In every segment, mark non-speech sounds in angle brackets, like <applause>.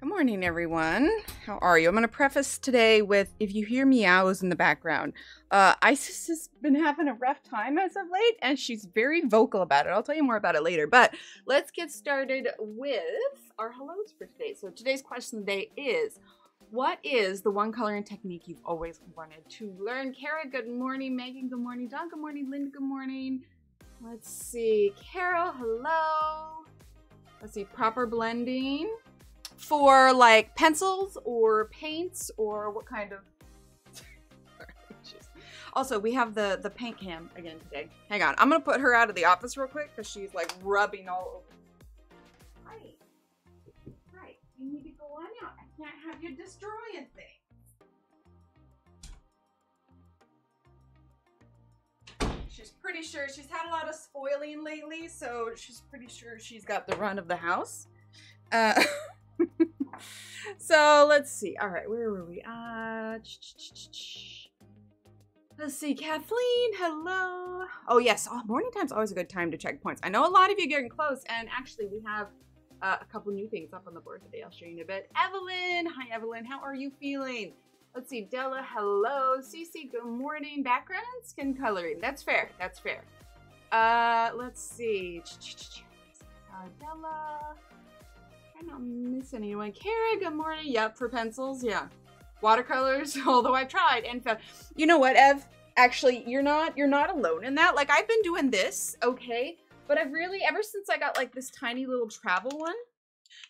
Good morning, everyone. How are you? I'm going to preface today with if you hear meows in the background, uh, Isis has been having a rough time as of late, and she's very vocal about it. I'll tell you more about it later. But let's get started with our hellos for today. So today's question of the day is what is the one coloring technique you've always wanted to learn? Kara, good morning. Megan, good morning. Don, good morning. Linda, good morning. Let's see. Carol, hello. Let's see. Proper blending for like pencils or paints or what kind of <laughs> also we have the the paint cam again today. Hang on i'm gonna put her out of the office real quick because she's like rubbing all over. Right. Right. You need to go on out. I can't have you destroying things. She's pretty sure she's had a lot of spoiling lately so she's pretty sure she's got the run of the house. Uh <laughs> so let's see. All right, where were we? Uh, let's see. Kathleen, hello. Oh yes, oh, morning time's always a good time to check points. I know a lot of you getting close, and actually we have uh, a couple new things up on the board today. I'll show you in a bit. Evelyn, hi Evelyn, how are you feeling? Let's see, Della, hello. Cece, good morning. Background skin coloring. That's fair. That's fair. Uh, let's see. Uh, Della i not miss anyone. Kara, good morning. Yep, for pencils, yeah. Watercolors, <laughs> although I've tried and found. You know what, Ev? Actually, you're not you're not alone in that. Like I've been doing this, okay, but I've really ever since I got like this tiny little travel one.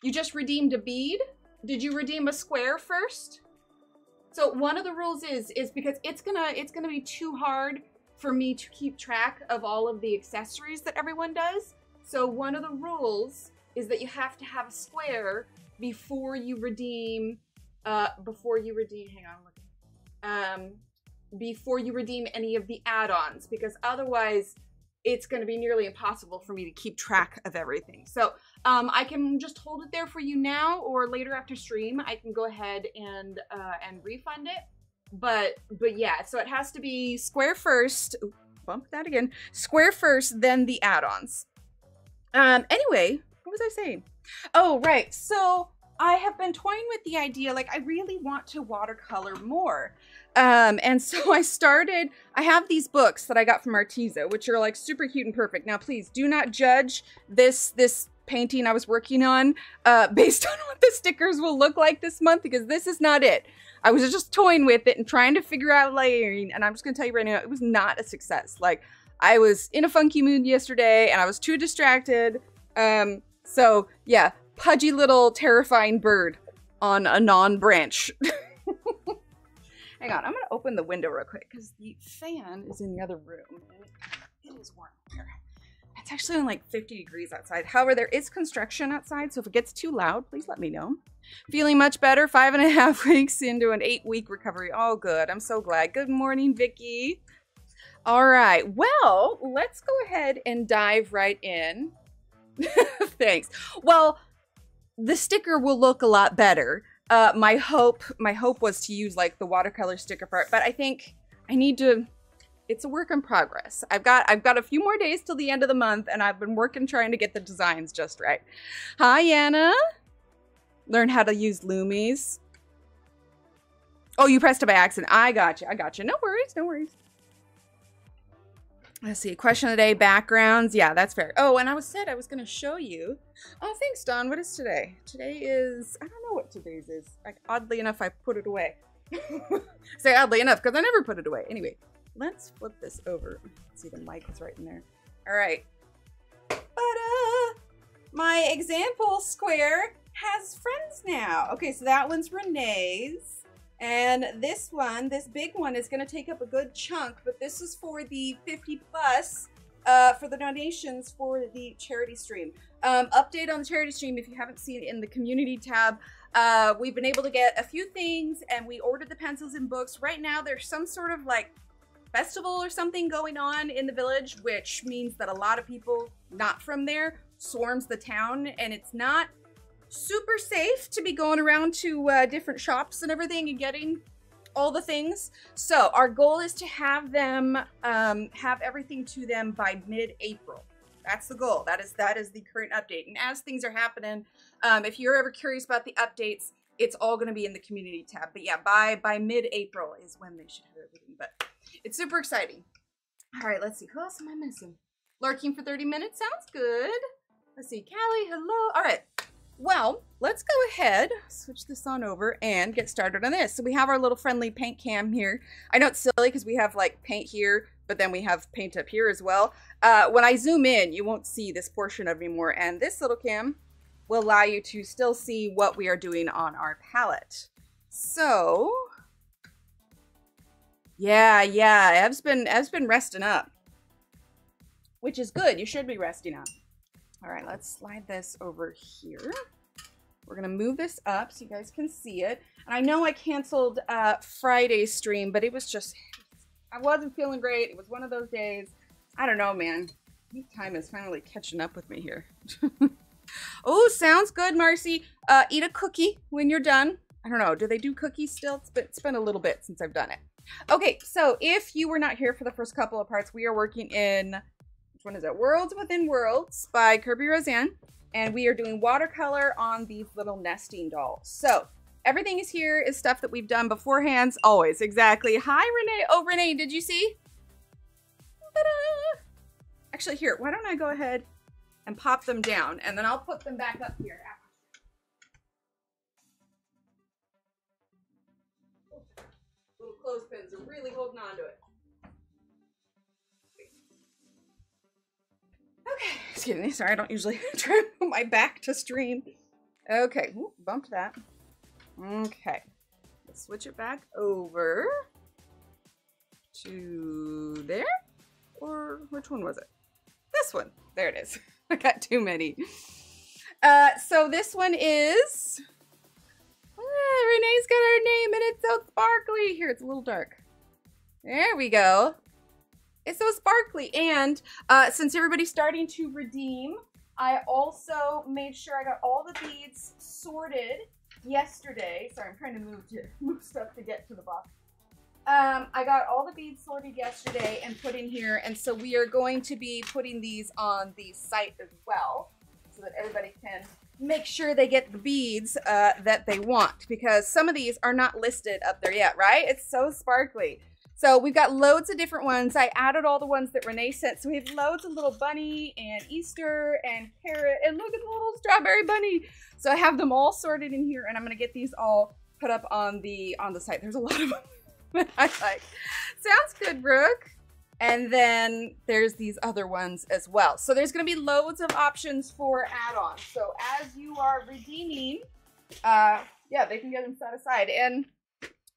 You just redeemed a bead. Did you redeem a square first? So one of the rules is is because it's gonna it's gonna be too hard for me to keep track of all of the accessories that everyone does. So one of the rules is that you have to have a square before you redeem uh before you redeem hang on look um before you redeem any of the add-ons because otherwise it's going to be nearly impossible for me to keep track of everything. So um, I can just hold it there for you now, or later after stream, I can go ahead and uh, and refund it. But but yeah, so it has to be square first. Ooh, bump that again. Square first, then the add-ons. Um. Anyway, what was I saying? Oh, right. So I have been toying with the idea, like I really want to watercolor more. Um, and <laughs> so I started, I have these books that I got from Arteza, which are like super cute and perfect. Now, please do not judge this, this painting I was working on, uh, <laughs> based on what the stickers will look like this month, because this is not it. I was just toying with it and trying to figure out layering. And I'm just going to tell you right now, it was not a success. Like I was in a funky mood yesterday and I was too distracted. Um, so yeah, pudgy little terrifying bird on a non-branch. <laughs> Hang on, I'm gonna open the window real quick because the fan is in the other room it is warm here. It's actually only like 50 degrees outside. However, there is construction outside, so if it gets too loud, please let me know. Feeling much better, five and a half <laughs> weeks into an eight week recovery. All good. I'm so glad. Good morning, Vicky. All right, well, let's go ahead and dive right in <laughs> Thanks. Well, the sticker will look a lot better. Uh, my hope, my hope was to use like the watercolor sticker part, but I think I need to. It's a work in progress. I've got I've got a few more days till the end of the month, and I've been working trying to get the designs just right. Hi, Anna. Learn how to use Loomies. Oh, you pressed it by accident. I got you. I got you. No worries. No worries. Let's see. Question of the day. Backgrounds. Yeah, that's fair. Oh, and I was said I was going to show you. Oh, thanks, Don. What is today? Today is I don't know what today's is. Like oddly enough, I put it away. <laughs> Say oddly enough because I never put it away. Anyway, let's flip this over. Let's see, the mic is right in there. All right. My example square has friends now. Okay, so that one's Renee's. And this one, this big one, is going to take up a good chunk, but this is for the 50 plus uh, for the donations for the charity stream. Um, update on the charity stream if you haven't seen in the community tab. Uh, we've been able to get a few things and we ordered the pencils and books. Right now, there's some sort of like festival or something going on in the village, which means that a lot of people not from there swarms the town and it's not super safe to be going around to uh, different shops and everything and getting all the things. So our goal is to have them, um, have everything to them by mid-April. That's the goal. That is that is the current update. And as things are happening, um, if you're ever curious about the updates, it's all going to be in the community tab. But yeah, by by mid-April is when they should have everything. But it's super exciting. All right, let's see. Who else am I missing? Lurking for 30 minutes sounds good. Let's see. Callie, hello. All right. Well, let's go ahead, switch this on over, and get started on this. So we have our little friendly paint cam here. I know it's silly because we have like paint here, but then we have paint up here as well. Uh, when I zoom in, you won't see this portion of anymore, and this little cam will allow you to still see what we are doing on our palette. So, yeah, yeah, Ev's been Ev's been resting up, which is good. You should be resting up. All right, let's slide this over here. We're gonna move this up so you guys can see it. And I know I canceled uh, Friday's stream, but it was just, I wasn't feeling great. It was one of those days. I don't know, man. Time is finally catching up with me here. <laughs> oh, sounds good, Marcy. Uh, eat a cookie when you're done. I don't know. Do they do cookies still? It's been, it's been a little bit since I've done it. Okay, so if you were not here for the first couple of parts, we are working in which one is it? Worlds Within Worlds by Kerby Rosanes. And we are doing watercolor on these little nesting dolls. So everything is here is stuff that we've done beforehand. Always, exactly. Hi, Renee. Oh, Renee, did you see? Actually, here, why don't I go ahead and pop them down and then I'll put them back up here. Excuse me. Sorry, I don't usually <laughs> turn my back to stream. Okay, Ooh, bumped that. Okay, let's switch it back over to there. Or which one was it? This one. There it is. <laughs> I got too many. Uh, so this one is. Ah, Renee's got her name and it's so sparkly. Here, it's a little dark. There we go. It's so sparkly. And uh, since everybody's starting to redeem, I also made sure I got all the beads sorted yesterday. Sorry, I'm trying to move to <laughs> move stuff to get to the box. Um, I got all the beads sorted yesterday and put in here, and so we are going to be putting these on the site as well, so that everybody can make sure they get the beads uh, that they want, because some of these are not listed up there yet, right? It's so sparkly. So we've got loads of different ones. I added all the ones that Renee sent. So we have loads of little bunny and Easter and carrot and look at the little strawberry bunny. So I have them all sorted in here and I'm gonna get these all put up on the on the site. There's a lot of them <laughs> I like. Sounds good, Brooke. And then there's these other ones as well. So there's gonna be loads of options for add-ons. So as you are redeeming, uh, yeah, they can get them set aside. And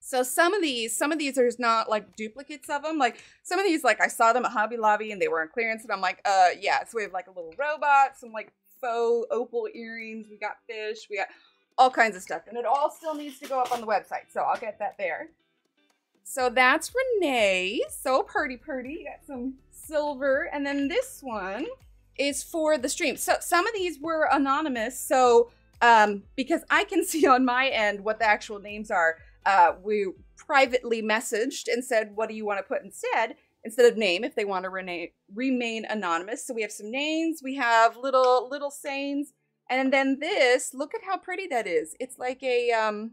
so some of these, some of these are not like duplicates of them. Like some of these, like I saw them at Hobby Lobby and they were on clearance, and I'm like, uh, yeah. So we have like a little robot, some like faux opal earrings. We got fish. We got all kinds of stuff, and it all still needs to go up on the website. So I'll get that there. So that's Renee. So pretty, pretty. You got some silver, and then this one is for the stream. So some of these were anonymous. So um, because I can <laughs> see on my end what the actual names are uh, we privately messaged and said, what do you want to put instead? Instead of name, if they want to rena- remain anonymous. So we have some names, we have little little sayings, and then this, look at how pretty that is. It's like a um,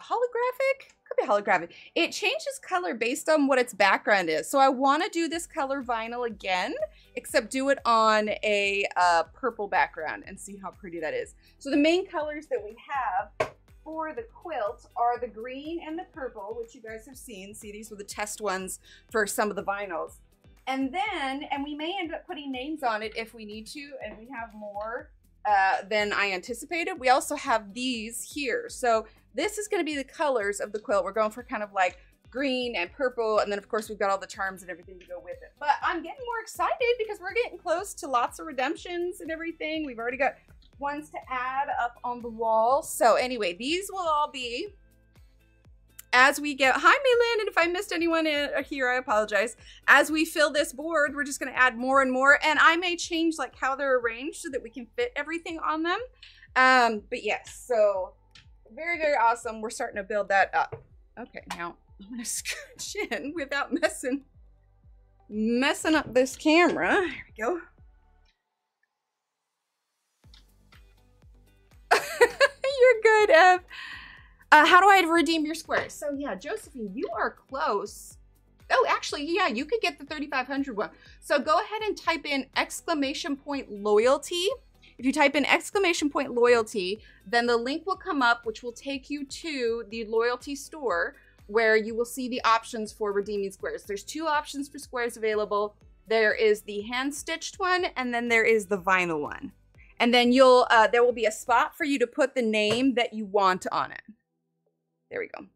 holographic? Could be holographic. It changes color based on what its background is. So I want to do this color vinyl again, except do it on a uh, purple background and see how pretty that is. So the main colors that we have for the quilt are the green and the purple, which you guys have seen. See, these were the test ones for some of the vinyls. And then, and we may end up putting names on it if we need to, and we have more uh, than I anticipated. We also have these here. So this is gonna be the colors of the quilt. We're going for kind of like green and purple, and then of course we've got all the charms and everything to go with it. But I'm getting more excited because we're getting close to lots of redemptions and everything. We've already got ones to add up on the wall. So anyway, these will all be as we get, hi Maylin, and if I missed anyone in, here, I apologize. As we fill this board, we're just gonna add more and more, and I may change like how they're arranged so that we can fit everything on them. Um, but yes, so very, very awesome. We're starting to build that up. Okay, now I'm gonna <laughs> scooch in without messing messing up this camera. Here we go. Good. Uh, how do I redeem your squares? So yeah, Josephine, you are close. Oh, actually, yeah, you could get the 3,500 one. So go ahead and type in exclamation point loyalty. If you type in exclamation point loyalty, then the link will come up, which will take you to the loyalty store where you will see the options for redeeming squares. There's two options for squares available. There is the hand stitched one, and then there is the vinyl one. And then you'll uh, there will be a spot for you to put the name that you want on it. There we go.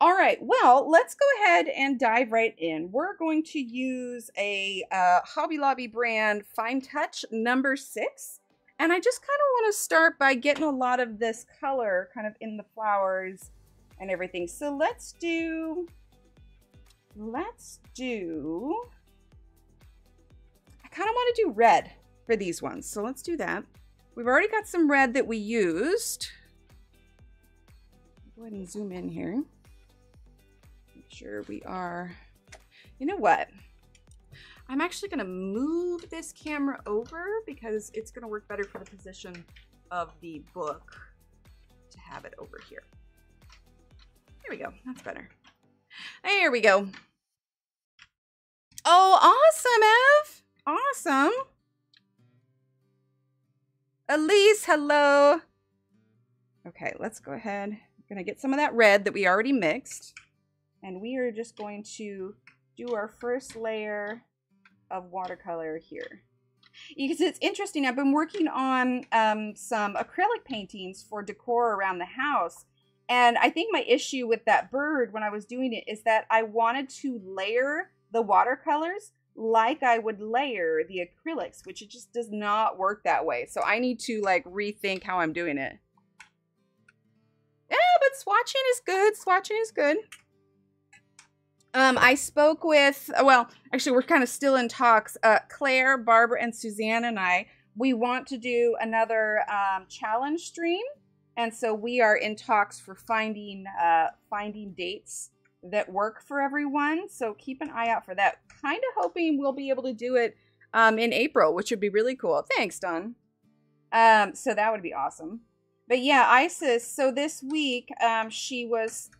All right, well, let's go ahead and dive right in. We're going to use a uh, Hobby Lobby brand Fine Touch number six. And I just kind of want to start by getting a lot of this color kind of in the flowers and everything. So let's do, let's do, I kind of want to do red for these ones. So let's do that. We've already got some red that we used. Go ahead and zoom in here Make sure we are, you know what? I'm actually gonna move this camera over because it's gonna work better for the position of the book to have it over here. Here we go, that's better. There we go. Oh, awesome, Ev. Awesome. Elise, hello. Okay, let's go ahead. I'm gonna get some of that red that we already mixed. And we are just going to do our first layer of watercolor here. Because it's interesting, I've been working on um, some acrylic paintings for decor around the house. And I think my issue with that bird when I was doing it is that I wanted to layer the watercolors like I would layer the acrylics, which it just does not work that way. So I need to like rethink how I'm doing it. Yeah, but swatching is good. Swatching is good. Um, I spoke with, well, actually, we're kind of still in talks. Uh, Claire, Barbara, and Suzanne and I, we want to do another um, challenge stream. And so we are in talks for finding uh, finding dates that work for everyone. So keep an eye out for that. Kind of hoping we'll be able to do it um, in April, which would be really cool. Thanks, Don. Um, so that would be awesome. But yeah, Isis. So this week, um, she was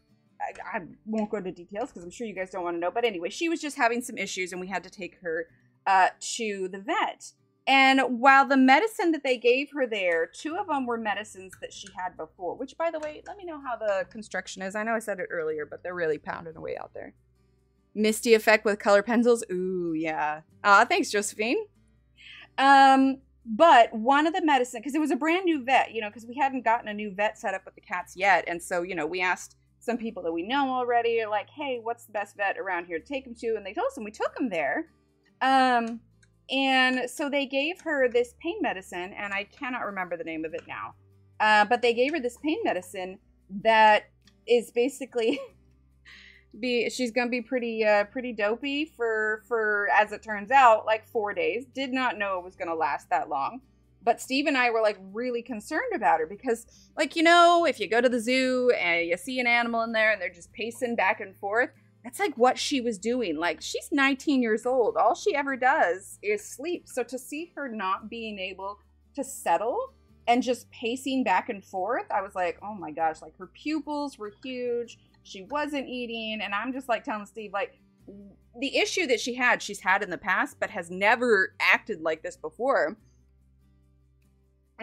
I, I won't go into details because I'm sure you guys don't want to know. But anyway, she was just having some issues and we had to take her uh, to the vet. And while the medicine that they gave her there, two of them were medicines that she had before, which, by the way, let me know how the construction is. I know I said it earlier, but they're really pounding away out there. Misty effect with color pencils. Ooh, yeah. Ah, thanks, Josephine. Um, but one of the medicine, because it was a brand new vet, you know, because we hadn't gotten a new vet set up with the cats yet. And so, you know, we asked some people that we know already like, hey, what's the best vet around here to take them to? And they told us, and we took them there. Um, and so they gave her this pain medicine, and I cannot remember the name of it now. Uh, but they gave her this pain medicine that is basically <laughs> be she's gonna be pretty uh pretty dopey for for as it turns out like four days did not know it was gonna last that long but Steve and I were like really concerned about her because, like, you know, if you go to the zoo and you see an animal in there and they're just pacing back and forth, that's like what she was doing. Like, she's 19 years old. All she ever does is sleep. So to see her not being able to settle and just pacing back and forth, I was like, oh my gosh, like her pupils were huge. She wasn't eating. And I'm just like telling Steve, like, the issue that she had, she's had in the past, but has never acted like this before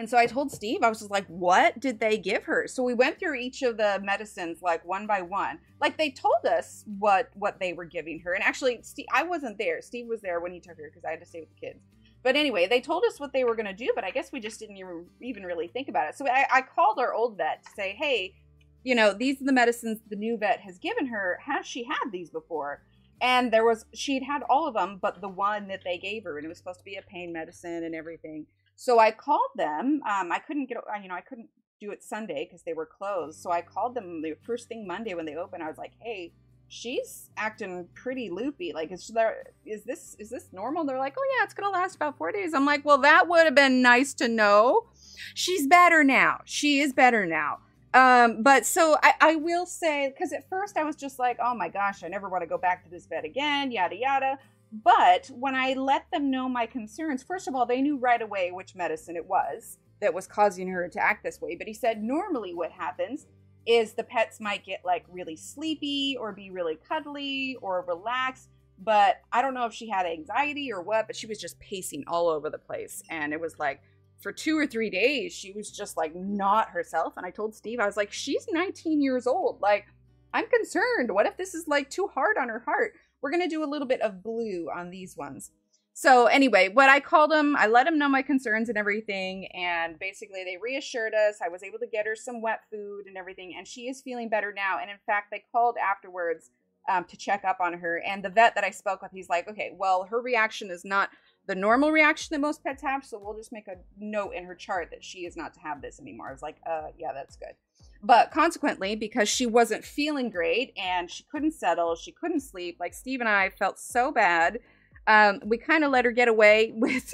and so I told Steve, I was just like, what did they give her? So we went through each of the medicines like one by one. Like they told us what what they were giving her. And actually, Steve, I wasn't there. Steve was there when he took her because I had to stay with the kids. But anyway, they told us what they were going to do, but I guess we just didn't even really think about it. So I, I called our old vet to say, hey, you know, these are the medicines the new vet has given her. Has she had these before? And there was, she'd had all of them, but the one that they gave her, and it was supposed to be a pain medicine and everything. So I called them. Um, I couldn't get, uh, you know, I couldn't do it Sunday because they were closed. So I called them the first thing Monday when they opened. I was like, hey, she's acting pretty loopy. Like, is there, is this, is this normal? They're like, oh yeah, it's going to last about four days. I'm like, well, that would have been nice to know. She's better now. She is better now. Um, but so I, I will say, because at first I was just like, oh my gosh, I never want to go back to this bed again, yada, yada. But when I let them know my concerns, first of all, they knew right away which medicine it was that was causing her to act this way. But he said normally what happens is the pets might get like really sleepy or be really cuddly or relaxed. But I don't know if she had anxiety or what, but she was just pacing all over the place. And it was like for two or three days, she was just like not herself. And I told Steve, I was like, she's 19 years old. Like, I'm concerned. What if this is like too hard on her heart? We're going to do a little bit of blue on these ones. So anyway, what I called them, I let them know my concerns and everything, and basically they reassured us. I was able to get her some wet food and everything, and she is feeling better now. And in fact, they called afterwards um, to check up on her. And the vet that I spoke with, he's like, okay, well, her reaction is not the normal reaction that most pets have, so we'll just make a note in her chart that she is not to have this anymore. I was like, uh, yeah, that's good. But consequently, because she wasn't feeling great and she couldn't settle, she couldn't sleep, like Steve and I felt so bad. Um, we kind of let her get away <laughs> with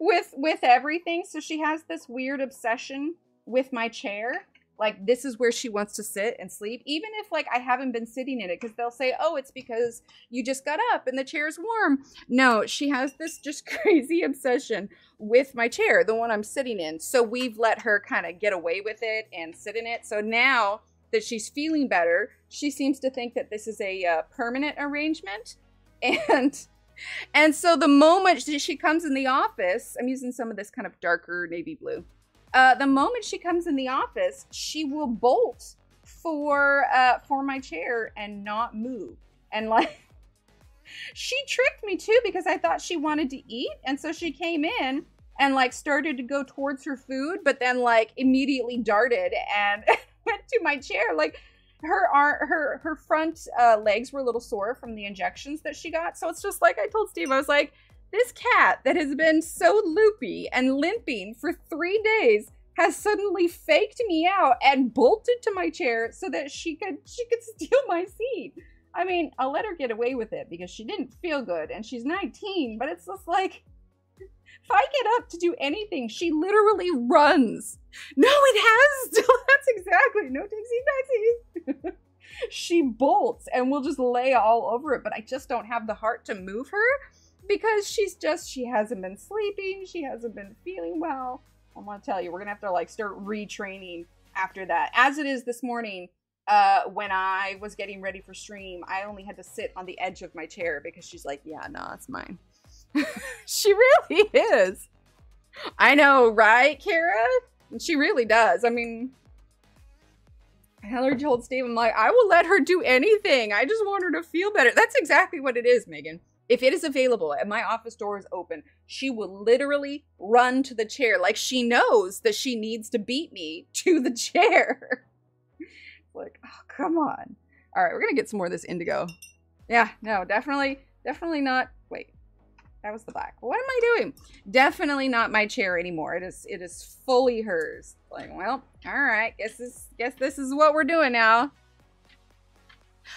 with with everything. So she has this weird obsession with my chair like this is where she wants to sit and sleep even if like i haven't been sitting in it because they'll say oh it's because you just got up and the chair's warm. No she has this just <laughs> crazy obsession with my chair the one i'm sitting in. So we've let her kind of get away with it and sit in it. So now that she's feeling better she seems to think that this is a uh, permanent arrangement. <laughs> And and so the moment she comes in the office i'm using some of this kind of darker navy blue uh, the moment she comes in the office, she will bolt for uh, for my chair and not move. And like <laughs> she tricked me too because I thought she wanted to eat, and so she came in and like started to go towards her food, but then like immediately darted and <laughs> went to my chair. Like her arm, her her front uh, legs were a little sore from the injections that she got, so it's just like I told Steve, I was like this cat that has been so loopy and limping for three days has suddenly faked me out and bolted to my chair so that she could she could <laughs> steal my seat. I mean, I'll let her get away with it because she didn't feel good and she's 19, but it's just like <laughs> if I get up to do anything, she literally runs. No, it has <laughs> still. That's exactly no Dixie Dixie. she bolts and will just lay all over it, but I just don't have the heart to move her because she's just she hasn't been sleeping, she hasn't been feeling well. I want to tell you, we're gonna have to like start retraining after that. As it is this morning, uh, when I was getting ready for stream, I only had to sit on the edge of my chair because she's like, "Yeah, no, it's mine." <laughs> she really is. I know, right, Kara? And she really does. I mean, I told Steve, I'm like, I will let her do anything. I just want her to feel better. That's exactly what it is, Megan. If it is available and my office door is open, she will literally run to the chair like she knows that she needs to beat me to the chair. <laughs> like, oh, come on. All right, we're going to get some more of this indigo. Yeah, no, definitely, definitely not. Wait, that was the black. What am I doing? Definitely not my chair anymore. It is, it is fully hers. Like, well, all right, guess this, guess this is what we're doing now.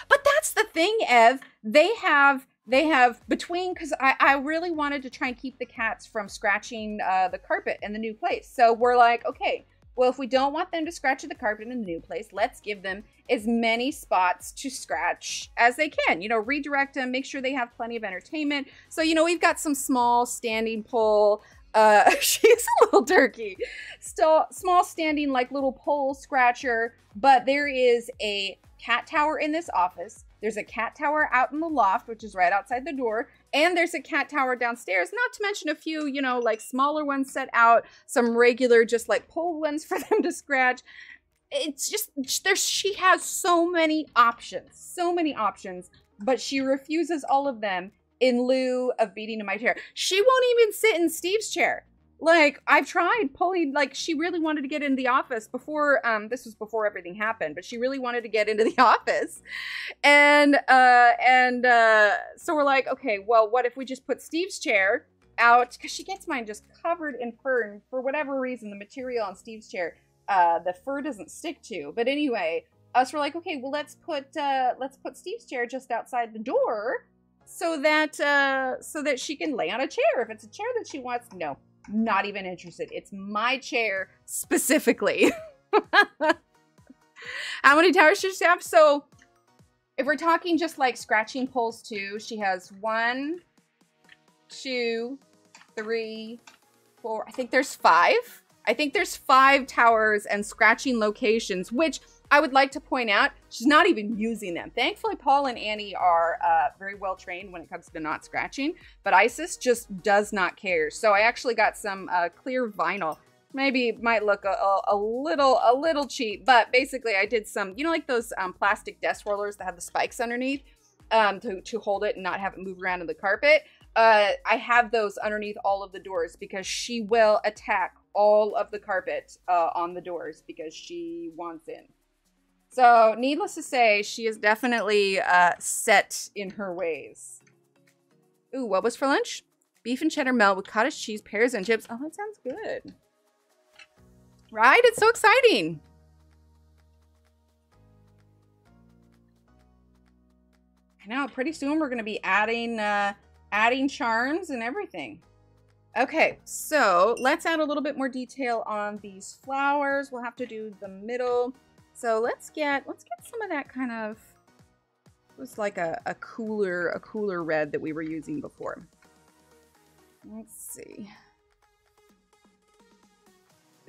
But that's the thing, Ev. They have they have between because I, I really wanted to try and keep the cats from scratching uh, the carpet in the new place. So we're like okay well if we don't want them to scratch the carpet in the new place let's give them as many spots to scratch as they can you know redirect them make sure they have plenty of entertainment. So you know we've got some small standing pole uh <laughs> she's a little turkey. Still small standing like little pole scratcher but there is a cat tower in this office there's a cat tower out in the loft, which is right outside the door. And there's a cat tower downstairs, not to mention a few, you know, like smaller ones set out, some regular, just like pole ones <laughs> for them to scratch. It's just, there's, she has so many options, so many options, but she refuses all of them in lieu of beating in my chair. She won't even sit in Steve's chair like I've tried pulling like she really wanted to get into the office before um this was before everything happened, but she really wanted to get into the <laughs> office. And uh and uh so we're like, okay, well what if we just put Steve's chair out cuz she gets mine just covered in fur and for whatever reason the material on Steve's chair uh the fur doesn't stick to. But anyway, us were like, okay, well let's put uh let's put Steve's chair just outside the door so that uh so that she can lay on a chair if it's a chair that she wants. No not even interested. It's my chair specifically. <laughs> How many towers should she have? So If we're talking just like scratching poles too, she has one, two, three, four. I think there's five. I think there's five towers and scratching locations, which I would like to point out, she's not even using them. Thankfully, Paul and Annie are uh, very well trained when it comes to not scratching, but Isis just does not care. So I actually got some uh, clear vinyl. Maybe might look a, a, a, little a little cheap, but basically I did some, you know, like those um, plastic desk rollers that have the spikes underneath um, to, to hold it and not have it move around in the carpet. Uh, I have those underneath all of the doors because she will attack all of the carpet uh, on the doors because she wants in. So, needless to say, she is definitely uh, set in her ways. Ooh, what was for lunch? Beef and cheddar melt with cottage cheese, pears, and chips. Oh, that sounds good. Right? It's so exciting. I know. Pretty soon we're going to be adding, uh, adding charms and everything. Okay, so let's add a little bit more detail on these flowers. We'll have to do the middle. So let's get let's get some of that kind of it was like a, a cooler a cooler red that we were using before. Let's see.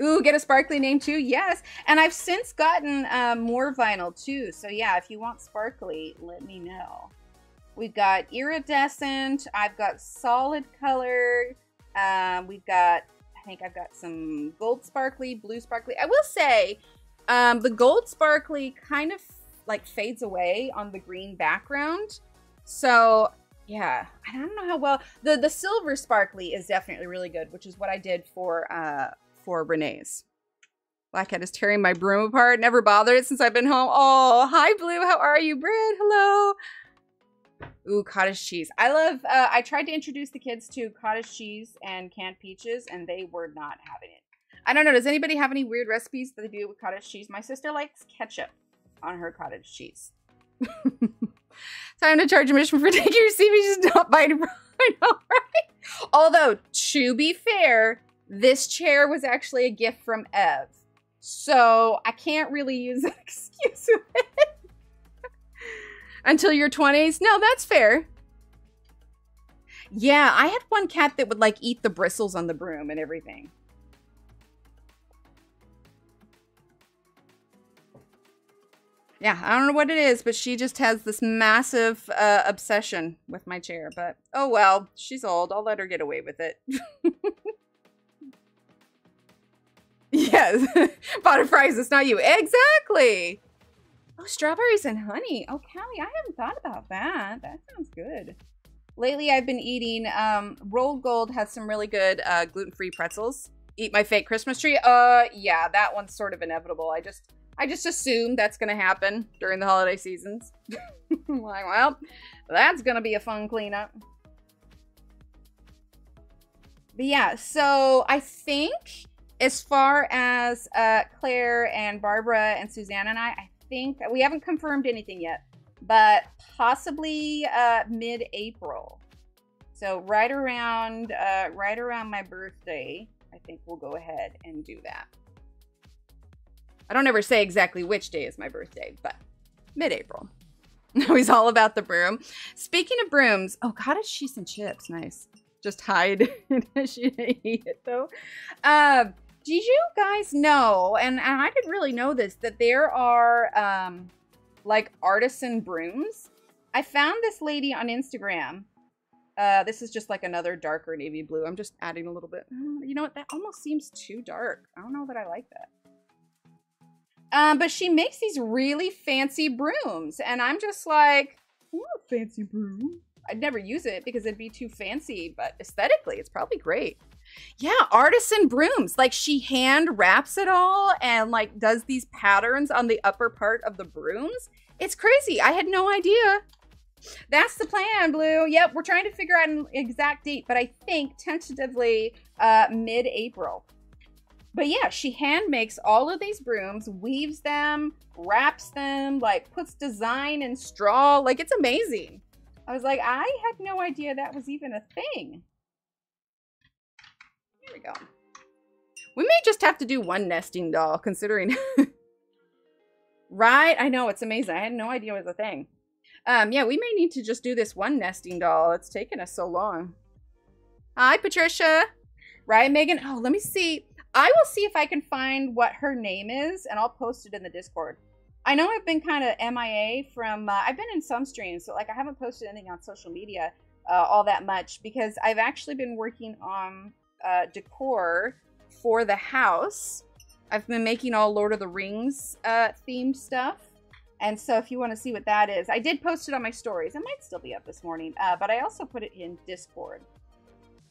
Ooh, get a sparkly name too? Yes. And I've since gotten uh, more vinyl too. So yeah, if you want sparkly, let me know. We've got iridescent. I've got solid color. Um, we've got, I think I've got some gold sparkly, blue sparkly. I will say, um, the gold sparkly kind of like fades away on the green background. So yeah, I don't know how well the the silver sparkly is definitely really good, which is what I did for uh for Renee's. Blackhead is tearing my broom apart. Never bothered since I've been home. Oh, hi Blue. How are you, Brid? Hello. Ooh, cottage cheese. I love. Uh, I tried to introduce the kids to cottage cheese and canned peaches, and they were not having it. I don't know. Does anybody have any weird recipes that they do with cottage cheese? My sister likes ketchup on her cottage cheese. <laughs> Time to charge admission for taking your seat. Just not biting. <laughs> I right? Although, to be fair, this chair was actually a gift from Ev. So I can't really use <laughs> an excuse. Until your 20s? No, that's fair. Yeah, I had one cat that would like eat the bristles on the broom and everything. Yeah, I don't know what it is, but she just has this massive uh, obsession with my chair. But oh well, she's old. I'll let her get away with it. <laughs> yes, <laughs> bought fries. It's not you. Exactly. Oh, strawberries and honey. Oh, Callie, I haven't thought about that. That sounds good. Lately, I've been eating. Um, Rold Gold has some really good uh, gluten-free pretzels. Eat my fake Christmas tree. Uh, yeah, that one's sort of inevitable. I just I just assume that's going to happen during the holiday seasons. <laughs> like, well, that's going to be a fun cleanup. But yeah, so I think as far as uh, Claire and Barbara and Suzanne and I, I think we haven't confirmed anything yet, but possibly uh, mid-April. So right around uh, right around my birthday, I think we'll go ahead and do that. I don't ever say exactly which day is my birthday, but mid-April. <laughs> Now he's all about the broom. Speaking of brooms, oh, cottage cheese and chips, nice. Just hide. <laughs> she didn't eat it though. Uh, did you guys know, and I didn't really know this, that there are um, like artisan brooms? I found this lady on Instagram. Uh, this is just like another darker navy blue. I'm just adding a little bit. Mm, you know what? That almost seems too dark. I don't know that I like that. Um, but she makes these really fancy brooms, and I'm just like, oh, fancy broom. I'd never use it because it'd be too fancy, but aesthetically, it's probably great. Yeah, artisan brooms. Like she hand wraps it all and like does these patterns on the upper part of the brooms. It's crazy. I had no idea. That's the plan, Blue. Yep, we're trying to figure out an exact date, but I think tentatively uh, mid-April. But yeah, she hand makes all of these brooms, weaves them, wraps them, like puts design in straw. Like it's amazing. I was like, I had no idea that was even a thing. Here we go. We may just have to do one nesting doll, considering. <laughs> right? I know, it's amazing. I had no idea it was a thing. Um, yeah, we may need to just do this one nesting doll. It's taken us so long. Hi, Patricia. Right, Megan? Oh, let me see. I will see if I can find what her name is, and I'll post it in the Discord. I know I've been kind of MIA from, uh, I've been in some streams, so like I haven't posted anything on social media uh, all that much because I've actually been working on uh, decor for the house. I've been making all Lord of the Rings uh, themed stuff. And so if you want to see what that is, I did post it on my stories. It might still be up this morning, uh, but I also put it in Discord.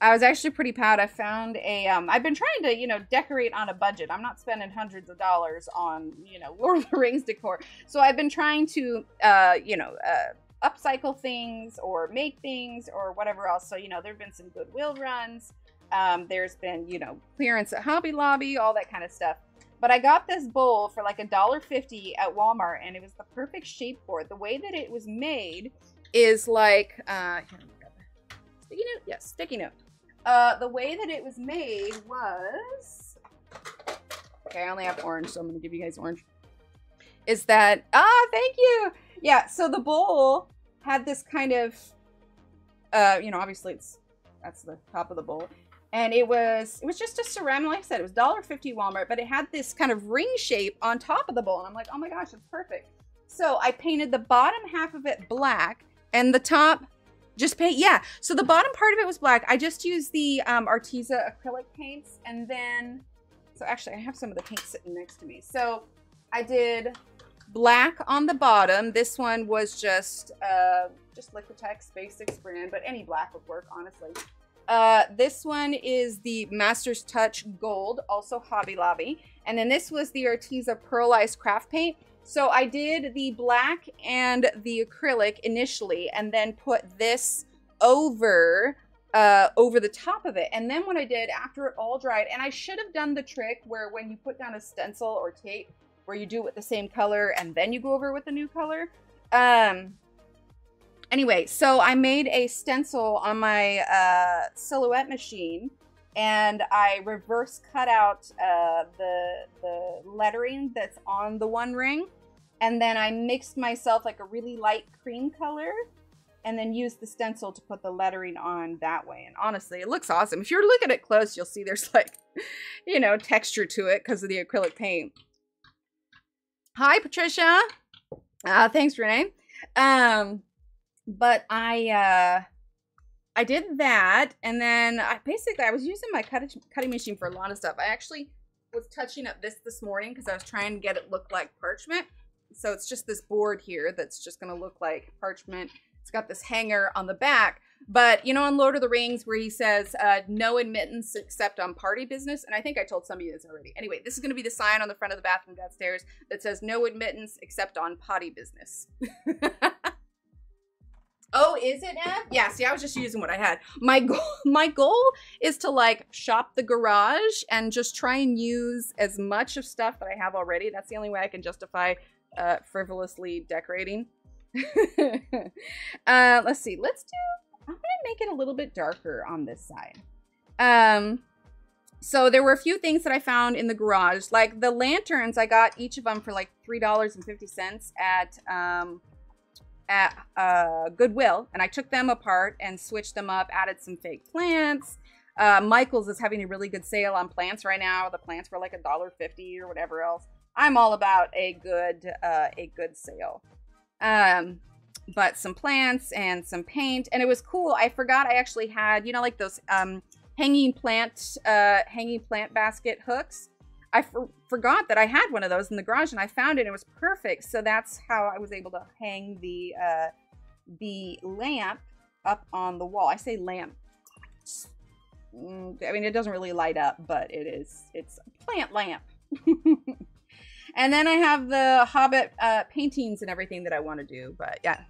I was actually pretty proud. I found a. Um, I've been trying to, you know, decorate on a budget. I'm not spending hundreds of dollars on, you know, <laughs> Lord of the Rings decor. So I've been trying to, uh, you know, uh, upcycle things or make things or whatever else. So, you know, there have been some Goodwill runs. Um, there's been, you know, clearance at Hobby Lobby, all that kind of stuff. But I got this bowl for like a dollar fifty at Walmart, and it was the perfect shape for it. The way that it was made is like, uh, sticky note, yes, sticky note. Uh, the way that it was made was, okay, I only have orange, so I'm gonna give you guys orange. Is that, ah, thank you. Yeah, so the bowl had this kind of, uh, you know, obviously it's, that's the top of the bowl and it was it was just a ceramic like i said it was $1.50 walmart but it had this kind of ring shape on top of the bowl and i'm like oh my gosh it's perfect so i painted the bottom half of it black and the top just paint yeah. So the bottom part of it was black. I just used the um, arteza acrylic paints and then so actually i have some of the paint sitting next to me. So i did black on the bottom. This one was just uh just liquitex basics brand but any black would work honestly. Uh, this one is the Master's Touch Gold, also Hobby Lobby. And then this was the Arteza Pearlized Craft Paint. So I did the black and the acrylic initially, and then put this over uh, over the top of it. And then what I did after it all dried, and I should have done the trick where when you put down a stencil or tape, where you do it with the same color and then you go over with the new color. Um, Anyway, so I made a stencil on my uh, silhouette machine and I reverse cut out uh, the, the lettering that's on the one ring. And then I mixed myself like a really light cream color and then used the stencil to put the lettering on that way. And honestly, it looks awesome. If you're looking at it close, you'll see there's <laughs> like, you know, texture to it because of the acrylic paint. Hi, Patricia. Uh, thanks, Renee. Um, but I uh I did that and then I basically I was using my cutting cutting machine for a lot of stuff. I actually was touching up this this morning because I was trying to get it look like parchment. So it's just this board here that's just going to look like parchment. It's got this hanger on the back. But you know, on Lord of the Rings, where he says uh, no admittance except on party business, and I think I told some of you this already. Anyway, this is going to be the sign on the front of the bathroom downstairs that says no admittance except on potty business. <laughs> Oh, is it, Ev? Yeah, see, I was just using what I had. My <laughs> goal, my goal is to like shop the garage and just try and use as much of stuff that I have already. That's the only way I can justify uh, frivolously decorating. <laughs> uh, let's see. Let's do, I'm going to make it a little bit darker on this side. Um, so there were a few things that I found in the garage, like the lanterns. I got each of them for like $3.50 at, um, at uh, Goodwill, and I took them apart and switched them up, added some fake plants. Uh, Michaels is having a really good sale on plants right now. The plants were like a dollar fifty or whatever else. I'm all about a good uh, a good sale. Um, but some plants and some paint, and it was cool. I forgot I actually had you know like those um, hanging plant uh, hanging plant basket hooks. I for forgot that I had one of those in the garage and I found it. And it was perfect. So that's how I was able to hang the uh, the lamp up on the wall. I say lamp. Mm, I mean, it doesn't really light up, but it is. It's a plant lamp. <laughs> and then I have the Hobbit uh, paintings and everything that I want to do. But yeah,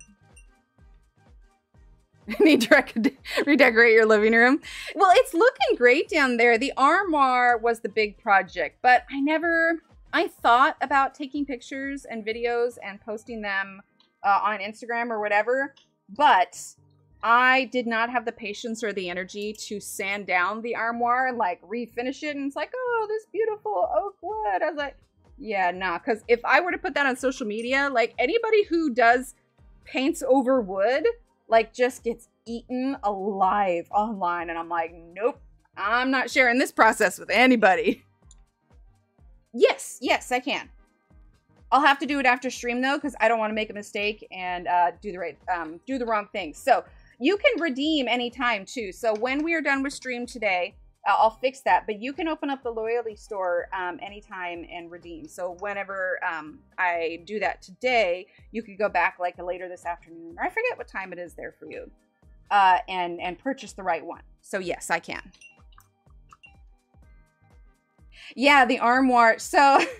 <laughs> need to <laughs> redecorate your living room. Well, it's looking great down there. The armoire was the big project, but I never, I thought about taking pictures and videos and posting them uh, on Instagram or whatever, but I did not have the patience or the energy to sand down the armoire and like refinish it. And it's like, oh, this beautiful oak wood. I was like, yeah, nah. Because if I were to put that on social media, like anybody who does paints over wood like just gets eaten alive online and I'm like, "Nope. I'm not sharing this process with anybody." Yes, yes, I can. I'll have to do it after stream though, because I don't want to make a mistake and uh, do the right, um, do the wrong thing. So you can redeem anytime too. So when we are done with stream today, I'll fix that. But you can open up the loyalty store um, anytime and redeem. So whenever um, I do that today, you could go back like later this afternoon, or I forget what time it is there for you, uh, and and purchase the right one. So yes, I can. Yeah, the armoire. So. <laughs>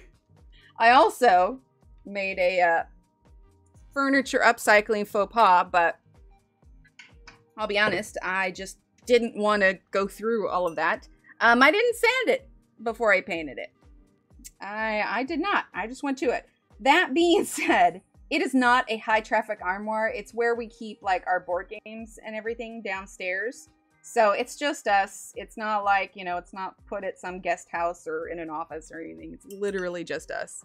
I also made a uh, furniture upcycling faux pas, but I'll be honest, I just didn't want to go through all of that. Um, I didn't sand it before I painted it. I I did not. I just went to it. That being <laughs> said, it is not a high traffic armoire. It's where we keep like our board games and everything downstairs. So it's just us. It's not like, you know, it's not put at some guest house or in an office or anything. It's literally just us.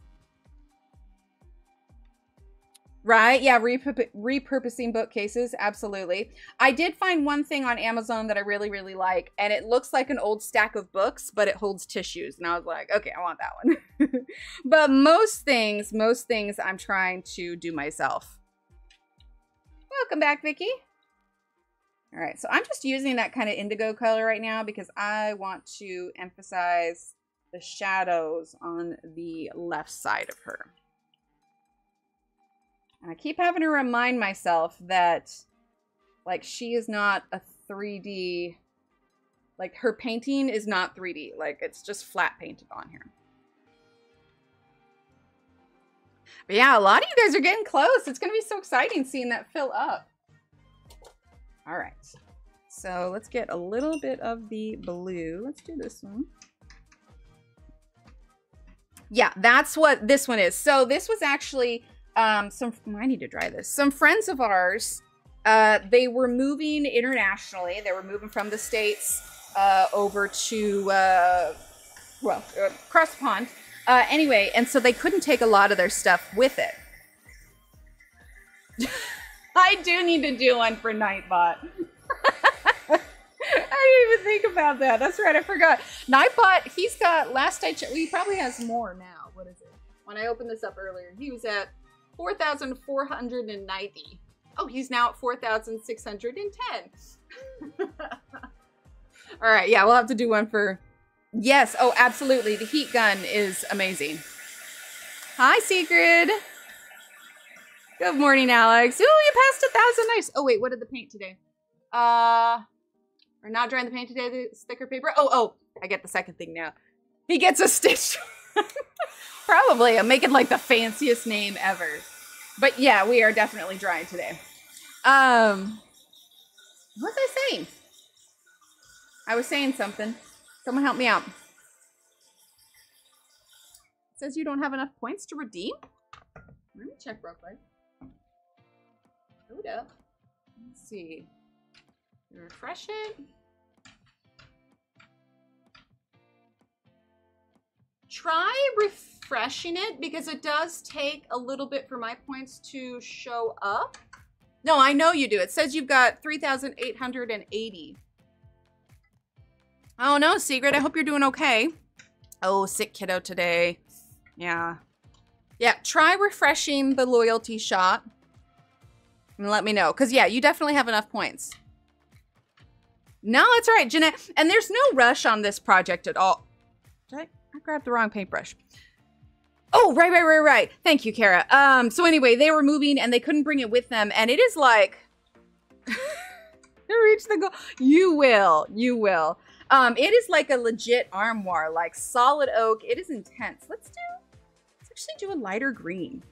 Right? Yeah, repurp- repurposing bookcases. Absolutely. I did find one thing on Amazon that I really, really like, and it looks like an old stack of books, but it holds tissues. And I was like, okay, I want that one. <laughs> but most things, most things I'm trying to do myself. Welcome back, Vicky. All right, so I'm just using that kind of indigo color right now because I want to emphasize the shadows on the left side of her. And I keep having to remind myself that, like, she is not a 3D, like, her painting is not 3D. Like, it's just flat painted on here. But yeah, a lot of you guys are getting close. It's going to be so exciting seeing that fill up. All right. So let's get a little bit of the blue. Let's do this one. Yeah, that's what this one is. So this was actually um, some, I need to dry this. Some friends of ours, uh, they were moving internationally. They were moving from the States uh, over to, uh, well, uh, across the pond. Uh, anyway, and so they couldn't take a lot of their stuff with it. <laughs> I do need to do one for Nightbot. <laughs> I didn't even think about that. That's right, I forgot. Nightbot, he's got, last I checked, well, he probably has more now. What is it? When I opened this up earlier, he was at 4,490. Oh, he's now at 4,610. <laughs> All right, yeah, we'll have to do one for. Yes, oh, absolutely. The heat gun is amazing. Hi, Secret. Good morning, Alex. Oh, you passed a thousand. Nice. Oh, wait, what did the paint today? Uh, we're not drying the paint today. The thicker paper. Oh, oh, I get the second thing now. He gets a stitch. <laughs> Probably. I'm making like the fanciest name ever. But yeah, we are definitely drying today. Um, what was I saying? I was saying something. Someone help me out. It says you don't have enough points to redeem? Let me check real quick. Hold up. Let's see. Refresh it. Try refreshing it because it does take a little bit for my points to show up. No, I know you do. It says you've got 3,880. Oh no, Secret. I hope you're doing okay. Oh, sick kiddo today. Yeah. Yeah, try refreshing the loyalty shot. And let me know. Because, yeah, you definitely have enough points. No, it's all right, Jeanette. And there's no rush on this project at all. Did I, grabbed the wrong paintbrush. Oh, right, right, right, right. Thank you, Kara. Um, so anyway, they were moving and they couldn't bring it with them. And it is like... <laughs> reach the goal. You will. You will. Um, it is like a legit armoire, like solid oak. It is intense. Let's do... Let's actually do a lighter green.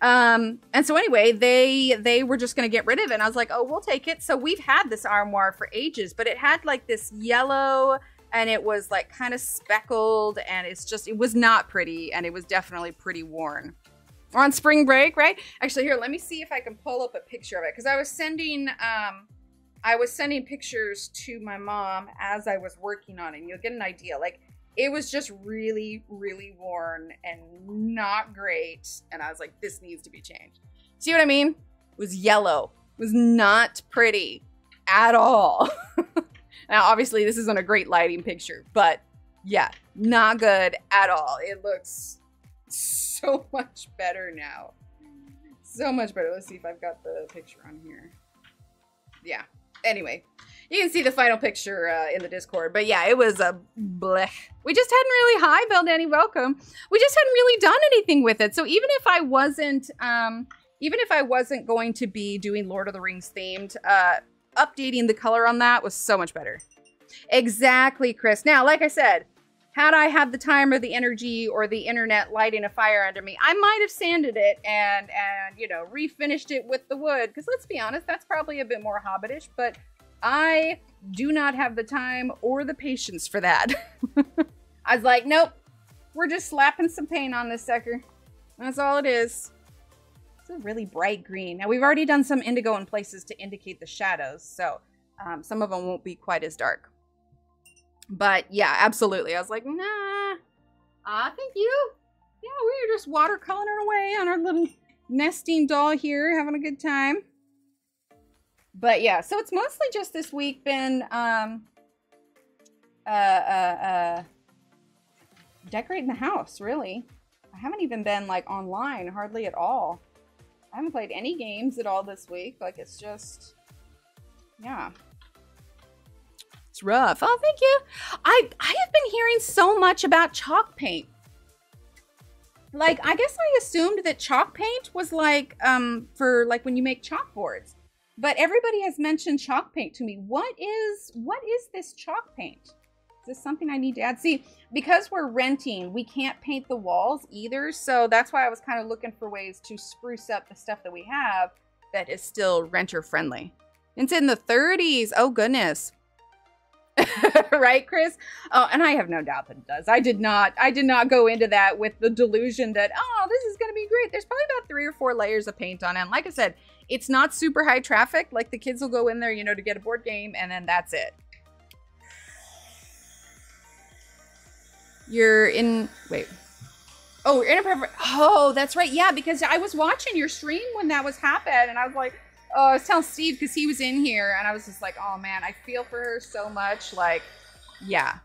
Um, and so anyway, they they were just gonna get rid of it. And I was like, oh, we'll take it. So we've had this armoire for ages, but it had like this yellow and it was like kind of speckled and it's just it was not pretty and it was definitely pretty worn. We're on spring break, right? Actually, here, let me see if I can pull up a picture of it because I was sending um I was sending pictures to my mom as I was working on it. And you'll get an idea. Like it was just really, really worn and not great. And I was like, this needs to be changed. See what I mean? was yellow. It was not pretty at all. <laughs> now, obviously, this isn't a great lighting picture, but yeah, not good at all. It looks so <laughs> much better now. So much better. Let's see if I've got the picture on here. Yeah. Anyway, you can see the final picture uh, in the Discord. But yeah, it was a blech. We just hadn't really, hi, Bell Danny, welcome. We just hadn't really done anything with it. So even if I wasn't, um, even if I wasn't going to be doing Lord of the Rings themed, uh, updating the color on that was so much better. Exactly, Chris. Now, like I said, had I had the time or the energy or the internet lighting a fire under me, I might have sanded it and and you know refinished it with the wood. Because let's be honest, that's probably a bit more hobbitish. But I do not have the time or the patience for that. <laughs> I was like, nope, we're just slapping some paint on this sucker. That's all it is. A really bright green. Now we've already done some indigo in places to indicate the shadows, so um, some of them won't be quite as dark. But yeah, absolutely. I was like, nah. Ah, thank you. Yeah, we are just watercoloring away on our little nesting doll here, having a good time. But yeah, so it's mostly just this week been um uh uh uh decorating the house, really. I haven't even been like online hardly at all. I haven't played any games at all this week. Like it's just yeah. It's rough. Oh, thank you. I I have been hearing so much about chalk paint. Like, I guess I assumed that chalk paint was like um for like when you make chalkboards. But everybody has mentioned chalk paint to me. What is what is this chalk paint? Is this something I need to add? See, because we're renting, we can't paint the walls either. So that's why I was kind of looking for ways to spruce up the stuff that we have that is still renter friendly. It's in the 30s. Oh goodness. <laughs> right, Chris? Oh, and I have no doubt that it does. I did not I did not go into that with the delusion that, oh, this is gonna be great. There's probably about three or four layers of paint on it. And like I said, it's not super high traffic. Like the kids will go in there, you know, to get a board game, and then that's it. You're in wait. Oh, in a perfect. Oh, that's right. Yeah, because I was watching your stream when that was happened, and I was like, oh, I was telling Steve because he was in here, and I was just like, oh man, I feel for her so much. Like, yeah,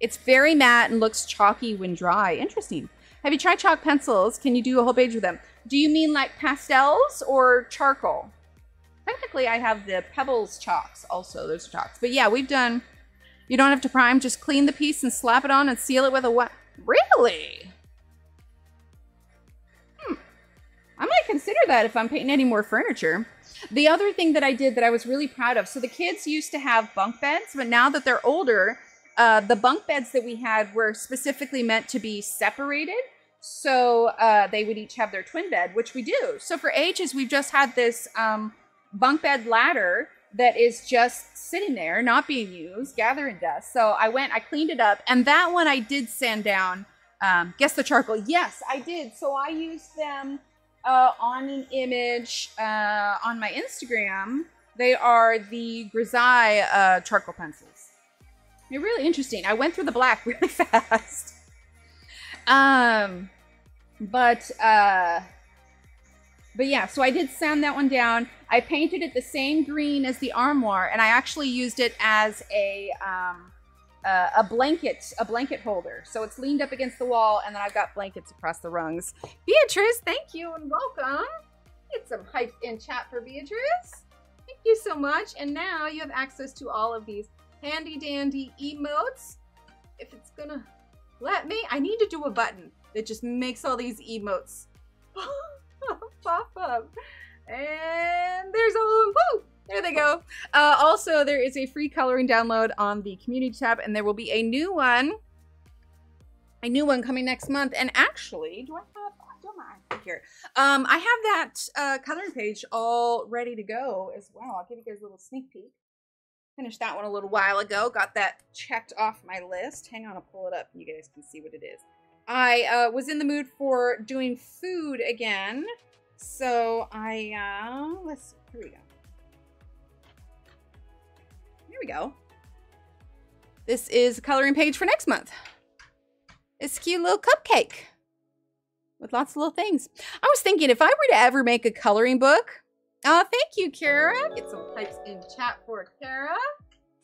it's very matte and looks chalky when dry. Interesting. Have you tried chalk pencils? Can you do a whole page with them? Do you mean like pastels or charcoal? Technically, I have the Pebbles chalks also. Those are chalks. But yeah, we've done. You don't have to prime. Just clean the piece and slap it on and seal it with a what? Really? Hmm. I might consider that if I'm painting any more furniture. The other thing that I did that I was really proud of. So the kids used to have bunk beds, but now that they're older, uh, the bunk beds that we had were specifically meant to be separated. So uh, they would each have their twin bed, which we do. So for ages, we've just had this um, bunk bed ladder that is just sitting there, not being used, gathering dust. So I went, I cleaned it up, and that one I did sand down. Um, guess the charcoal. Yes, I did. So I used them uh, on an image uh, on my Instagram. They are the Grisaille uh, charcoal pencils. They're really interesting. I went through the black <laughs> really fast. um, but uh, but yeah, so I did sand that one down. I painted it the same green as the armoire, and I actually used it as a um, uh, a blanket, a blanket holder. So it's leaned up against the wall, and then I've got blankets across the rungs. Beatrice, thank you and welcome. Get some hype in chat for Beatrice. Thank you so much. And now you have access to all of these handy dandy emotes. If it's gonna let me, I need to do a button that just makes all these emotes <laughs> <laughs> pop up. And there's a woo! There they go. Uh, also, there is a free coloring download on the community tab, and there will be a new one, a new one coming next month. And actually, do I have? I don't. Here, um, I have that uh, coloring page all ready to go as well. I'll give you guys a little sneak peek. Finished that one a little while ago. Got that checked off my list. Hang on, I'll pull it up. You guys can see what it is. I uh, was in the mood for doing food again. So I, uh, let's, here we go. Here we go. This is a coloring page for next month. It's a cute little cupcake with lots of little things. I was thinking if I were to ever make a coloring book, Oh, thank you, Kara. Get some types in chat for Kara.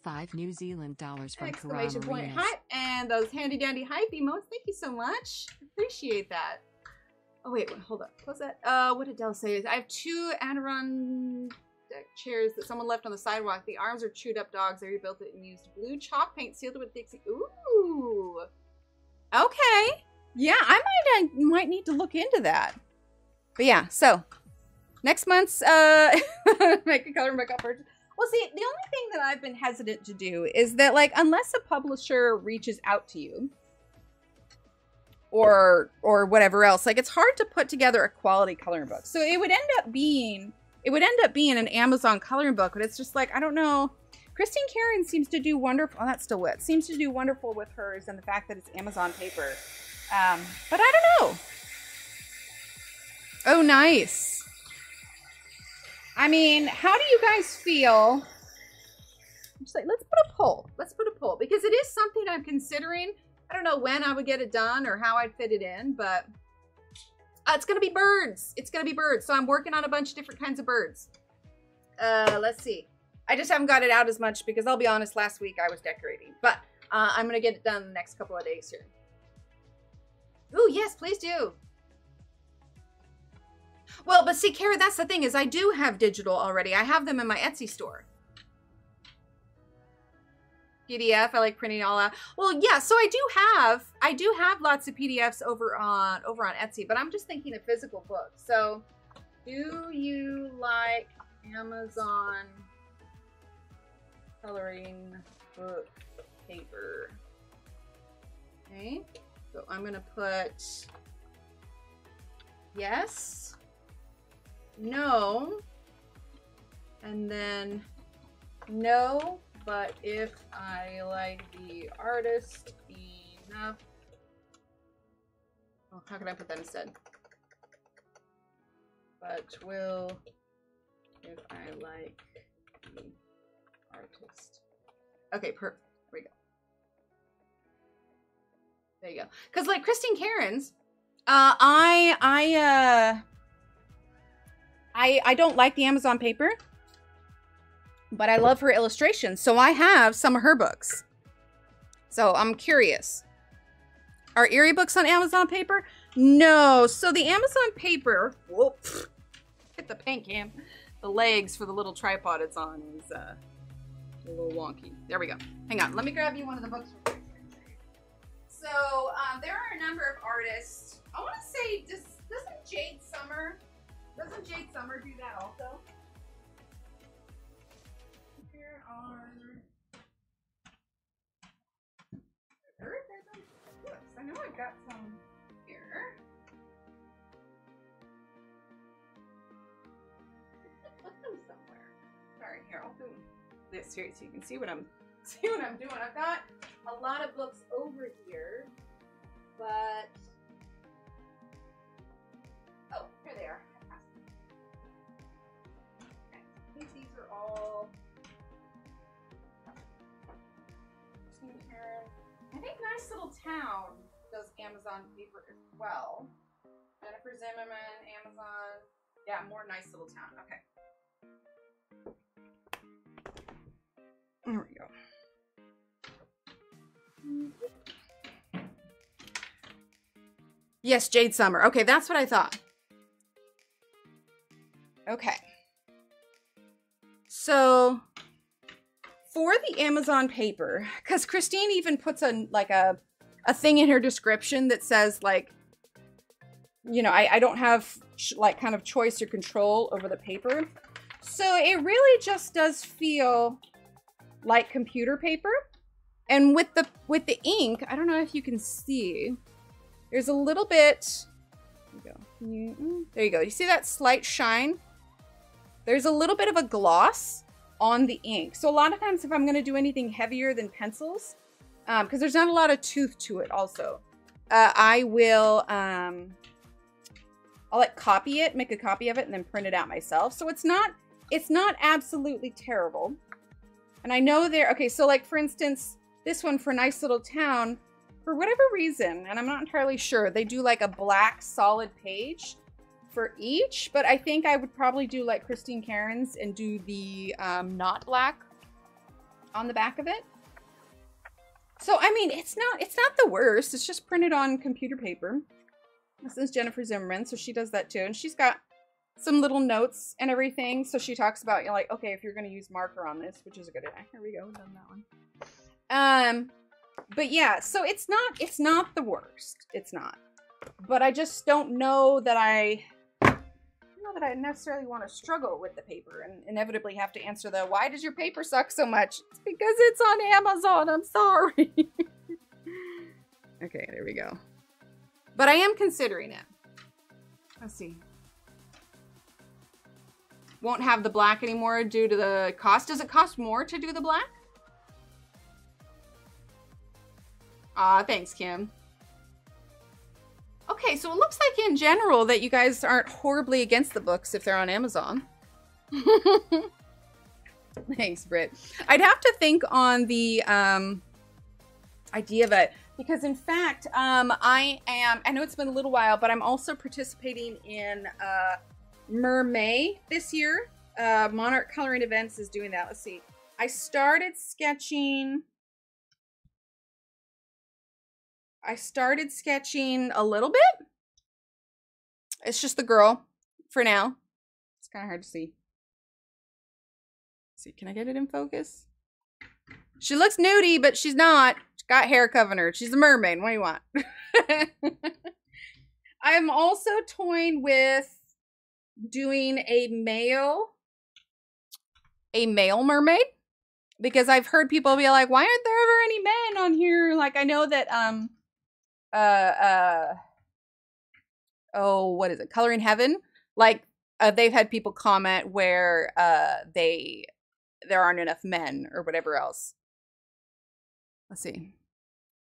Five New Zealand dollars from Exclamation Karama point hype and those handy dandy hype emotes. Thank you so much. Appreciate that. Oh wait, wait, hold up. What's that? Uh, what did Dell say? I have two Adirondack chairs that someone left on the sidewalk. The arms are chewed up dogs. I rebuilt it and used blue chalk paint sealed it with Dixie. Ooh. Okay. Yeah, I might uh, might need to look into that. But yeah, so next month's uh <laughs> make a color makeup purchase. Well, see, the only thing that I've been hesitant to do is that like unless a publisher reaches out to you or or whatever else, like it's hard to put together a quality coloring book. So it would end up being it would end up being an Amazon coloring book, but it's just like I don't know. Christine Karron seems to do wonderful. Oh, that's still wet. Seems to do wonderful with hers and the fact that it's Amazon paper. Um, but I don't know. Oh, nice. I mean, how do you guys feel? I'm just like, let's put a poll. Let's put a poll because it is something I'm considering. I don't know when I would get it done or how I'd fit it in, but uh, it's gonna be birds. It's gonna be birds. So I'm working on a bunch of different kinds of birds. Uh, let's see. I just haven't got it out as much because I'll be honest, last week I was decorating, but uh, I'm gonna get it done the next couple of days here. Oh, yes, please do. Well, but see, Kara, that's the thing is I do have digital already. I have them in my Etsy store. PDF, I like printing all out. Well, yeah, so I do have I do have lots of PDFs over on over on Etsy, but I'm just thinking of physical books. So, do you like Amazon coloring book paper? Okay. So I'm going to put yes, no, and then no, but if I like the artist enough. How can I put that instead? But will if I like the artist. Okay, per there we go. There you go. Cause like Christine Karron's, uh I I uh I I don't like the Amazon paper but I love her illustrations. So I have some of her books. So I'm curious. Are Erie books on Amazon paper? No. So the Amazon paper, whoop, hit the paint cam. The legs for the little tripod it's on is uh, a little wonky. There we go. Hang on. Let me grab you one of the books. So um, there are a number of artists. I want to say, does, doesn't Jade Summer, doesn't Jade Summer do that also? Here are. There's. I know I've got some here. Put them somewhere. Sorry, here I'll do this here so you can see what I'm <laughs> see what I'm doing. I've got a lot of books over here, but Town does Amazon paper as well. Jennifer Zimmerman, Amazon. Yeah, more Nice Little Town. Okay. There we go. Yes, Jade Summer. Okay, that's what I thought. Okay. So for the Amazon paper, because Christine even puts a like a a thing in her description that says like, you know, I, I don't have like kind of choice or control over the paper. So it really just does feel like computer paper. And with the with the ink, I don't know if you can see. There's a little bit. There you go. There you go. You see that slight shine? There's a little bit of a gloss on the ink. So a lot of times if I'm going to do anything heavier than pencils, because um, there's not a lot of tooth to it also, uh, I will, um, I'll like copy it, make a copy of it, and then print it out myself. So it's not, it's not absolutely terrible. And I know there, okay, so like for instance, this one for Nice Little Town, for whatever reason, and I'm not entirely sure, they do like a black solid page for each, but I think I would probably do like Christine Karron's and do the um, not black on the back of it. So I mean, it's not it's not the worst. It's just printed on computer paper. This is Jennifer Zimmerman, so she does that too, and she's got some little notes and everything. So she talks about you know, like, okay, if you're going to use marker on this, which is a good idea. Here we go, done that one. Um, but yeah, so it's not it's not the worst. It's not, but I just don't know that I know that I necessarily want to struggle with the paper and inevitably have to answer the why does your paper suck so much? It's because it's on Amazon. I'm sorry. <laughs> okay, there we go. But I am considering it. Let's see. Won't have the black anymore due to the cost. Does it cost more to do the black? Aw, thanks, Kim. Okay, so it looks like in general that you guys aren't horribly against the books if they're on Amazon. <laughs> Thanks, Britt. I'd have to think on the um, idea of it because, in fact, um, I am. I know it's been a little while, but I'm also participating in uh, Mermay this year. Uh, Monarch Coloring Events is doing that. Let's see. I started sketching. I started sketching a little bit. It's just the girl for now. It's kind of hard to see. Let's see, can I get it in focus? She looks nudie, but she's not. She's got hair covering her. She's a mermaid. What do you want? <laughs> I'm also toying with doing a male a male mermaid because I've heard people be like, "Why aren't there ever any men on here?" Like I know that um uh uh oh what is it? Coloring heaven? Like uh, they've had people comment where uh they there aren't enough men or whatever else. Let's see.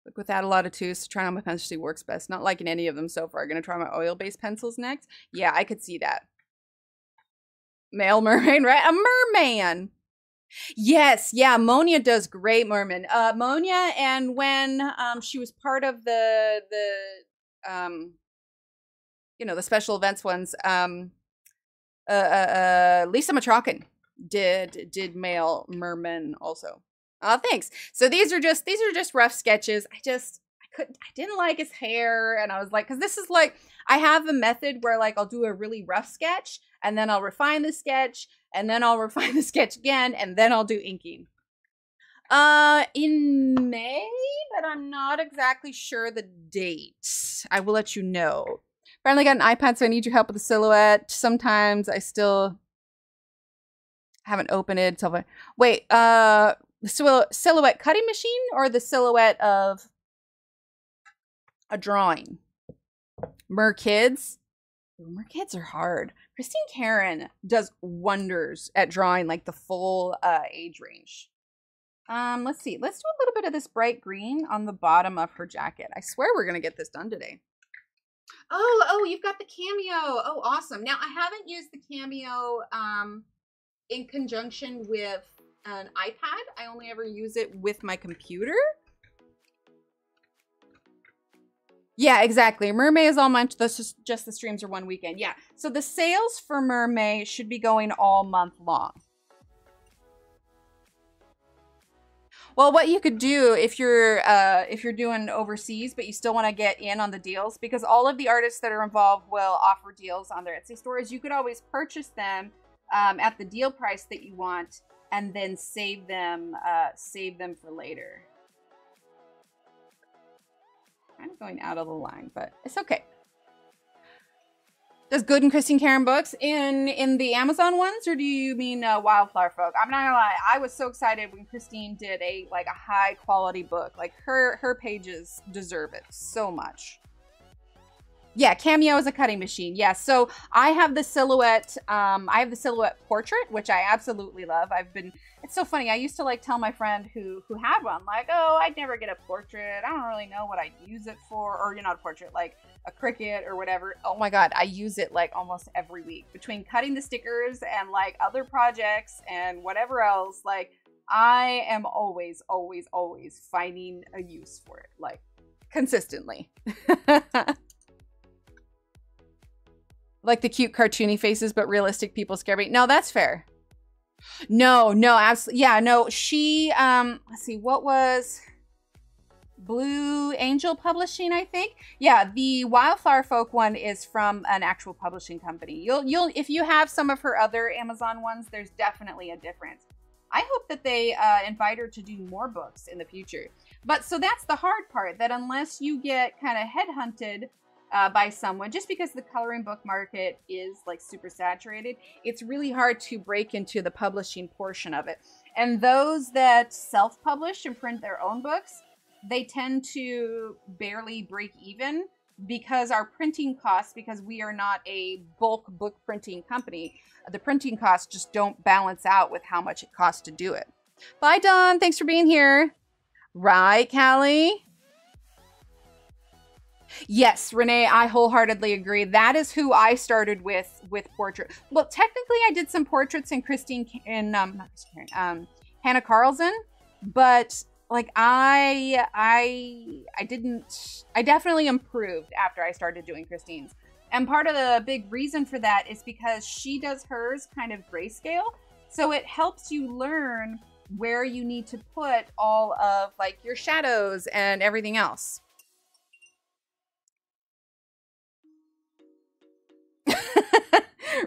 Look without a lot of tools try on my pencil see works best. Not liking any of them so far. Gonna try my oil based pencils next? Yeah i could see that. Male mermaid right? A merman Yes, yeah, Monia does great merman. Uh Monia and when um she was part of the the um you know, the special events ones, um uh, uh, uh Lisa Matrakin did did male merman also. Uh thanks. So these are just these are just rough sketches. I just I couldn't I didn't like his hair and I was like cuz this is like I have a method where like I'll do a really rough sketch and then I'll refine the sketch and then I'll refine the sketch again, and then I'll do inking. Uh, in May, but I'm not exactly sure the date. I will let you know. Finally got an iPad, so I need your help with the silhouette. Sometimes I still haven't opened it. So wait, uh, silhouette cutting machine or the silhouette of a drawing? Mer kids. Mer kids are hard. Christine Karron does wonders at drawing like the full uh, age range. Um, let's see. Let's do a little bit of this bright green on the bottom of her jacket. I swear we're gonna get this done today. Oh, oh, you've got the cameo. Oh, awesome. Now I haven't used the cameo um in conjunction with an iPad. I only ever use it with my computer. Yeah, exactly. Mermay is all month. That's just, just the streams are one weekend. Yeah. So the sales for Mermay should be going all month long. Well, what you could do if you're uh, if you're doing overseas, but you still want to get in on the deals, because all of the artists that are involved will offer deals on their Etsy stores. You could always purchase them um, at the deal price that you want, and then save them uh, save them for later kind of going out of the line, but it's okay. Does Good and Christine Karron books in in the Amazon ones, or do you mean uh, Wildflower Folk? I'm not gonna lie, I was so excited when Christine did a like a high quality book. Like her her pages deserve it so much. Yeah, Cameo is a cutting machine. Yeah, so I have the silhouette. Um, I have the silhouette portrait, which I absolutely love. I've been. It's so funny. I used to like tell my friend who who had one, like, oh, I'd never get a portrait. I don't really know what I'd use it for, or you're not a portrait, like a Cricut or whatever. Oh my god, I use it like almost every week between cutting the stickers and like other projects and whatever else. Like, I am always, always, always finding a use for it, like consistently. <laughs> Like the cute cartoony faces, but realistic people scare me. No, that's fair. No, no, absolutely. Yeah, no, she, um, let's see, what was Blue Angel Publishing, I think. Yeah, the Wildflower Folk one is from an actual publishing company. You'll, you'll, if you have some of her other Amazon ones, there's definitely a difference. I hope that they uh, invite her to do more books in the future. But so that's the hard part that unless you get kind of headhunted uh, by someone, just because the coloring book market is like super saturated, it's really hard to break into the publishing portion of it. And those that self publish and print their own books, they tend to barely break even because our printing costs, because we are not a bulk book printing company, the printing costs just don't balance out with how much it costs to do it. Bye, Don. Thanks for being here. Right, Callie? Yes, Renee, I wholeheartedly agree. That is who I started with with portrait. Well, technically, I did some portraits in Christine in um, um Hanna Karlzon, but like I I I didn't I definitely improved after I started doing Christine's. And part of the big reason for that is because she does hers kind of grayscale. So it helps you learn where you need to put all of like your shadows and everything else.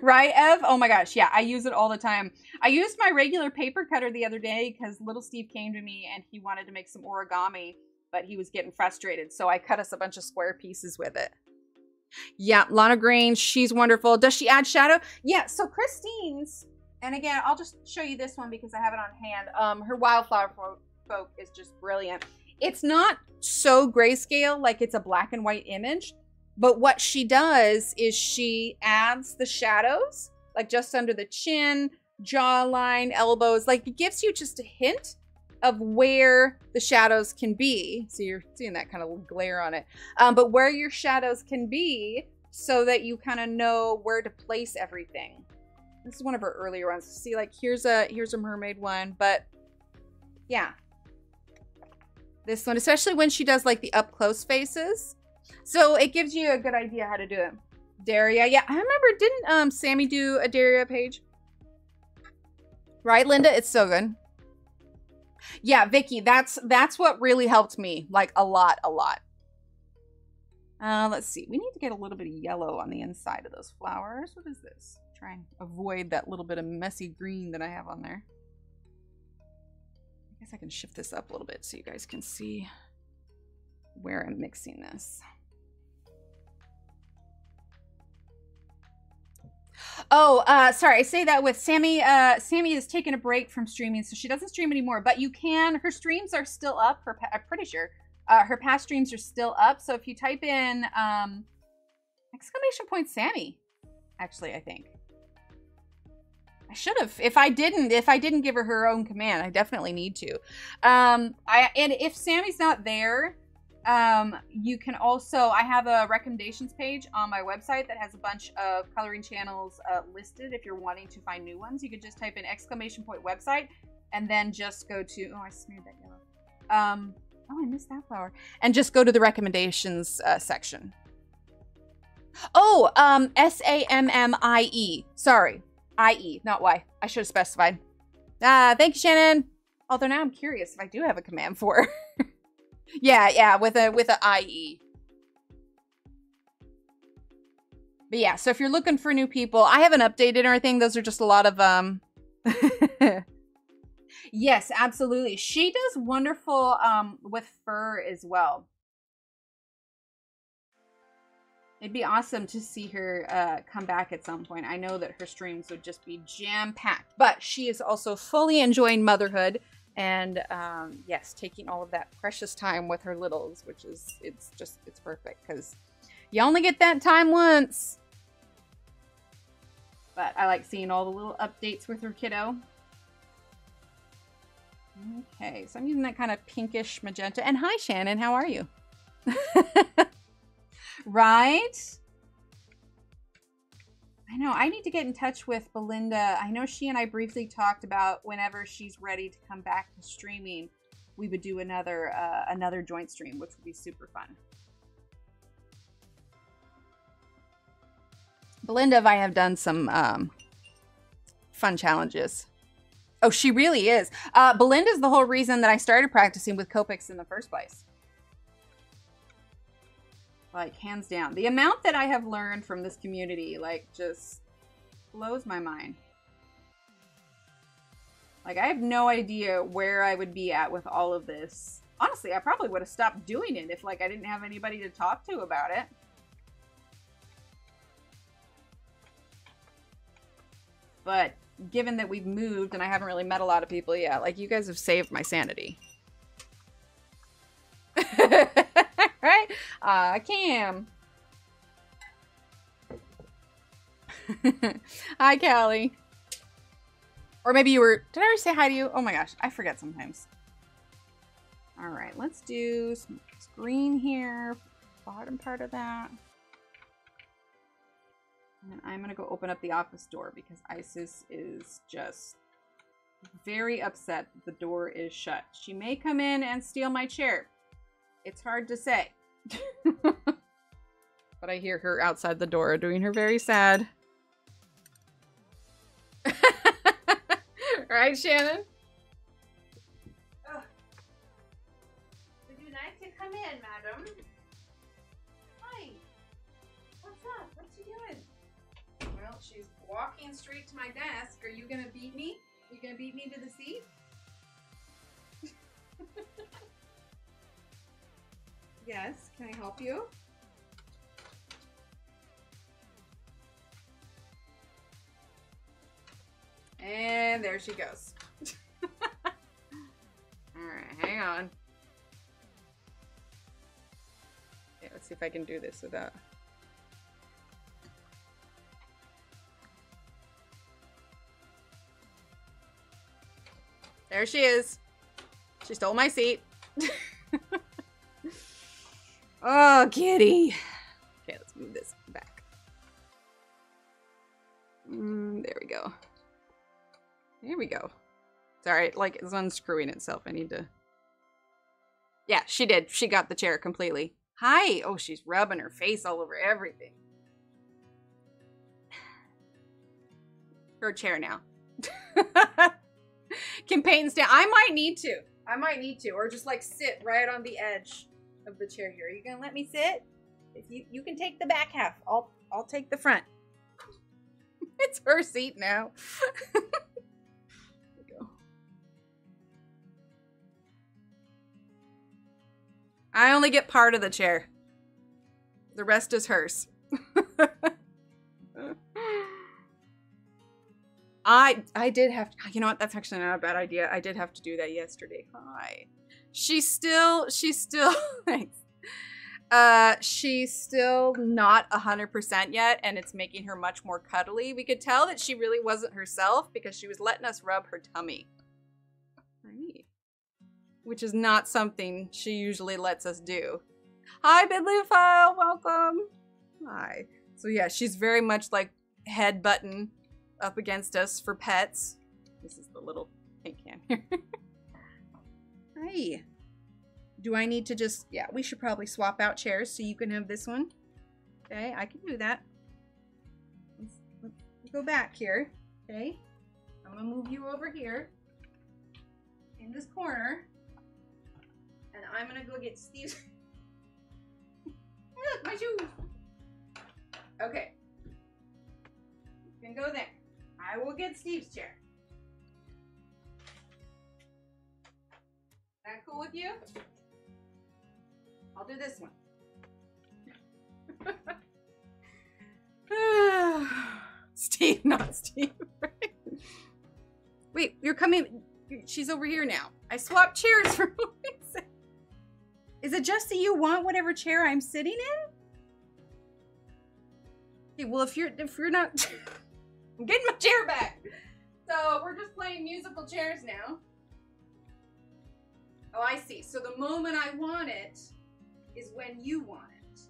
Right, Ev? Oh my gosh, yeah, I use it all the time. I used my regular paper cutter the other day because little Steve came to me and he wanted to make some origami, but he was getting frustrated. So I cut us a bunch of square pieces with it. Yeah, Lana Green, she's wonderful. Does she add shadow? Yeah, so Christine's, and again, I'll just show you this one because I have it on hand. Um, her Wildflower Folk is just brilliant. It's not so grayscale like it's a black and white image, but what she does is she adds the shadows, like just under the chin, jawline, elbows. Like it gives you just a hint of where the shadows can be. So you're seeing that kind of glare on it. Um, but where your shadows can be so that you kind of know where to place everything. This is one of her earlier ones. See, like here's a here's a mermaid one, but yeah. This one, especially when she does like the up close faces. So it gives you a good idea how to do it. Daria, yeah, I remember, didn't um Sammy do a Daria page? Right, Linda? It's so good. Yeah, Vicky, that's that's what really helped me, like a lot, a lot. Uh, let's see. We need to get a little bit of yellow on the inside of those flowers. What is this? Try and avoid that little bit of messy green that I have on there. I guess I can shift this up a little bit so you guys can see where I'm mixing this. Oh, uh, sorry. I say that with Sammy. Uh, Sammy is taking a break from streaming, so she doesn't stream anymore. But you can. Her streams are still up. Her, I'm pretty sure. Uh, her past streams are still up. So if you type in um, exclamation point Sammy, actually, I think I should have. If I didn't, if I didn't give her her own command, I definitely need to. Um, I and if Sammy's not there, um, you can also, I have a recommendations page on my website that has a bunch of coloring channels uh, listed. If you're wanting to find new ones, you could just type in exclamation point website and then just go to, oh, I smeared that yellow. Um, oh, I missed that flower. And just go to the recommendations uh, section. Oh, um, S A M M I E. Sorry, I E, not Y. I should have specified. Ah, thank you, Shannon. Although now I'm curious if I do have a command for. <laughs> Yeah, yeah, with a with a IE. But yeah, so if you're looking for new people, I haven't updated or anything. Those are just a lot of um <laughs> Yes, absolutely. She does wonderful um with fur as well. It'd be awesome to see her uh, come back at some point. I know that her streams would just be jam packed, but she is also fully enjoying motherhood and um, yes, taking all of that precious time with her littles, which is it's just it's perfect because you only get that time once. But I like seeing all the little updates with her kiddo. Okay, so I'm using that kind of pinkish magenta. And hi, Shannon, how are you? <laughs> right? I know. I need to get in touch with Belinda. I know she and I briefly talked about whenever she's ready to come back to streaming, we would do another uh, another joint stream, which would be super fun. Belinda I have done some um, fun challenges. Oh, she really is. Uh, Belinda's the whole reason that I started practicing with Copics in the first place. Like, hands down. The amount that I have learned from this community, like, just blows my mind. Like, I have no idea where I would be at with all of this. Honestly, I probably would have stopped doing it if, like, I didn't have anybody to talk to about it. But given that we've moved and I haven't really met a lot of people yet, like you guys have saved my sanity. <laughs> <laughs> right? Uh, Cam. <laughs> hi, Callie. Or maybe you were. Did I ever say hi to you? Oh my gosh, I forget sometimes. All right, let's do some screen here. Bottom part of that. And I'm going to go open up the office door because Isis is just very upset the door is shut. She may come in and steal my chair. It's hard to say. <laughs> but I hear her outside the door doing her very sad. <laughs> right, Shannon? Would you like to come in, madam? Hi. What's up? What you doing? Well, she's walking straight to my desk. Are you gonna beat me? You gonna beat me to the seat? <laughs> yes, can I help you? And there she goes. <laughs> Alright, hang on. Okay, let's see if I can do this without. There she is. She stole my seat. <laughs> oh, kitty. Okay, let's move this back. Mm, there we go. Here we go. Sorry, like it's unscrewing itself. I need to. Yeah, she did. She got the chair completely. Hi. Oh, she's rubbing her face all over everything. <sighs> Her chair now. <laughs> Can Peyton stand? I might need to. I might need to, or just like sit right on the edge of the chair here. Are you gonna let me sit? If you you can take the back half, I'll I'll take the front. <laughs> it's her seat now. <laughs> I only get part of the chair. The rest is hers. <laughs> I I did have to, you know what that's actually not a bad idea. I did have to do that yesterday. Hi. She's still she's still <laughs> thanks. Uh she's still not a hundred percent yet, and it's making her much more cuddly. We could tell that she really wasn't herself because she was letting us rub her tummy. Right. Which is not something she usually lets us do. Hi, Bidlufa, welcome. Hi. So yeah, she's very much like head button up against us for pets. This is the little paint can here. <laughs> Hi. Do I need to just, yeah, we should probably swap out chairs so you can have this one. Okay, I can do that. Let's, let's go back here. Okay. I'm gonna move you over here in this corner. And I'm gonna go get Steve's. <laughs> Look, my shoes. Okay. You can go there. I will get Steve's chair. That cool with you? I'll do this one. <laughs> Steve, not Steve. Wait, you're coming. She's over here now. I swapped chairs for <laughs> Is it just that you want whatever chair I'm sitting in? Okay, well if you're if you're not <laughs> I'm getting my chair back. So we're just playing musical chairs now. Oh, I see. So the moment I want it is when you want it.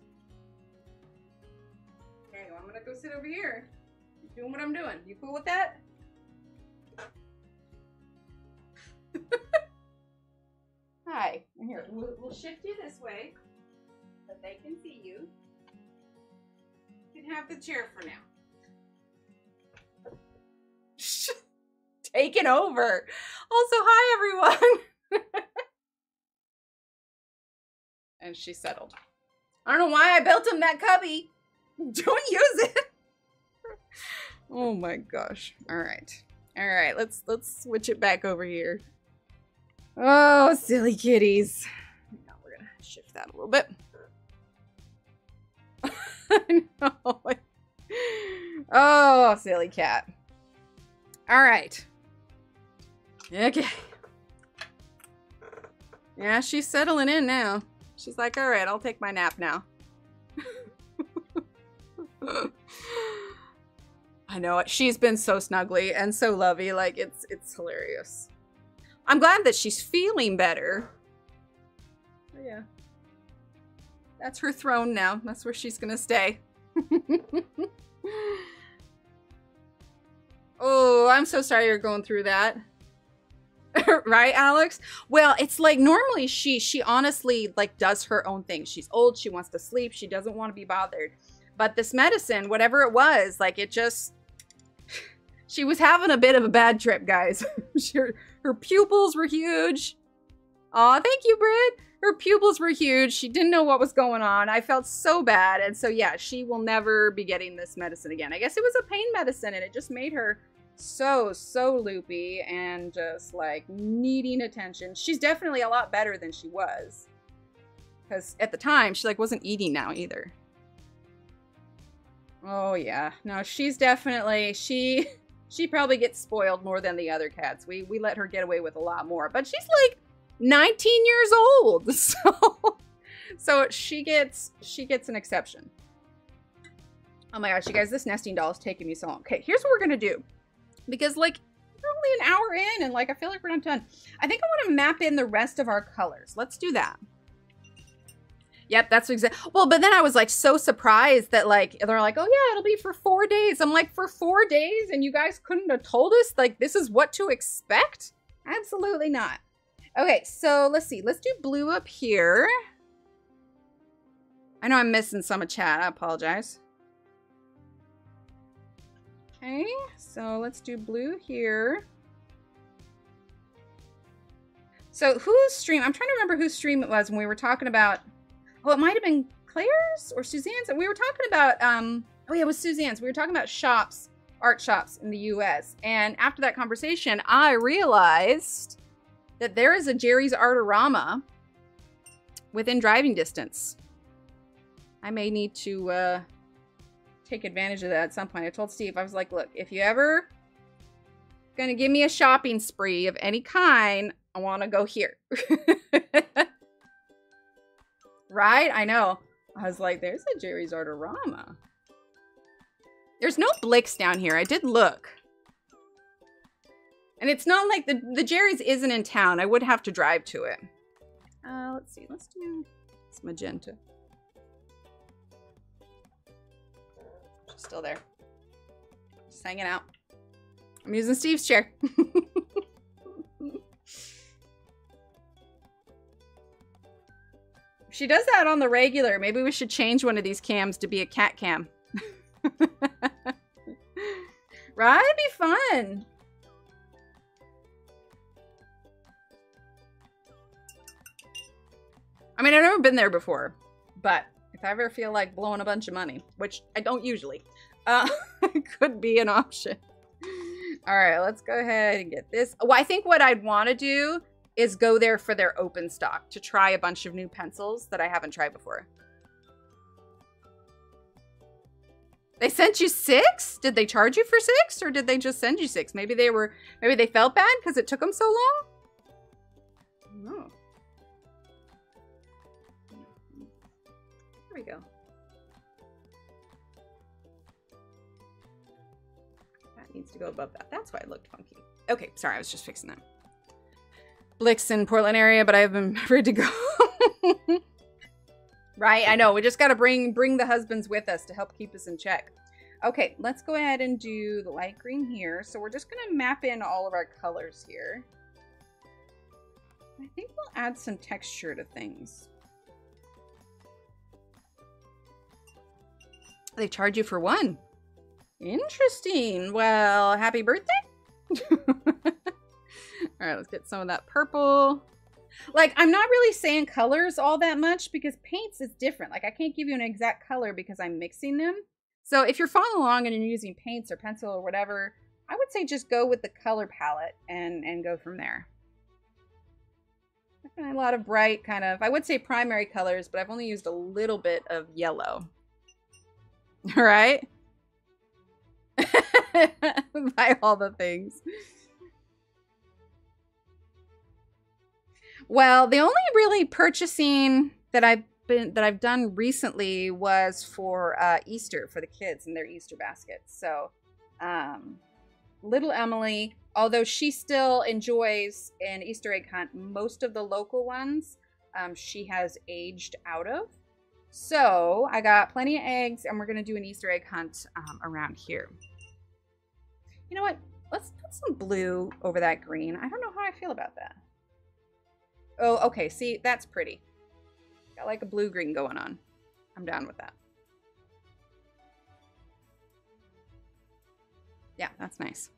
Okay, well, I'm gonna go sit over here. Doing what I'm doing. You cool with that? <laughs> Hi. Here, we'll, we'll shift you this way so they can see you. You can have the chair for now. <laughs> Taken over. Also, hi everyone. <laughs> and she settled. I don't know why I built him that cubby. <laughs> Don't use it. <laughs> oh my gosh. All right. All right, let's let's switch it back over here. Oh, silly kitties. Now we're gonna shift that a little bit. <laughs> I. Oh, silly cat. All right. Okay. Yeah, she's settling in now. She's like, all right, I'll take my nap now. <laughs> I know it. She's been so snuggly and so lovey. Like it's it's hilarious. I'm glad that she's feeling better. Oh, yeah. That's her throne now. That's where she's gonna stay. <laughs> oh, I'm so sorry you're going through that. <laughs> right, Alex? Well, it's like normally she she honestly like does her own thing. She's old, she wants to sleep, she doesn't want to be bothered. But this medicine, whatever it was, like it just <laughs> she was having a bit of a bad trip, guys. <laughs> her, her pupils were huge. Aw, thank you, Britt. Her pupils were huge. She didn't know what was going on. I felt so bad. And so, yeah, she will never be getting this medicine again. I guess it was a pain medicine and it just made her so, so loopy and just like needing attention. She's definitely a lot better than she was. Because at the time, she like wasn't eating now either. Oh yeah. No, she's definitely she she probably gets spoiled more than the other cats. We we let her get away with a lot more. But she's like 19 years old. <laughs> So so she gets she gets an exception. Oh my gosh, you guys, this nesting doll is taking me so long. Okay, here's what we're gonna do. Because like we're only an hour in and like I feel like we're not done. I think I want to map in the rest of our colors. Let's do that. Yep, that's exactly. Well, but then I was like so surprised that like they're like, oh yeah, it'll be for four days. I'm like, for four days, and you guys couldn't have told us like this is what to expect? Absolutely not. Okay, so let's see. Let's do blue up here. I know I'm missing some of chat. I apologize. Okay, so let's do blue here. So whose stream? I'm trying to remember whose stream it was when we were talking about oh, it might have been Claire's or Suzanne's. We were talking about, um, oh yeah, it was Suzanne's. We were talking about shops, art shops in the US. And after that conversation, I realized that there is a Jerry's Artorama within driving distance. I may need to uh, take advantage of that at some point. I told Steve, I was like, look, if you ever gonna give me a shopping spree of any kind, I want to go here. <laughs> Right? I know. I was like, there's a Jerry's Artorama. There's no Blick's down here. I did look. And it's not like the, the Jerry's isn't in town. I would have to drive to it. Uh, let's see. Let's do this magenta. Still there. Just hanging out. I'm using Steve's chair. <laughs> She does that on the regular. Maybe we should change one of these cams to be a cat cam. <laughs> right? It'd be fun. I mean, I've never been there before, but if I ever feel like blowing a bunch of money, which I don't usually, uh, <laughs> could be an option. <laughs> All right, let's go ahead and get this. Well, I think what I'd want to do is go there for their open stock to try a bunch of new pencils that I haven't tried before. They sent you six? Did they charge you for six or did they just send you six? Maybe they were, maybe they felt bad because it took them so long? Needs to go above that. That's why it looked funky. Okay, sorry, I was just fixing that. Blick's in Portland area, but I've been <laughs> afraid to go. right? I know. We just got to bring bring the husbands with us to help keep us in check. Okay, let's go ahead and do the light green here. So we're just going to map in all of our colors here. I think we'll add some texture to things. They charge you for one. Interesting. Well, happy birthday. <laughs> All right, let's get some of that purple. Like, I'm not really saying colors all that much because paints is different. Like, I can't give you an exact color because I'm mixing them. So if you're following along and you're using paints or pencil or whatever, I would say just go with the color palette and, and go from there. A lot of bright kind of, I would say primary colors, but I've only used a little bit of yellow. All <laughs> right? <laughs> Buy all the things. Well, the only really purchasing that I've been that I've done recently was for uh, Easter for the kids and their Easter baskets. So, um, little Emily, although she still enjoys an Easter egg hunt, most of the local ones um, she has aged out of. So I got plenty of eggs, and we're gonna do an Easter egg hunt um, around here. You know what? Let's put some blue over that green. I don't know how I feel about that. Oh, okay. See, that's pretty. Got like a blue green going on. I'm down with that. Yeah, that's nice.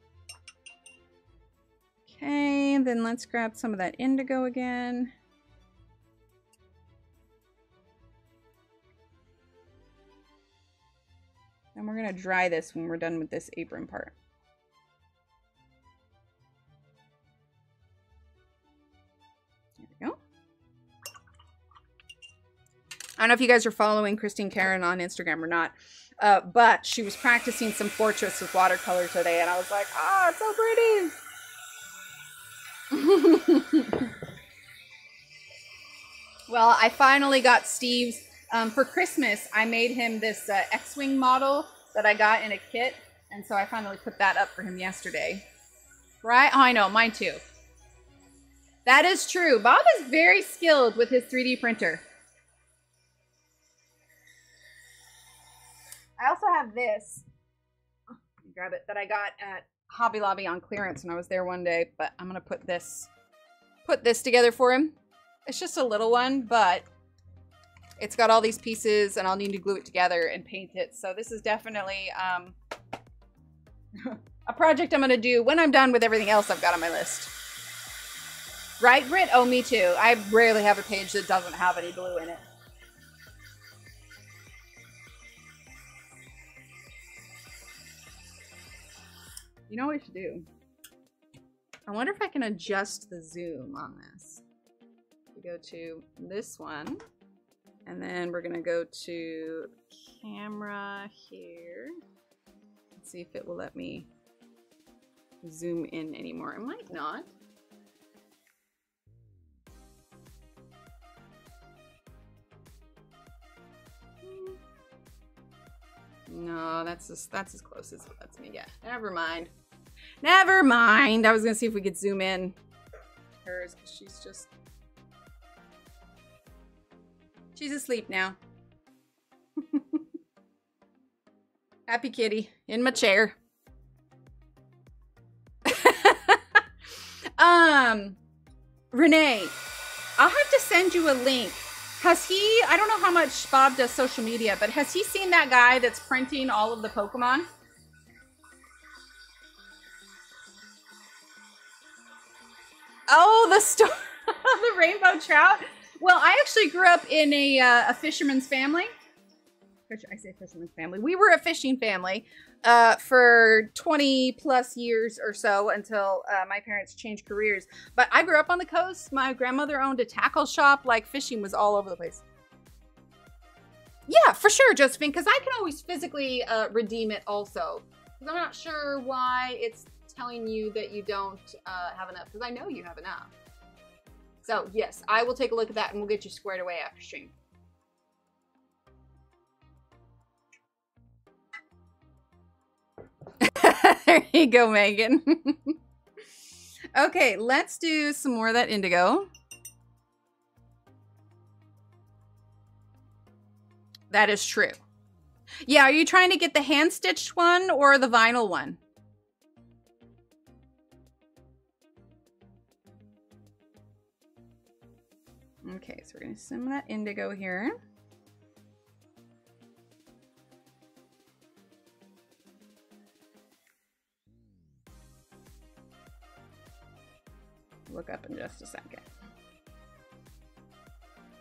Okay, then let's grab some of that indigo again. And we're going to dry this when we're done with this apron part. I don't know if you guys are following Christine Karron on Instagram or not, uh, but she was practicing some portraits with watercolor today, and I was like, ah, oh, it's so pretty. <laughs> well, I finally got Steve's. Um, for Christmas, I made him this uh, X-Wing model that I got in a kit, and so I finally put that up for him yesterday. Right? Oh, I know, mine too. That is true. Bob is very skilled with his 3D printer. I also have this. Grab it that I got at Hobby Lobby on clearance when I was there one day, but I'm gonna put this put this together for him. It's just a little one, but it's got all these pieces and I'll need to glue it together and paint it. So this is definitely um, <laughs> a project I'm gonna do when I'm done with everything else I've got on my list. Right, Britt? Oh, me too. I rarely have a page that doesn't have any blue in it. You know what we should do? I wonder if I can adjust the zoom on this. We go to this one, and then we're gonna go to camera here. Let's see if it will let me zoom in anymore. It might not. No, that's as that's as close as it lets me get. Never mind. Never mind. I was gonna see if we could zoom in hers she's just she's asleep now. <laughs> Happy kitty in my chair. <laughs> um, Renee, I'll have to send you a link has he, I don't know how much Bob does social media, but has he seen that guy that's printing all of the Pokemon? Oh, the story <laughs> the rainbow trout. Well, I actually grew up in a, uh, a fisherman's family. I say fisherman's family. We were a fishing family uh, for 20 plus years or so until uh, my parents changed careers. But I grew up on the coast. My grandmother owned a tackle shop. Like fishing was all over the place. Yeah, for sure, Josephine, because I can always physically uh, redeem it also. Because I'm not sure why it's telling you that you don't uh, have enough, because I know you have enough. So, yes, I will take a look at that and we'll get you squared away after stream. <laughs> there you go, Megan. <laughs> okay, let's do some more of that indigo. That is true. Yeah, are you trying to get the hand-stitched one or the vinyl one? Okay, so we're to sim that indigo here. look up in just a second.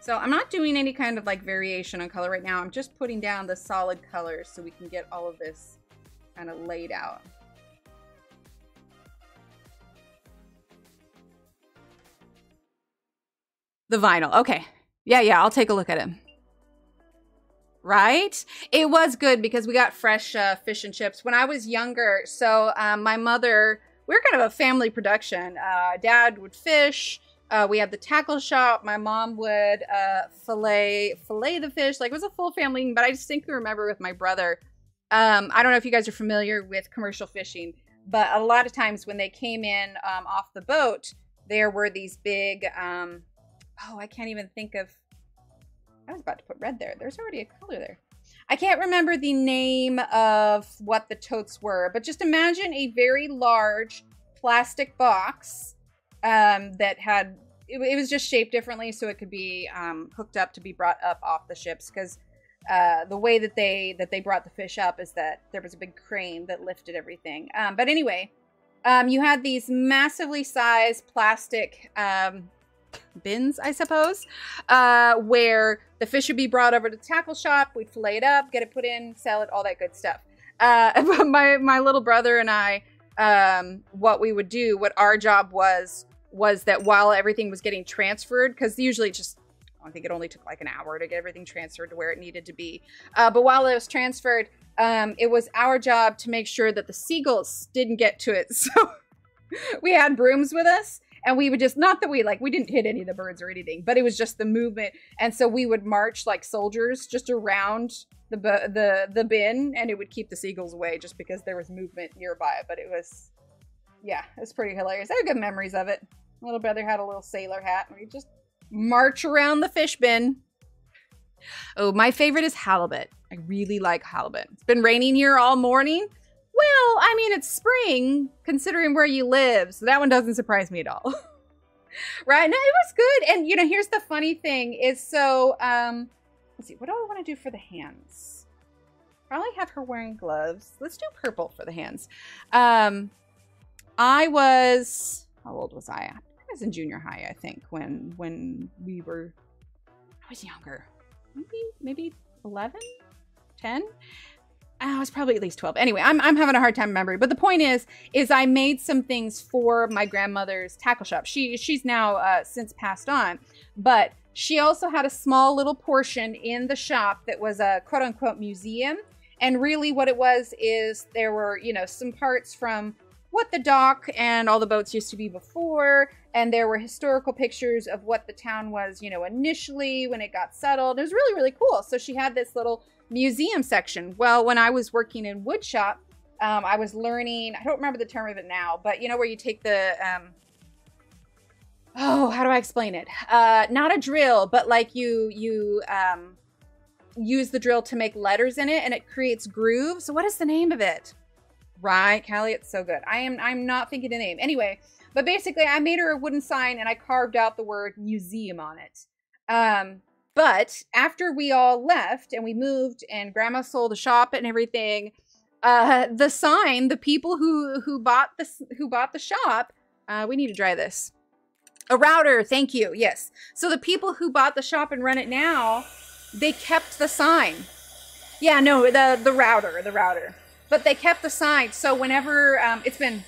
So I'm not doing any kind of like variation on color right now. I'm just putting down the solid colors so we can get all of this kind of laid out. The vinyl. Okay. Yeah, yeah, I'll take a look at it. Right? It was good because we got fresh uh, fish and chips when I was younger. So um, my mother, we were kind of a family production. Uh, Dad would fish. Uh, we had the tackle shop. My mom would uh, fillet fillet the fish. Like it was a full family. But I distinctly remember with my brother. Um, I don't know if you guys are familiar with commercial fishing, but a lot of times when they came in um, off the boat, there were these big. Um, oh, I can't even think of. I was about to put red there. There's already a color there. I can't remember the name of what the totes were, but just imagine a very large plastic box um, that had it, it, was just shaped differently so it could be um, hooked up to be brought up off the ships because uh, the way that they that they brought the fish up is that there was a big crane that lifted everything. Um, but anyway, um, you had these massively sized plastic um, bins, I suppose, uh, where the fish would be brought over to the tackle shop. We'd fillet it up, get it put in, sell it, all that good stuff. Uh, <laughs> my my little brother and I, um, what we would do, what our job was, was that while everything was getting transferred, because usually just I think it only took like an hour to get everything transferred to where it needed to be. Uh, but while it was transferred, um, it was our job to make sure that the seagulls didn't get to it. <laughs> So we had brooms with us and we would just not that we like we didn't hit any of the birds or anything but it was just the movement. And so we would march like soldiers just around the the the bin and it would keep the seagulls away just because there was movement nearby. But it was yeah it was pretty hilarious. I have good memories of it. My little brother had a little sailor hat and we just march around the fish bin. Oh my favorite is halibut. I really like halibut. It's been raining here all morning well, I mean, it's spring considering where you live, so that one doesn't surprise me at all. <laughs> right? No, it was good. And you know, here's the funny thing is so um let's see, what do I want to do for the hands? Probably have her wearing gloves. Let's do purple for the hands. Um I was how old was I? I was in junior high, I think, when when we were I was younger. Maybe maybe 11, 10. I was probably at least 12. Anyway, I'm, I'm having a hard time remembering. But the point is, is I made some things for my grandmother's tackle shop. She she's now uh, since passed on, but she also had a small little portion in the shop that was a quote unquote museum. And really, what it was is there were you know some parts from what the dock and all the boats used to be before, and there were historical pictures of what the town was you know initially when it got settled. It was really really cool. So she had this little museum section. Well, when I was working in woodshop, um, I was learning, I don't remember the term of it now, but you know where you take the, um, oh, how do I explain it? Uh, not a drill, but like you, you, um, use the drill to make letters in it and it creates grooves. What is the name of it? Right, Callie, it's so good. I am, I'm not thinking the name. Anyway, but basically I made her a wooden sign and I carved out the word museum on it. Um, but after we all left and we moved and grandma sold the shop and everything, uh, the sign, the people who who bought the who bought the shop, uh, we need to dry this. A router, thank you. Yes. So the people who bought the shop and run it now, they kept the sign. Yeah, no, the the router, the router. But they kept the sign. So whenever um, it's been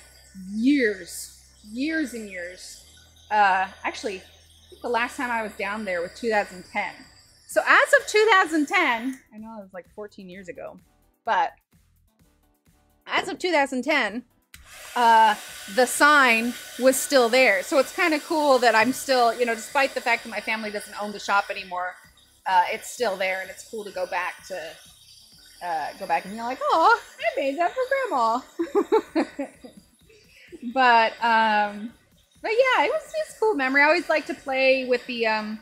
years, years and years. Uh, actually, the last time I was down there was 2010. So as of 2010, I know it was like 14 years ago, but as of 2010, uh, the sign was still there. So it's kind of cool that I'm still, you know, despite the fact that my family doesn't own the shop anymore, uh, it's still there, and it's cool to go back to uh, go back and be like, oh, I made that for grandma. <laughs> but um, but yeah, it was just cool memory. I always like to play with the um,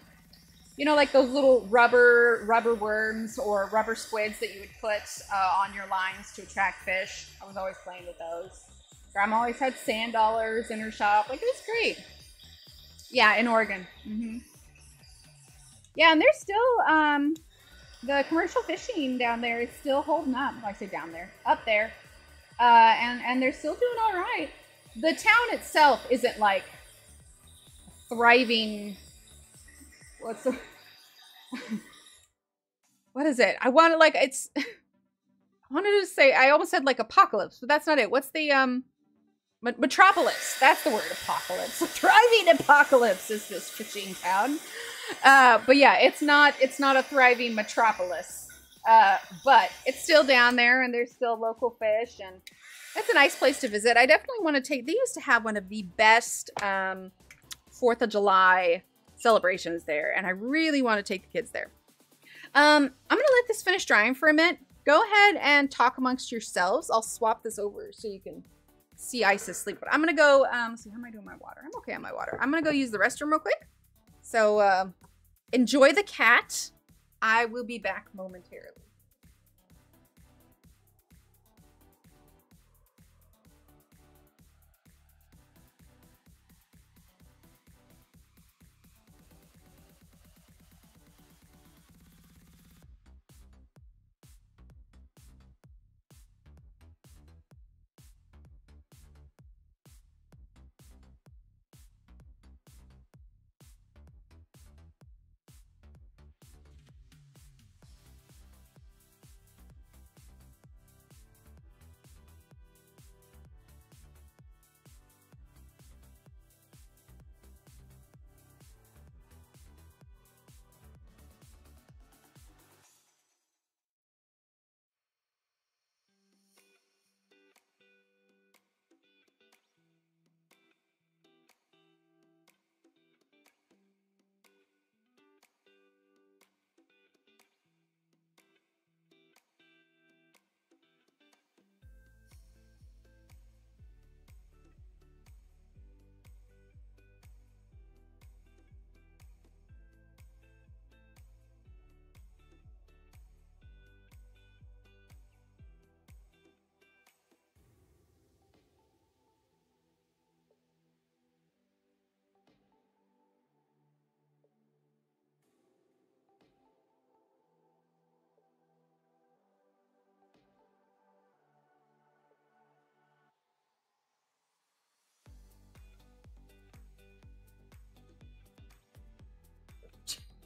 you know, like those little rubber rubber worms or rubber squids that you would put uh, on your lines to attract fish. I was always playing with those. Grandma always had sand dollars in her shop. Like it was great. Yeah, in Oregon. Mm-hmm. Yeah, and there's still um, the commercial fishing down there is still holding up. I say down there, up there, uh, and and they're still doing all right. The town itself isn't like thriving. What's the. <laughs> what is it? I wanted like it's. <laughs> I wanted to say I almost said like apocalypse, but that's not it. What's the um. Metropolis. That's the word. Apocalypse. <laughs> Thriving apocalypse is this fishing town. Uh, but yeah, it's not. It's not a thriving metropolis. Uh, but it's still down there, and there's still local fish, and it's a nice place to visit. I definitely want to take. They used to have one of the best um, Fourth of July celebrations there, and I really want to take the kids there. Um, I'm gonna let this finish drying for a minute. Go ahead and talk amongst yourselves. I'll swap this over so you can see Isis sleep. But I'm gonna go. Um, see how am I doing my water? I'm okay on my water. I'm gonna go use the restroom real quick. So uh, enjoy the cat. I will be back momentarily.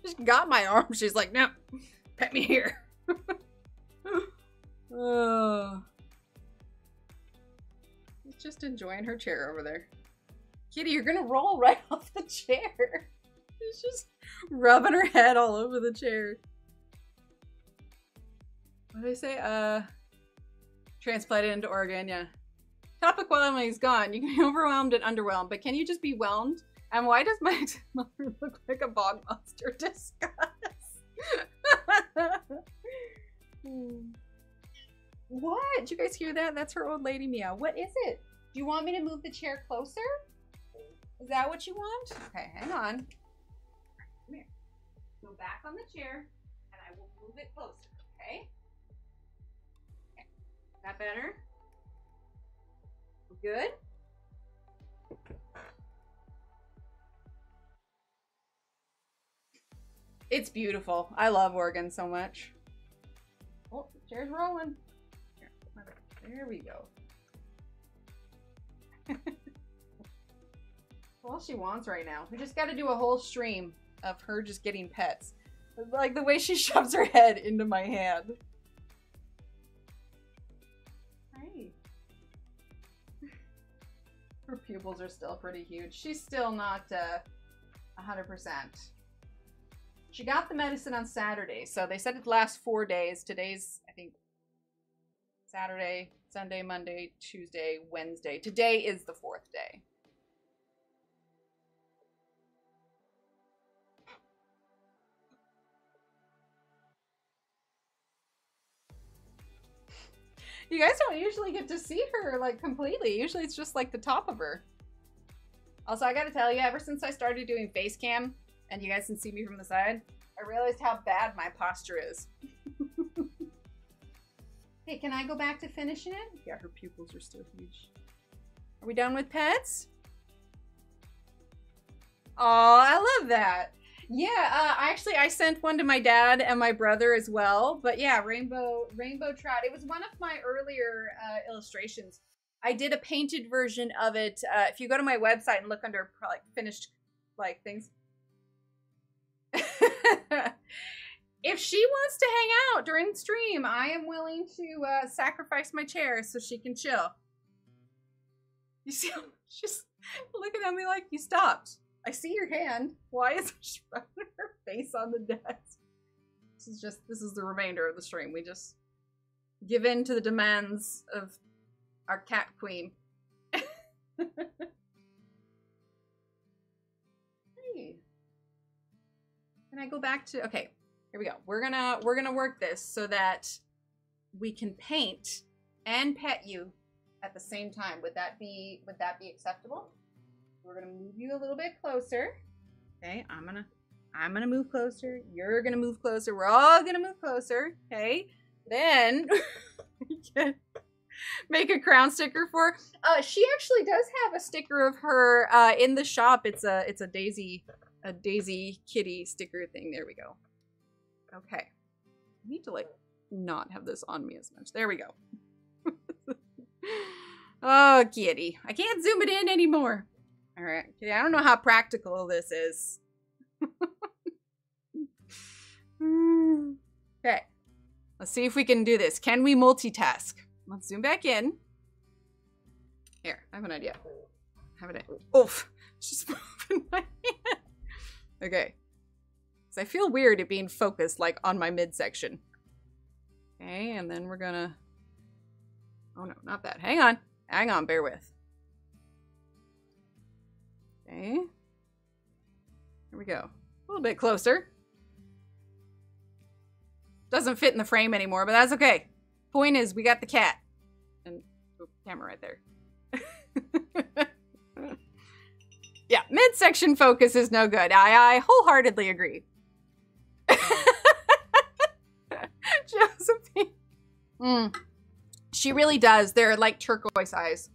She got my arm. She's like, no, pet me here. <laughs> oh. She's just enjoying her chair over there. Kitty, you're gonna roll right <laughs> off the chair. She's just rubbing her head all over the chair. What did I say? Uh, transplanted into Oregon, yeah. Topic while he's gone. You can be <laughs> overwhelmed and underwhelmed, but can you just be whelmed? And why does my <laughs> mother look like a bog monster? <laughs> Discuss. Hmm. what? Did you guys hear that? That's her old lady meow. What is it? Do you want me to move the chair closer? Is that what you want? Okay, hang on. Come here. Go back on the chair, and I will move it closer. Okay. okay. That better? Good. It's beautiful. I love Oregon so much. Oh, the chair's rolling. There we go. <laughs> all she wants right now. We just got to do a whole stream of her just getting pets. Like the way she <laughs> shoves her head into my hand. Hi. <laughs> Her pupils are still pretty huge. She's still not uh, 100%. She got the medicine on Saturday, so they said it lasts four days. Today's, I think, Saturday, Sunday, Monday, Tuesday, Wednesday. Today is the fourth day. You guys don't usually get to see her like completely. Usually it's just like the top of her. Also, I gotta tell you, ever since I started doing face cam, and you guys can see me from the side, I realized how bad my posture is. <laughs> hey, can I go back to finishing it? Yeah, her pupils are still huge. Are we done with pets? Oh, I love that. Yeah, uh, actually, I sent one to my dad and my brother as well. But yeah, rainbow rainbow trout. It was one of my earlier uh, illustrations. I did a painted version of it. Uh, if you go to my website and look under like finished like things. <laughs> if she wants to hang out during stream, I am willing to uh, sacrifice my chair so she can chill. You see, <laughs> she's looking at me like you stopped. I see your hand. Why is <laughs> she rubbing her face on the desk? This is just this is the remainder of the stream. We just give in to the demands of our cat queen. Can I go back to okay, here we go. We're gonna we're gonna work this so that we can paint and pet you at the same time. Would that be would that be acceptable? We're gonna move you a little bit closer. Okay, I'm gonna I'm gonna move closer. You're gonna move closer. We're all gonna move closer. Okay. Then <laughs> we can make a crown sticker for. Uh, she actually does have a sticker of her uh, in the shop. It's a it's a Daisy a Daisy Kitty sticker thing. There we go. Okay. I need to like not have this on me as much. There we go. <laughs> oh, kitty. I can't zoom it in anymore. All right. Kitty, I don't know how practical this is. <laughs> okay. Let's see if we can do this. Can we multitask? Let's zoom back in. Here, I have an idea. I have an idea. Oof. She's <laughs> moving my hand. Okay. I feel weird at being focused like on my midsection. Okay, and then we're gonna Oh no, not that. Hang on. Hang on, bear with. Okay. Here we go. A little bit closer. Doesn't fit in the frame anymore, but that's okay. Point is, we got the cat. And oh, camera right there. <laughs> yeah, midsection focus is no good. I, I wholeheartedly agree. <laughs> Josephine. Mm. She really does. They're like turquoise eyes.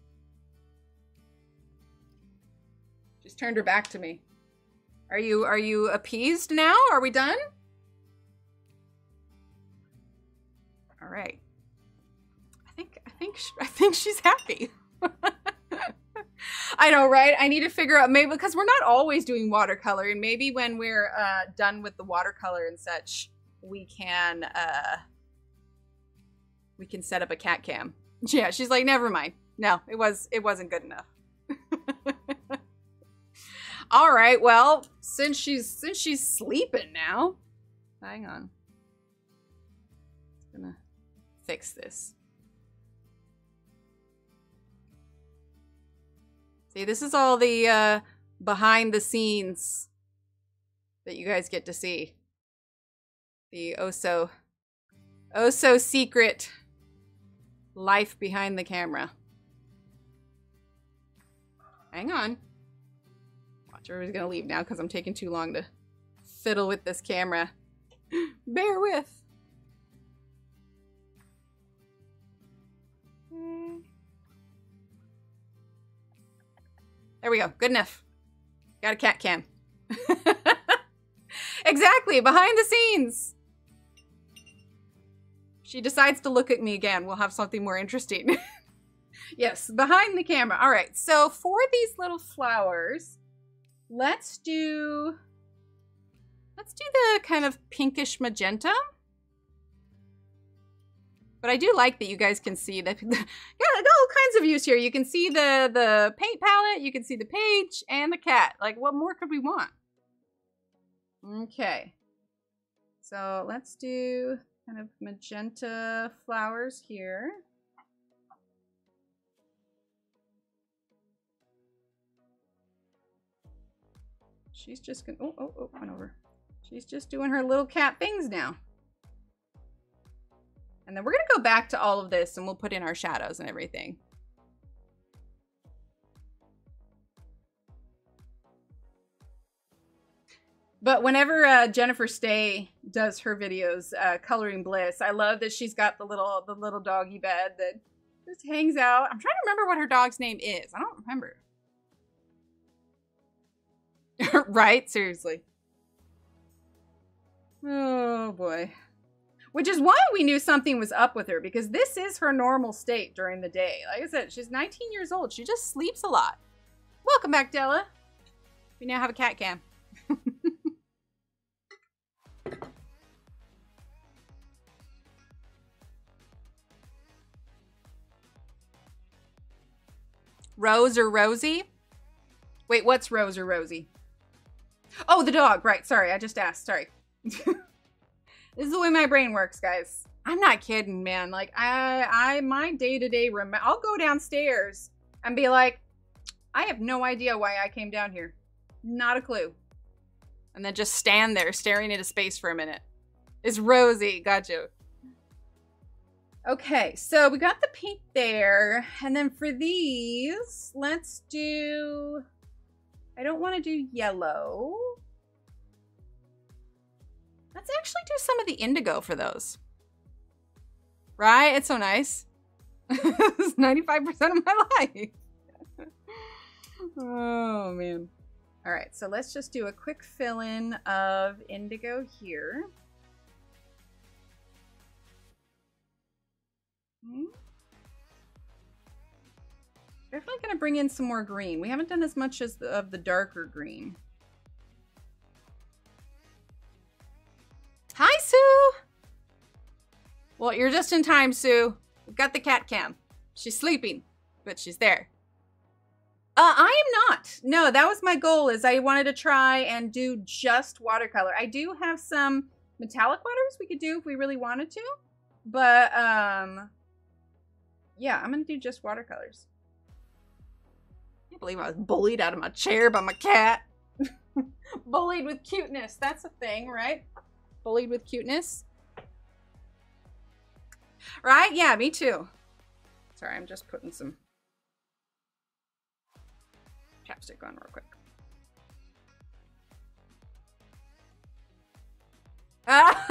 She's turned her back to me. Are you are you appeased now? Are we done? All right. I think I think I think she's happy. <laughs> <laughs> I know, right? I need to figure out maybe because we're not always doing watercolor, and maybe when we're uh, done with the watercolor and such, we can uh, we can set up a cat cam. <laughs> Yeah, she's like, never mind. No, it was it wasn't good enough. <laughs> All right, well, since she's since she's sleeping now, hang on. Gonna fix this. See, this is all the uh, behind the scenes that you guys get to see. The oh so oh so secret life behind the camera. Hang on. Watch, everybody's gonna leave now because I'm taking too long to fiddle with this camera. <gasps> Bear with. There we go. Good enough. Got a cat cam. <laughs> exactly. Behind the scenes. She decides to look at me again. We'll have something more interesting. <laughs> yes, behind the camera. All right. So for these little flowers, let's do let's do the kind of pinkish magenta. But I do like that you guys can see that. <laughs> Yeah, all kinds of views here. You can see the the paint palette, you can see the page, and the cat. Like, what more could we want? Okay. So let's do kind of magenta flowers here. She's just gonna, oh, oh, oh, went over. She's just doing her little cat things now. And then we're going to go back to all of this and we'll put in our shadows and everything. But whenever uh, Jennifer Stay does her videos, uh, coloring bliss, I love that she's got the little the little doggy bed that just hangs out. I'm trying to remember what her dog's name is. I don't remember. <laughs> right? Seriously. Oh boy. Which is why we knew something was up with her because this is her normal state during the day. Like I said, she's 19 years old. She just sleeps a lot. Welcome back, Della. We now have a cat cam. <laughs> Rose or Rosie? Wait, what's Rose or Rosie? Oh, the dog. Right. Sorry. I just asked. Sorry. <laughs> this is the way my brain works, guys. I'm not kidding, man. Like I I my day-to-day rem- I'll go downstairs and be like, I have no idea why I came down here. Not a clue. And then just stand there staring into space for a minute. It's Rosie. Got you. Okay, so we got the pink there. And then for these, let's do... I don't want to do yellow. Let's actually do some of the indigo for those. Right? It's so nice. <laughs> it's 95% of my life. <laughs> oh, man. All right, so let's just do a quick fill in of indigo here. Hmm. Definitely going to bring in some more green. We haven't done as much as the, of the darker green. Sue! Well, you're just in time, Sue. We've got the cat cam. She's sleeping, but she's there. Uh, I am not. No, that was my goal is I wanted to try and do just watercolor. I do have some metallic waters we could do if we really wanted to. But, um, yeah, I'm going to do just watercolors. I can't believe I was bullied out of my chair by my cat. <laughs> bullied with cuteness. That's a thing, right? Bullied with cuteness. Right? Yeah, me too. Sorry, I'm just putting some chapstick on real quick. Ah!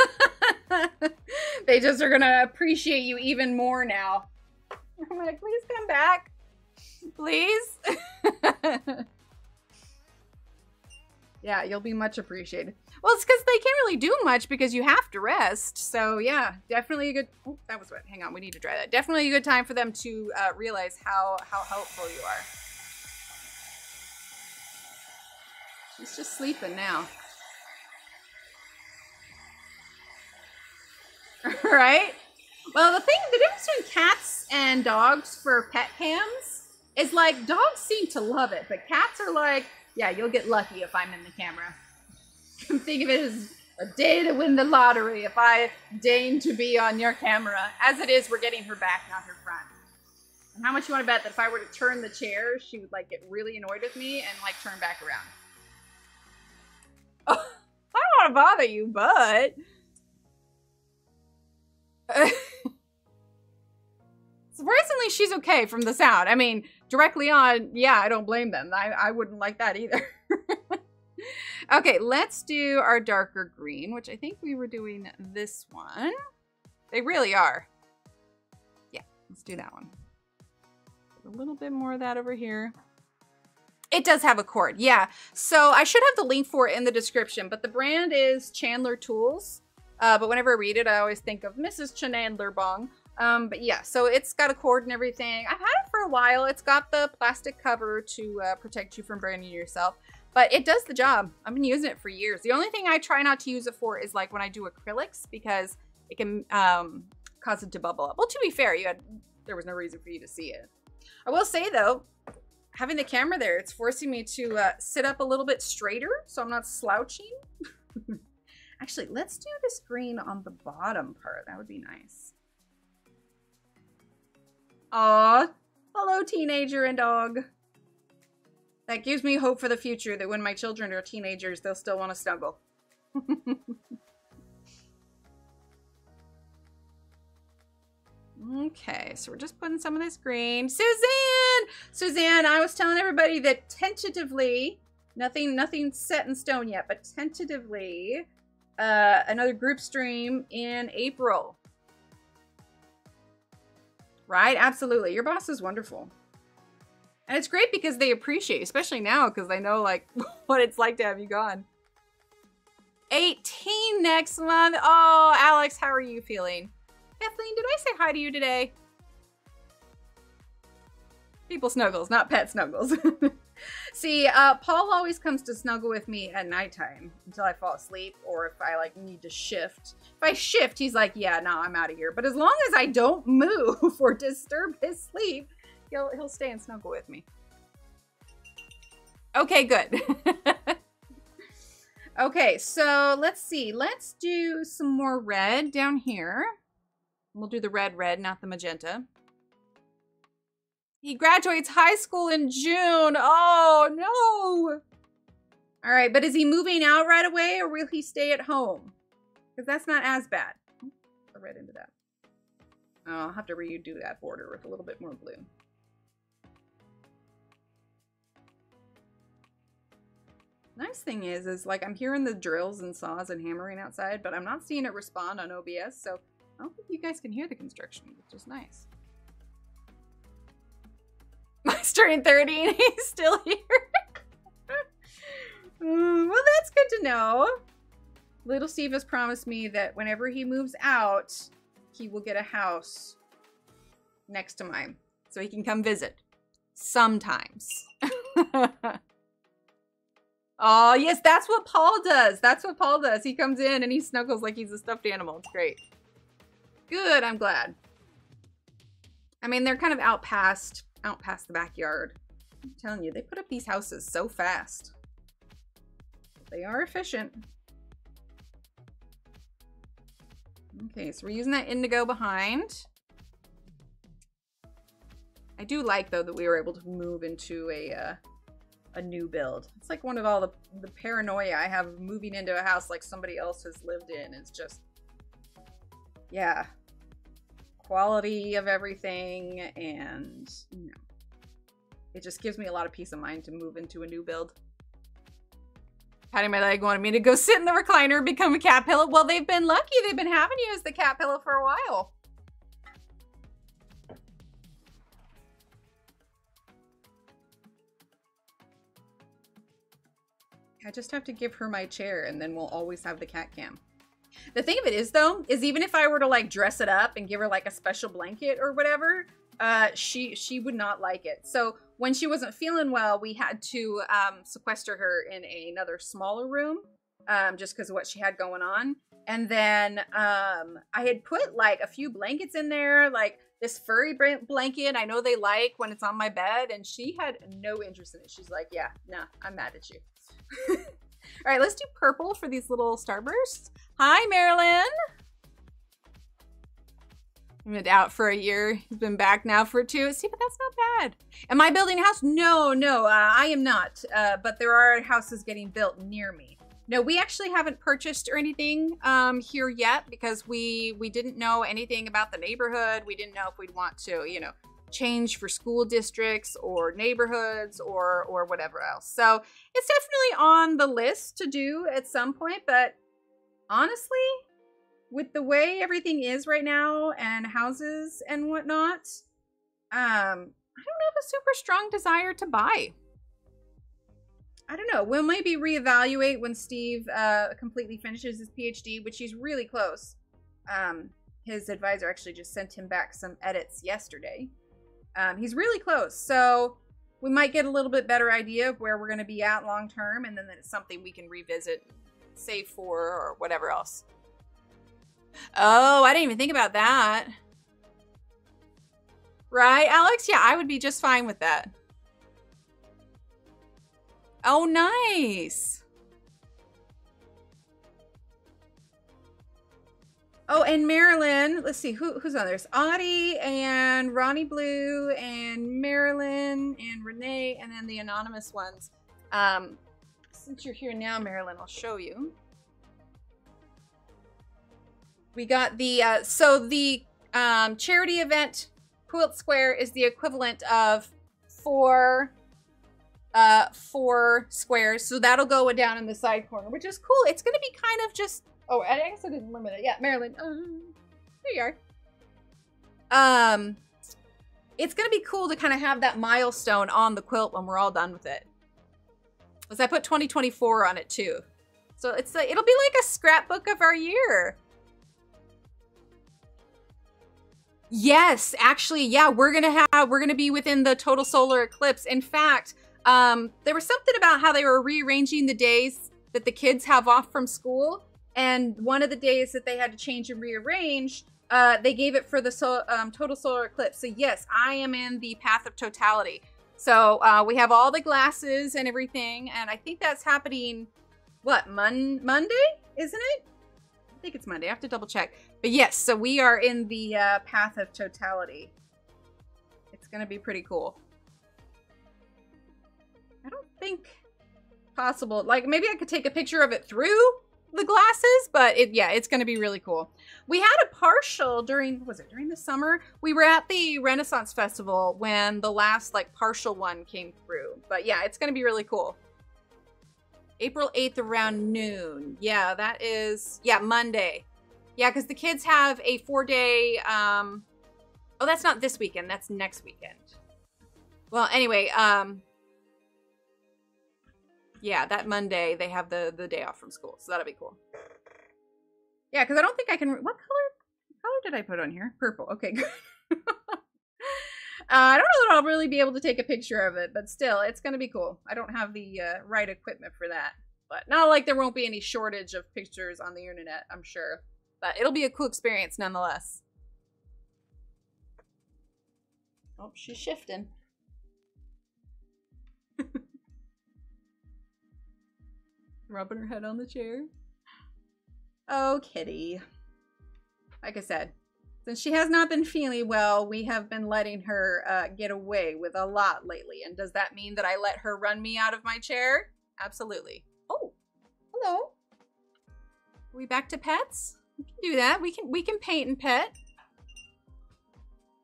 <laughs> they just are gonna appreciate you even more now. <laughs> I'm like, please come back. Please. <laughs> yeah, you'll be much appreciated. Well, it's because they can't really do much because you have to rest. So yeah, definitely a good. Oh, that was what. Hang on, we need to dry that. Definitely a good time for them to uh, realize how how helpful you are. She's just sleeping now. <laughs> right? Well, the thing, the difference between cats and dogs for pet cams is like dogs seem to love it, but cats are like, yeah, you'll get lucky if I'm in the camera. <laughs> Think of it as a day to win the lottery if I deign to be on your camera. As it is, we're getting her back, not her front. And how much you want to bet that if I were to turn the chair, she would like get really annoyed with me and like turn back around? Oh, <laughs> I don't want to bother you, but <laughs> surprisingly, she's okay from the sound. I mean, directly on, yeah, I don't blame them. I, I wouldn't like that either. <laughs> okay, let's do our darker green, which I think we were doing this one. They really are. Yeah, let's do that one. A little bit more of that over here. It does have a cord, yeah. So I should have the link for it in the description, but the brand is Chandler Tools. Uh, but whenever I read it, I always think of Mrs. Chandler Bong. Um, but yeah, so it's got a cord and everything. I've had it for a while. It's got the plastic cover to uh, protect you from burning yourself. But it does the job. I've been using it for years. The only thing I try not to use it for is like when I do acrylics because it can um, cause it to bubble up. Well, to be fair, you had there was no reason for you to see it. I will say though, having the camera there, it's forcing me to uh, sit up a little bit straighter so I'm not slouching. <laughs> Actually, let's do this green on the bottom part. That would be nice. Aw, hello teenager and dog. That gives me hope for the future that when my children are teenagers, they'll still want to snuggle. <laughs> okay, so we're just putting some of this green. Suzanne! Suzanne, I was telling everybody that tentatively, nothing nothing set in stone yet, but tentatively, uh, another group stream in April. Right? Absolutely. Your boss is wonderful. And it's great because they appreciate, especially now because they know like <laughs> what it's like to have you gone. 18 next month. Oh, Alex, how are you feeling? Kathleen, did I say hi to you today? People snuggles, not pet snuggles. <laughs> See, uh, Paul always comes to snuggle with me at nighttime until I fall asleep, or if I like need to shift. If I shift, he's like, "Yeah, no, I'm out of here." But as long as I don't <laughs> move or disturb his sleep, he'll he'll stay and snuggle with me. Okay, good. <laughs> okay, so let's see. Let's do some more red down here. We'll do the red, red, not the magenta. He graduates high school in June. Oh, no. All right, but is he moving out right away or will he stay at home? Because that's not as bad. Hmm, I read into that. Oh, I'll have to redo that border with a little bit more blue. Nice thing is, is like I'm hearing the drills and saws and hammering outside, but I'm not seeing it respond on OBS, so I don't think you guys can hear the construction, which is nice. Turning 30 and he's still <laughs> here. Mm, well, that's good to know. Little Steve has promised me that whenever he moves out, he will get a house next to mine so he can come visit sometimes. <laughs> oh, yes, that's what Paul does. That's what Paul does. He comes in and he snuggles like he's a stuffed animal. It's great. Good, I'm glad. I mean, they're kind of out past out past the backyard. I'm telling you, they put up these houses so fast. They are efficient. Okay, so we're using that indigo behind. I do like, though, that we were able to move into a uh, a new build. It's like one of all the, the paranoia I have moving into a house like somebody else has lived in. It's just, yeah, quality of everything and, you know, it just gives me a lot of peace of mind to move into a new build patting my leg, wanted me to go sit in the recliner, become a cat pillow. Well, they've been lucky. They've been having you as the cat pillow for a while. I just have to give her my chair and then we'll always have the cat cam. The thing of it is though, is even if I were to like dress it up and give her like a special blanket or whatever, uh, she she would not like it. So when she wasn't feeling well, we had to um, sequester her in a, another smaller room um, just because of what she had going on. And then um, I had put like a few blankets in there, like this furry blanket I know they like when it's on my bed. And she had no interest in it. She's like, yeah, nah, I'm mad at you. <laughs> All right, let's do purple for these little starbursts. Hi, Marilyn I've been out for a year. He's been back now for two. See, but that's not bad. Am I building a house? No, no, uh, I am not. Uh, but there are houses getting built near me. No, we actually haven't purchased or anything um, here yet because we we didn't know anything about the neighborhood. We didn't know if we'd want to, you know, change for school districts or neighborhoods or or whatever else. So it's definitely on the list to do at some point. But honestly, with the way everything is right now and houses and whatnot, um, I don't have a super strong desire to buy. I don't know. We'll maybe reevaluate when Steve uh, completely finishes his PhD, which he's really close. Um, his advisor actually just sent him back some edits yesterday. Um, he's really close, so we might get a little bit better idea of where we're going to be at long term, and then it's something we can revisit, save for, or whatever else. Oh, I didn't even think about that. Right, Alex? Yeah, I would be just fine with that. Oh, nice. Oh, and Marilyn, let's see, who, who's on there? There's Audie and Ronnie Blue and Marilyn and Renee and then the anonymous ones. Um, since you're here now, Marilyn, I'll show you. We got the, uh, so the um, charity event Quilt Square is the equivalent of four, uh, four squares. So that'll go down in the side corner, which is cool. It's going to be kind of just, oh, I guess I didn't limit it. Yeah, Marilyn. There you are. Um, it's to be cool to kind of have that milestone on the quilt when we're all done with it. Because I put 2024 on it too. So it's like, it'll be like a scrapbook of our year. Yes, actually, yeah, we're gonna have we're gonna be within the total solar eclipse. In fact, Um, there was something about how they were rearranging the days that the kids have off from school, and one of the days that they had to change and rearrange, uh, they gave it for the sol- um, total solar eclipse. So yes, I am in the path of totality. So uh, we have all the glasses and everything, and I think that's happening. What Mon- Monday? Isn't it? I think it's Monday. I have to double check. But yes, so we are in the uh, path of totality. It's gonna be pretty cool. I don't think possible. Like maybe I could take a picture of it through the glasses, but it yeah, it's gonna be really cool. We had a partial during was it during the summer? We were at the Renaissance Festival when the last like partial one came through. But yeah, it's gonna be really cool. April 8th around noon. Yeah, that is yeah, Monday. Yeah, because the kids have a four day um oh that's not this weekend, that's next weekend. Well, anyway, um yeah, that Monday they have the the day off from school, so that'll be cool. Yeah, because I don't think I can. What color color did I put on here? Purple. Okay, <laughs> uh, I don't know that I'll really be able to take a picture of it, but still, it's gonna be cool. I don't have the uh, right equipment for that, but not like there won't be any shortage of pictures on the internet. I'm sure, but it'll be a cool experience nonetheless. Oh, she's shifting. Rubbing her head on the chair. Oh, kitty. Like I said, since she has not been feeling well, we have been letting her uh, get away with a lot lately. And does that mean that I let her run me out of my chair? Absolutely. Oh, hello. Are we back to pets? We can do that. We can we can paint and pet.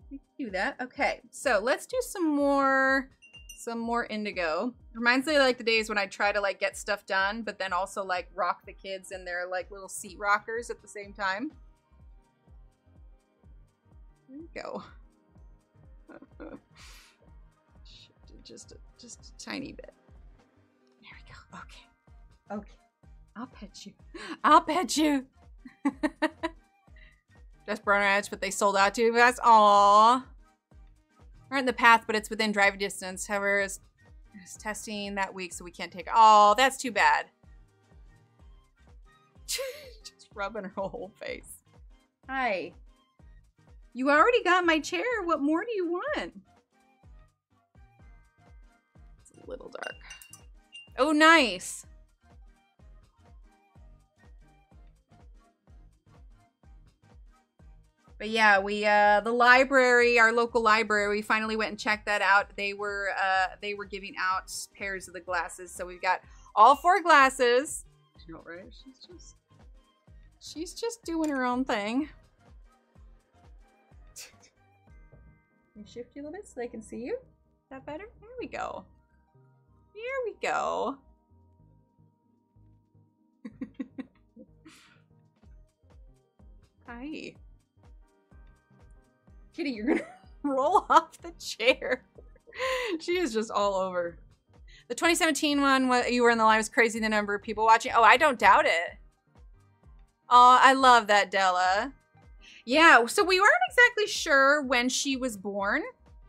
We can do that. Okay, so let's do some more some more indigo. Reminds me of like the days when I try to like get stuff done, but then also like rock the kids in their like little seat rockers at the same time. There you go. <laughs> Just a, just a tiny bit. There we go. Okay. Okay. I'll pet you. I'll pet you. <laughs> Just Burner Edge, but they sold out too. That's aw. In the path, but it's within driving distance. However, is is testing that week, so we can't take. Oh, that's too bad. <laughs> Just rubbing her whole face. Hi. You already got my chair. What more do you want? It's a little dark. Oh, nice. But yeah, we uh the library, our local library, we finally went and checked that out. They were uh they were giving out pairs of the glasses. So we've got all four glasses. You know, right? She's just she's just doing her own thing. Shift you a little bit so they can see you. Is that better? There we go. Here we go. <laughs> Hi. Kitty, you're gonna <laughs> roll off the chair. she is just all over. The 2017 one, you were in the line was crazy. The number of people watching. Oh, I don't doubt it. Oh, I love that, Della. Yeah, so we weren't exactly sure when she was born.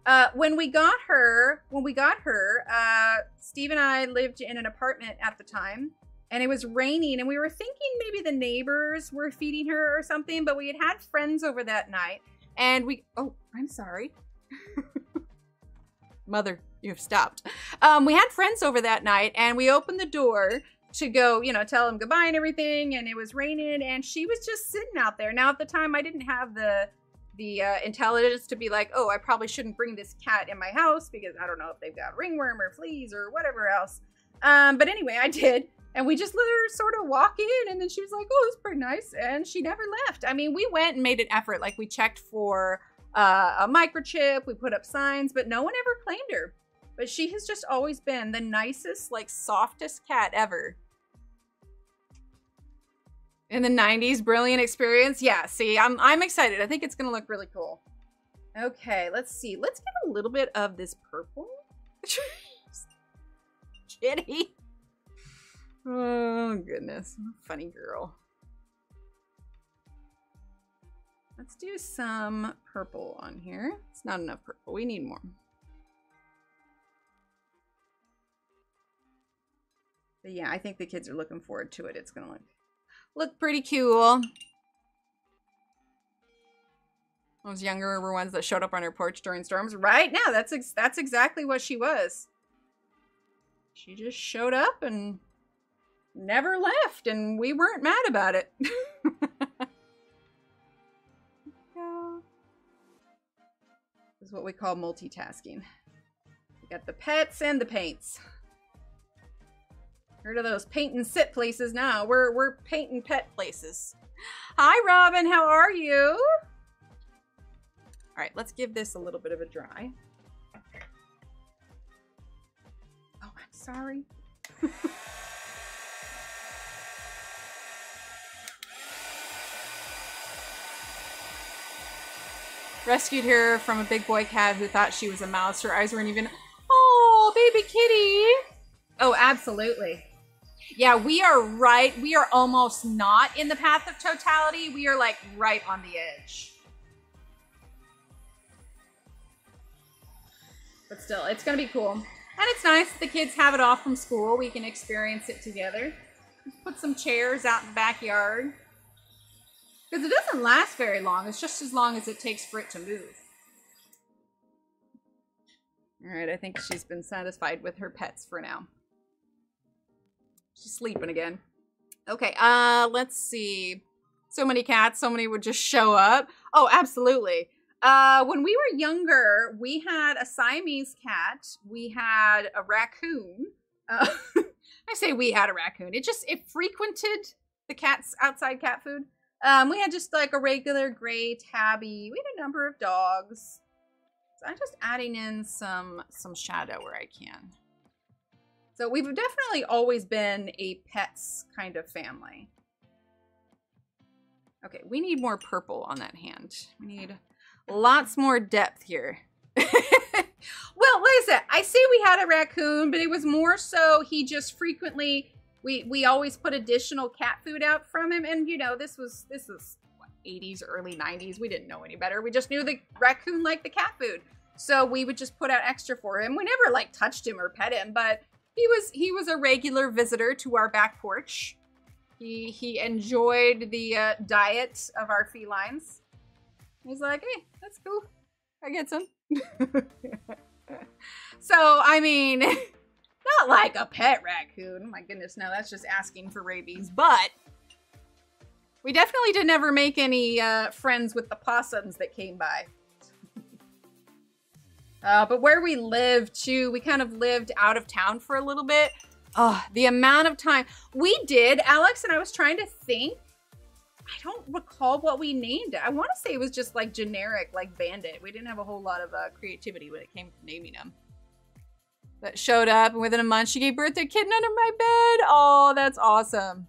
Uh, when we got her, when we got her, uh, Steve and I lived in an apartment at the time, and it was raining, and we were thinking maybe the neighbors were feeding her or something, but we had had friends over that night, and we. Oh, I'm sorry. <laughs> Mother, you've stopped. Um, we had friends over that night, and we opened the door to go, you know, tell them goodbye and everything. And it was raining, and she was just sitting out there. Now, at the time, I didn't have the the uh, intelligence to be like, oh, I probably shouldn't bring this cat in my house because I don't know if they've got ringworm or fleas or whatever else. Um, but anyway, I did. And we just let her sort of walk in, and then she was like, "Oh, it's pretty nice," and she never left. I mean, we went and made an effort. Like we checked for uh, a microchip, we put up signs, but no one ever claimed her. But she has just always been the nicest, like softest cat ever. In the '90s, brilliant experience. Yeah, see, I'm I'm excited. I think it's gonna look really cool. Okay, let's see. Let's get a little bit of this purple. <laughs> Kitty. Oh, goodness. Funny girl. Let's do some purple on here. It's not enough purple. We need more. But yeah, I think the kids are looking forward to it. It's gonna look look pretty cool. Those younger were ones that showed up on her porch during storms. Right now, that's ex- that's exactly what she was. She just showed up and never left, and we weren't mad about it. <laughs> This is what we call multitasking. We got the pets and the paints. Heard of those paint and sit places now. We're we're paint and pet places. Hi Robin, how are you? All right, let's give this a little bit of a dry. Oh, I'm sorry. <laughs> Rescued her from a big boy cat who thought she was a mouse. Her eyes weren't even. Oh, baby kitty. Oh, absolutely. Yeah, we are right. We are almost not in the path of totality. We are like right on the edge. But still, it's going to be cool. And it's nice the kids have it off from school. We can experience it together. Put some chairs out in the backyard. Because it doesn't last very long. It's just as long as it takes for it to move. All right, I think she's been satisfied with her pets for now. She's sleeping again. Okay, uh, let's see. So many cats, so many would just show up. Oh, absolutely. Uh, when we were younger, we had a Siamese cat. We had a raccoon. Uh, <laughs> I say we had a raccoon. It just it frequented the cat's outside cat food. Um, we had just like a regular gray tabby. We had a number of dogs. So I'm just adding in some some shadow where I can. So we've definitely always been a pets kind of family. Okay, we need more purple on that hand. We need lots more depth here. <laughs> well, like I said, I say we had a raccoon, but it was more so he just frequently we we always put additional cat food out from him, and you know this was this was what, 80s, early 90s. We didn't know any better. We just knew the raccoon liked the cat food, so we would just put out extra for him. We never like touched him or pet him, but he was he was a regular visitor to our back porch. He he enjoyed the uh, diet of our felines. He's like, hey, that's cool. I get some. <laughs> so I mean, <laughs> not like a pet raccoon. My goodness, no, that's just asking for rabies. But we definitely did never make any uh, friends with the possums that came by. <laughs> Uh, but where we lived too, we kind of lived out of town for a little bit. Oh, the amount of time we did, Alex and I was trying to think. I don't recall what we named it. I want to say it was just like generic, like bandit. We didn't have a whole lot of uh, creativity when it came to naming them. That showed up, and within a month, she gave birth to a kitten under my bed. Oh, that's awesome.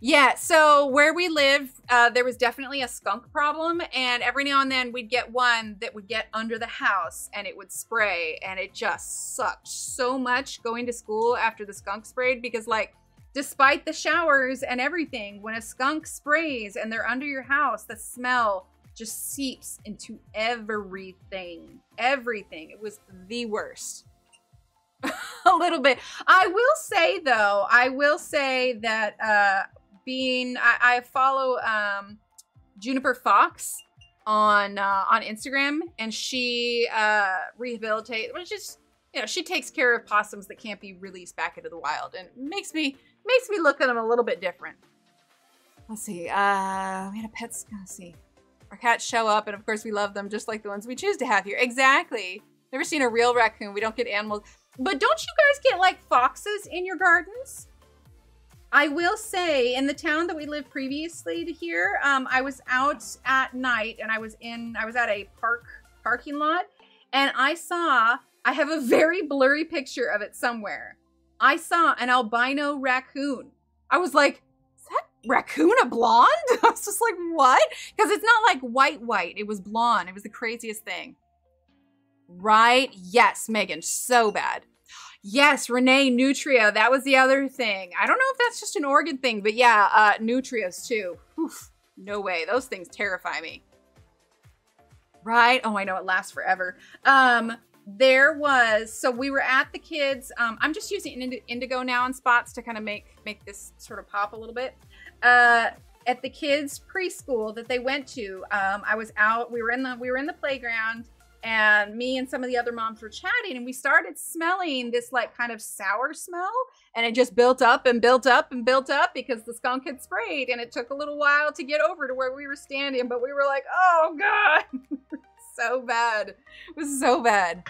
Yeah, so where we live, uh, there was definitely a skunk problem, and every now and then we'd get one that would get under the house and it would spray, and it just sucked so much going to school after the skunk sprayed because, like, despite the showers and everything, when a skunk sprays and they're under your house, the smell just seeps into everything. Everything. It was the worst. <laughs> a little bit. I will say though, I will say that uh being I, I follow um Juniper Fox on uh, on Instagram and she uh rehabilitate which is you know she takes care of possums that can't be released back into the wild and makes me makes me look at them a little bit different. Let's see. Uh we had a pet let's see. Our cats show up and of course we love them just like the ones we choose to have here. Exactly. Never seen a real raccoon. We don't get animals. But don't you guys get like foxes in your gardens? I will say, in the town that we lived previously to here, um, I was out at night and I was in, I was at a park parking lot, and I saw, I have a very blurry picture of it somewhere. I saw an albino raccoon. I was like, is that raccoon a blonde? <laughs> I was just like, what? Because it's not like white, white. It was blonde. It was the craziest thing. Right? Yes, Megan, so bad. Yes, Renee Nutria. That was the other thing. I don't know if that's just an Oregon thing, but yeah, uh, Nutrias too. Oof, no way. Those things terrify me. Right? Oh, I know it lasts forever. Um, there was so we were at the kids. Um, I'm just using Indigo now on spots to kind of make make this sort of pop a little bit. Uh, at the kids preschool that they went to, um, I was out. We were in the we were in the playground, and me and some of the other moms were chatting, and we started smelling this like kind of sour smell, and it just built up and built up and built up because the skunk had sprayed, and it took a little while to get over to where we were standing, but we were like, oh god, <laughs> so bad, it was so bad.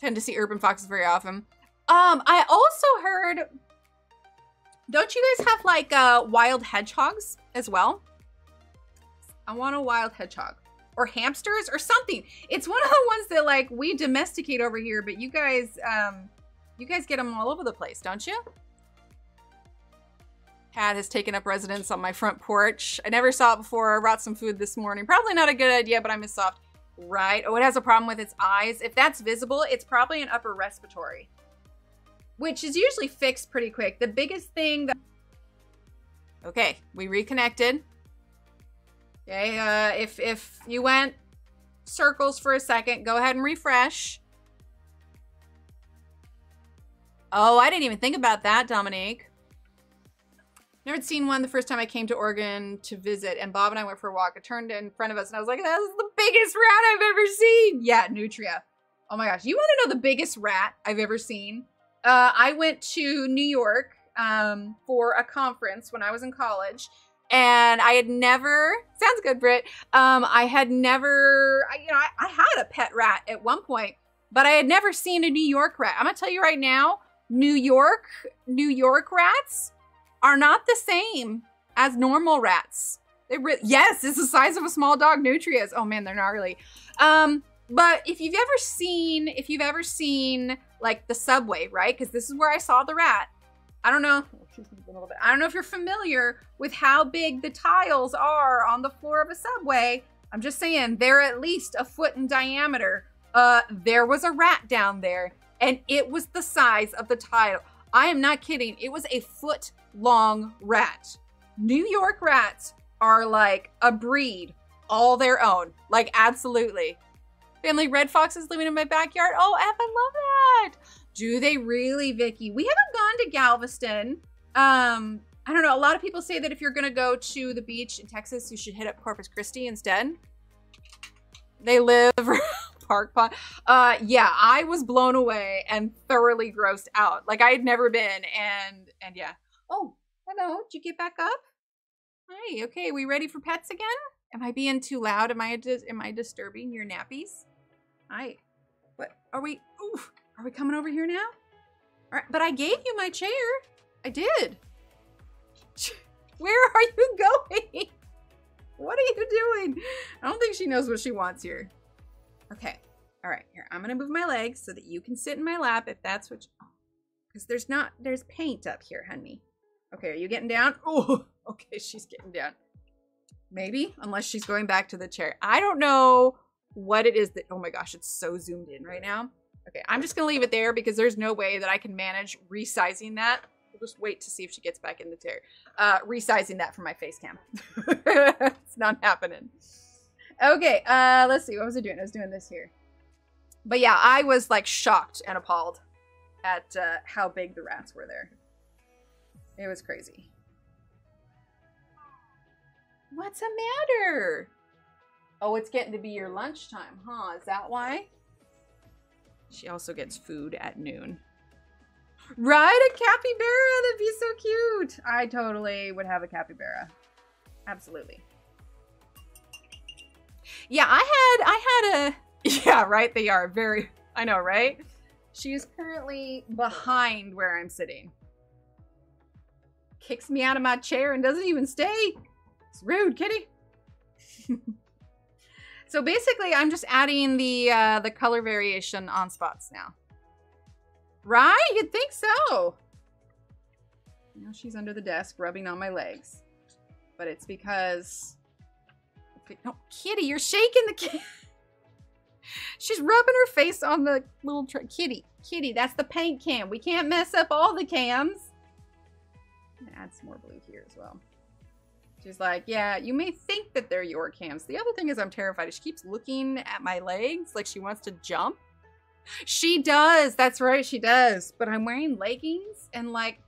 Tend to see urban foxes very often. Um, I also heard. Don't you guys have like uh wild hedgehogs as well? I want a wild hedgehog or hamsters or something. It's one of the ones that like we domesticate over here, but you guys, um, you guys get them all over the place, don't you? Cat has taken up residence on my front porch. I never saw it before. I brought some food this morning. Probably not a good idea, but I miss soft. Right. Oh, it has a problem with its eyes. If that's visible, it's probably an upper respiratory, which is usually fixed pretty quick. The biggest thing that. Okay, we reconnected. Okay, uh, if if you went circles for a second, go ahead and refresh. Oh, I didn't even think about that, Dominique. Never had seen one the first time I came to Oregon to visit, and Bob and I went for a walk. It turned in front of us, and I was like, "That is the biggest rat I've ever seen." Yeah, Nutria. Oh my gosh, you want to know the biggest rat I've ever seen? Uh, I went to New York um, for a conference when I was in college, and I had never sounds good, Britt. Um, I had never, I, you know, I, I had a pet rat at one point, but I had never seen a New York rat. I'm gonna tell you right now, New York, New York rats are not the same as normal rats. They re- yes, it's the size of a small dog. Nutrias. Oh man, they're gnarly. Um, but if you've ever seen, if you've ever seen like the subway, right? Because this is where I saw the rat. I don't know. I don't know if you're familiar with how big the tiles are on the floor of a subway. I'm just saying they're at least a foot in diameter. Uh, there was a rat down there, and it was the size of the tile. I am not kidding. It was a foot long rat. New York rats are like a breed all their own. Like, absolutely. Family red foxes living in my backyard. Oh, F, I love that. Do they really, Vicky? We haven't gone to Galveston. Um, I don't know. A lot of people say that if you're gonna go to the beach in Texas, you should hit up Corpus Christi instead. They live <laughs> Park Pond. Uh, yeah, I was blown away and thoroughly grossed out. Like I had never been, and and yeah. Oh, hello. Did you get back up? Hi. Okay, we ready for pets again? Am I being too loud? Am I am I disturbing your nappies? Hi. What are we? Ooh, are we coming over here now? All right, but I gave you my chair. I did. <laughs> Where are you going? What are you doing? I don't think she knows what she wants here. Okay. All right. Here, I'm going to move my legs so that you can sit in my lap if that's what Because there's not, there's paint up here, honey. Okay, are you getting down? <laughs> Oh, okay, she's getting down. Maybe, unless she's going back to the chair. I don't know what it is that, oh my gosh, it's so zoomed in right now. Okay, I'm just going to leave it there because there's no way that I can manage resizing that. We'll just wait to see if she gets back in the chair. Uh, resizing that for my face cam. <laughs> it's not happening. Okay, uh, let's see. What was I doing? I was doing this here. But yeah, I was like shocked and appalled at uh, how big the rats were there. It was crazy. What's the matter? Oh, it's getting to be your lunchtime, huh? Is that why? She also gets food at noon. Right, a capybara. That'd be so cute. I totally would have a capybara. Absolutely. Yeah, I had I had a <laughs> yeah, right. They are very. I know, right? She is currently behind where I'm sitting. Kicks me out of my chair and doesn't even stay. It's rude, kitty. <laughs> so basically, I'm just adding the uh, the color variation on spots now. Right? You'd think so. Now she's under the desk rubbing on my legs. But it's because... No, Kitty, you're shaking the kid. <laughs> she's rubbing her face on the little... Kitty, Kitty, that's the paint cam. We can't mess up all the cams. Add some more blue here as well. She's like, yeah, you may think that they're your cams. The other thing is I'm terrified. She keeps looking at my legs like she wants to jump. She does. That's right. She does. But I'm wearing leggings and like,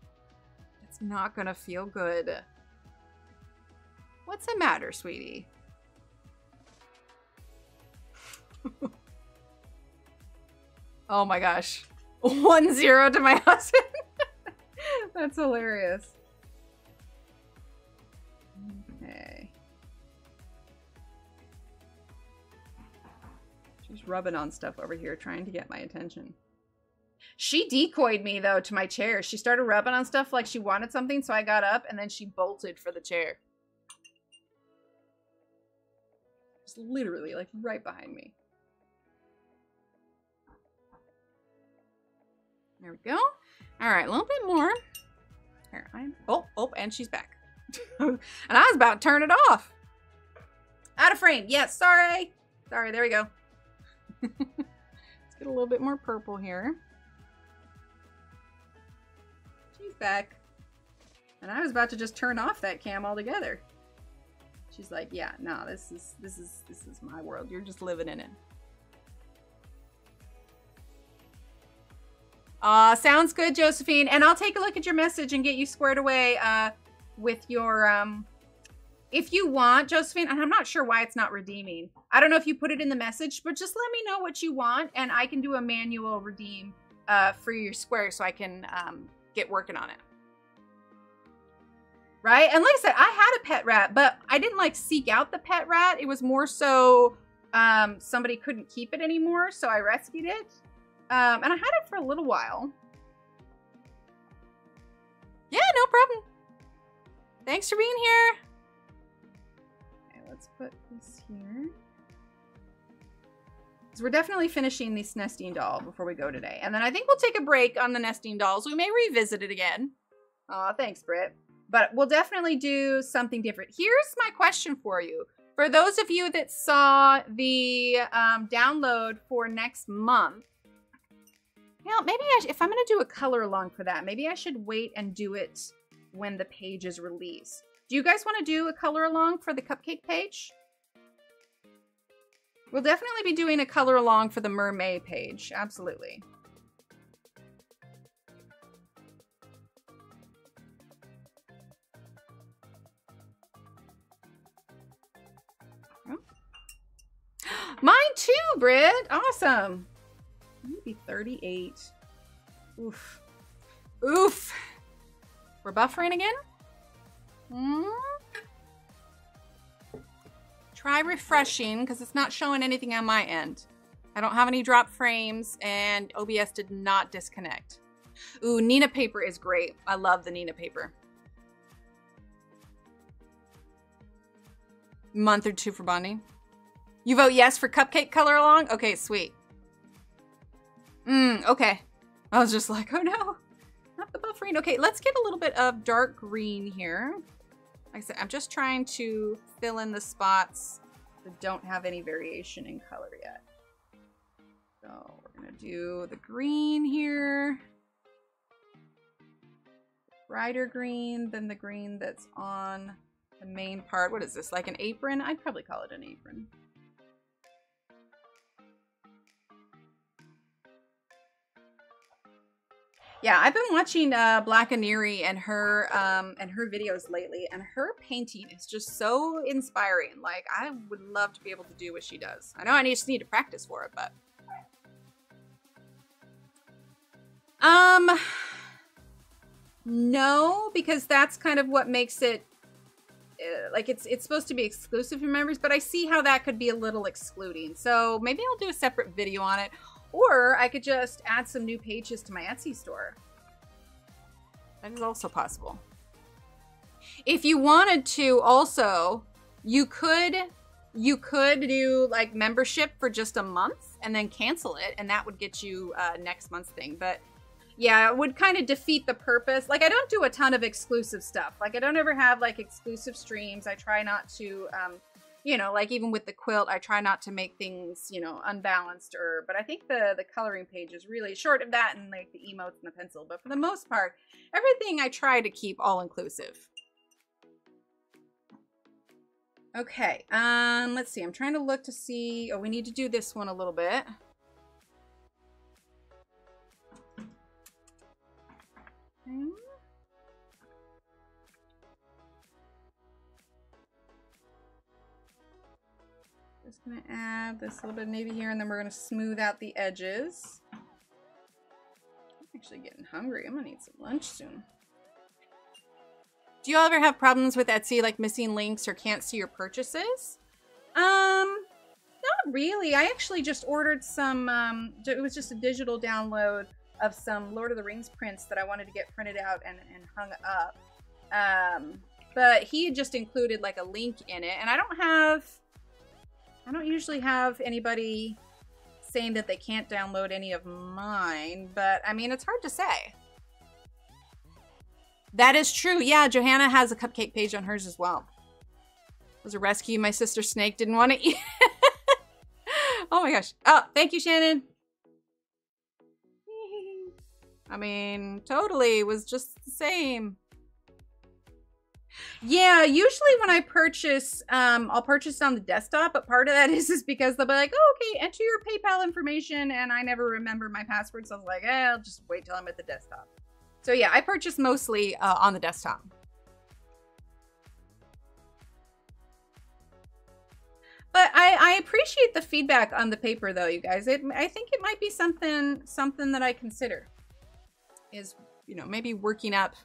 it's not going to feel good. What's the matter, sweetie? <laughs> oh my gosh. <laughs> One zero to my <laughs> husband. That's hilarious. She's rubbing on stuff over here, trying to get my attention. She decoyed me though to my chair. She started rubbing on stuff like she wanted something, so I got up and then she bolted for the chair. Just literally like right behind me. There we go. All right, a little bit more. Here, I'm. Oh, oh, and she's back. <laughs> and I was about to turn it off. Out of frame. Yes, sorry. Sorry, there we go. Let's get a little bit more purple here. She's back. And I was about to just turn off that cam altogether. She's like, yeah, no, this is this is this is my world. You're just living in it. Uh, sounds good, Josephine. And I'll take a look at your message and get you squared away uh, with your, um, if you want, Josephine, and I'm not sure why it's not redeeming. I don't know if you put it in the message, but just let me know what you want and I can do a manual redeem uh, for your square so I can um, get working on it. Right? And like I said, I had a pet rat, but I didn't like seek out the pet rat. It was more so um, somebody couldn't keep it anymore, so I rescued it. Um, and I had it for a little while. Yeah, no problem. Thanks for being here. Put this here. So we're definitely finishing this nesting doll before we go today. And then I think we'll take a break on the nesting dolls. We may revisit it again. Aw, thanks, Britt. But we'll definitely do something different. Here's my question for you. For those of you that saw the um, download for next month, well, maybe I if I'm going to do a color along for that, maybe I should wait and do it when the page is released. Do you guys want to do a color along for the cupcake page? We'll definitely be doing a color along for the mermaid page. Absolutely. <gasps> Mine too, Britt. Awesome. Maybe 38. Oof. Oof. We're buffering again? Hmm? Try refreshing because it's not showing anything on my end. I don't have any drop frames and OBS did not disconnect. Ooh, Nina paper is great. I love the Nina paper. Month or two for Bonnie. You vote yes for cupcake color along? Okay, sweet. Mm, okay. I was just like, <laughs> oh no, not the buffering. Okay, let's get a little bit of dark green here. Like I said, I'm just trying to fill in the spots that don't have any variation in color yet. So we're gonna do the green here. Brighter green than the green that's on the main part. What is this, like an apron? I'd probably call it an apron. Yeah, I've been watching uh, Black Aniri and her um, and her videos lately, and her painting is just so inspiring. Like, I would love to be able to do what she does. I know I just need to practice for it, but um, no, because that's kind of what makes it uh, like it's it's supposed to be exclusive for members. But I see how that could be a little excluding. So maybe I'll do a separate video on it. Or I could just add some new pages to my Etsy store. That is also possible. If you wanted to also, you could you could do like membership for just a month and then cancel it and that would get you uh, next month's thing. But yeah, it would kind of defeat the purpose. Like I don't do a ton of exclusive stuff. Like I don't ever have like exclusive streams. I try not to um, you know, like even with the quilt, I try not to make things, you know, unbalanced or, but I think the, the coloring page is really short of that and like the emotes and the pencil. But for the most part, everything I try to keep all inclusive. Okay, um, let's see. I'm trying to look to see. Oh, we need to do this one a little bit. Okay. Just gonna add this little bit of navy here, and then we're gonna smooth out the edges. I'm actually getting hungry. I'm gonna need some lunch soon. Do you all ever have problems with Etsy, like missing links or can't see your purchases? Um, not really. I actually just ordered some, um, it was just a digital download of some Lord of the Rings prints that I wanted to get printed out and, and hung up. Um, but he had just included like a link in it, and I don't have, I don't usually have anybody saying that they can't download any of mine, but I mean, it's hard to say. That is true. Yeah, Johanna has a cupcake page on hers as well. It was a rescue. My sister Snake didn't want to <laughs> eat. oh my gosh. Oh, thank you, Shannon. I mean, totally was just the same. Yeah, usually when I purchase, um, I'll purchase on the desktop, but part of that <laughs> is is because they'll be like, oh, okay, enter your PayPal information, and I never remember my password, so I was like, eh, I'll just wait till I'm at the desktop. So yeah, I purchase mostly uh, on the desktop. But I, I appreciate the feedback on the paper though, you guys. It, I think it might be something something that I consider is, you know, maybe working up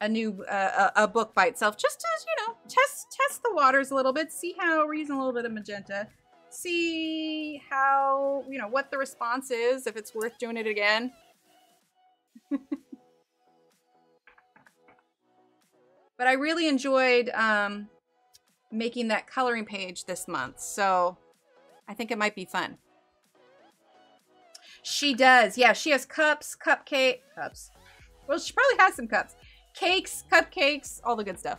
a new uh, a, book by itself just to, you know, test test the waters a little bit, see how we're using a little bit of magenta, see how, you know, what the response is, if it's worth doing it again. <laughs> But I really enjoyed um, making that coloring page this month. So I think it might be fun. She does. Yeah, she has cups, cupcake, cups. Well, she probably has some cups. Cakes, cupcakes, all the good stuff.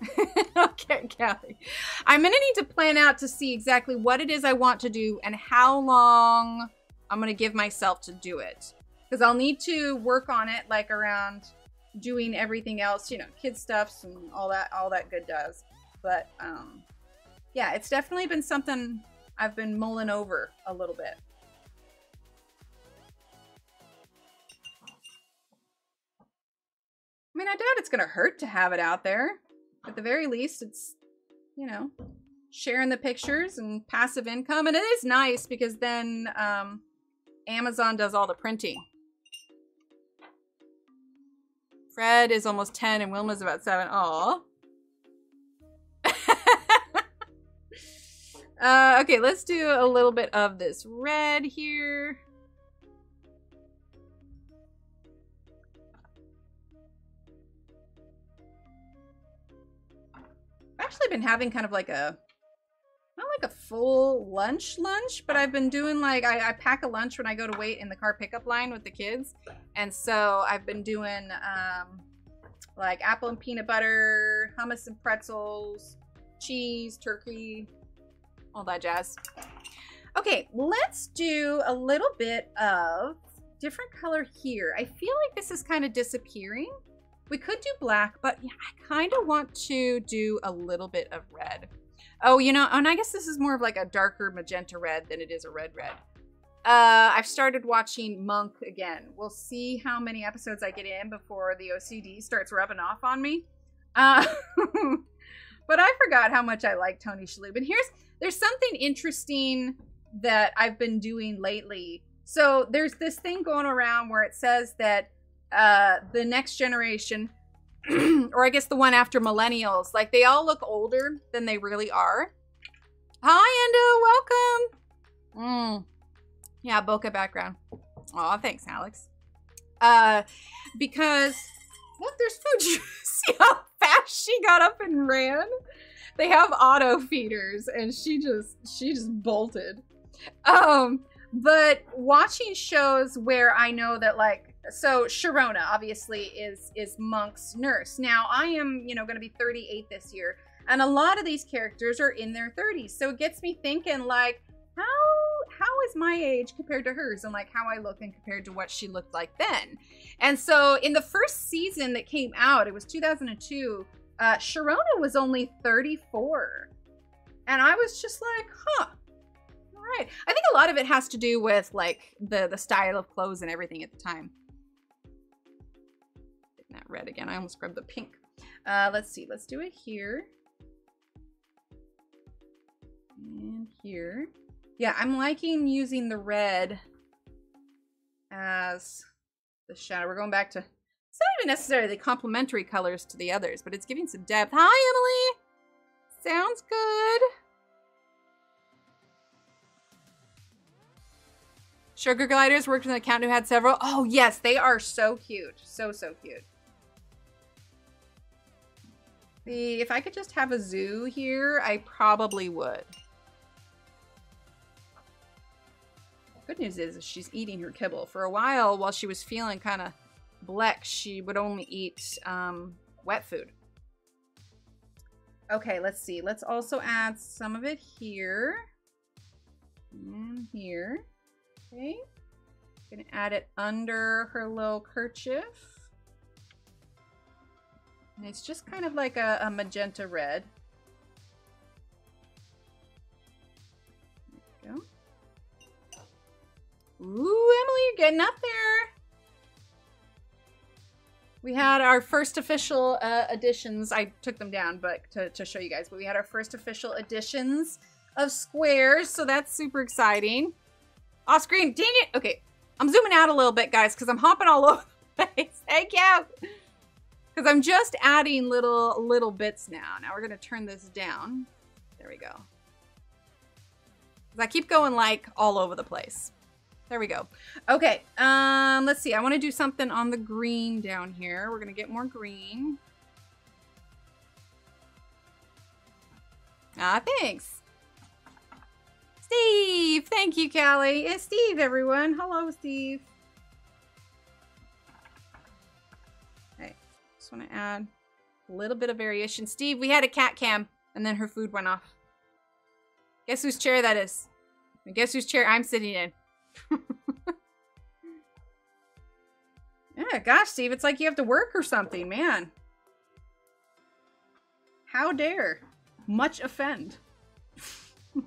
<laughs> okay, Callie. I'm going to need to plan out to see exactly what it is I want to do and how long I'm going to give myself to do it. Because I'll need to work on it like around doing everything else, you know, kid stuffs and all that, all that good does. But um, yeah, it's definitely been something I've been mulling over a little bit. I mean, I doubt it's gonna hurt to have it out there. At the very least, it's, you know, sharing the pictures and passive income. And it is nice because then um, Amazon does all the printing. Fred is almost 10 and Wilma's about 7. Aw. <laughs> uh, okay, let's do a little bit of this red here. I've actually been having kind of like a not like a full lunch lunch, but I've been doing like I, I, pack a lunch when I go to wait in the car pickup line with the kids, and so I've been doing um, like apple and peanut butter, hummus and pretzels, cheese, turkey, all that jazz. Okay, let's do a little bit of different color here. I feel like this is kind of disappearing. We could do black, but I kind of want to do a little bit of red. Oh, you know, and I guess this is more of like a darker magenta red than it is a red red. Uh, I've started watching Monk again. We'll see how many episodes I get in before the OCD starts rubbing off on me. Uh, <laughs> but I forgot how much I like Tony Shalhoub. And here's there's something interesting that I've been doing lately. So there's this thing going around where it says that uh, the next generation <clears throat> or I guess the one after millennials, like they all look older than they really are. Hi, Endo, welcome. Mm. Yeah, bokeh background. Oh, thanks, Alex. Uh, because what? There's food. <laughs> See how fast she got up and ran? They have auto feeders, and she just she just bolted. Um, but watching shows where I know that like so Sharona obviously is is Monk's nurse. Now I am, you know, going to be 38 this year, and a lot of these characters are in their 30s. So it gets me thinking like how how is my age compared to hers and like how I look and compared to what she looked like then. And so in the first season that came out, it was 2002, Uh, Sharona was only 34. And I was just like, huh. All right. I think a lot of it has to do with like the the style of clothes and everything at the time. That red again. I almost grabbed the pink. Uh, let's see. Let's do it here. And here. Yeah, I'm liking using the red as the shadow. We're going back to it's not even necessarily complementary colors to the others, but it's giving some depth. Hi, Emily. Sounds good. Sugar gliders worked with an account who had several. Oh yes, they are so cute. So so cute. The if I could just have a zoo here, I probably would. Good news is she's eating her kibble. For a while, while she was feeling kind of black, she would only eat um, wet food. Okay, let's see. Let's also add some of it here. And here. Okay. Gonna add it under her little kerchief. And it's just kind of like a, a magenta red. There we go. Ooh, Emily, you're getting up there. We had our first official uh, editions. I took them down, but to, to show you guys, but we had our first official additions of squares, so that's super exciting. Off screen, dang it! Okay, I'm zooming out a little bit, guys, because I'm hopping all <laughs> over the place. Thank you! Because I'm just adding little little bits now. Now we're gonna turn this down. There we go. I keep going like all over the place. There we go. Okay, um, let's see. I want to do something on the green down here. We're to get more green. Ah, thanks. Steve! Thank you, Callie. It's Steve, everyone. Hello, Steve. Want to add a little bit of variation. Steve, we had a cat cam, and then her food went off. Guess whose chair that is? And guess whose chair I'm sitting in? <laughs> yeah, gosh, Steve, it's like you have to work or something, man. How dare. Much offend. <laughs>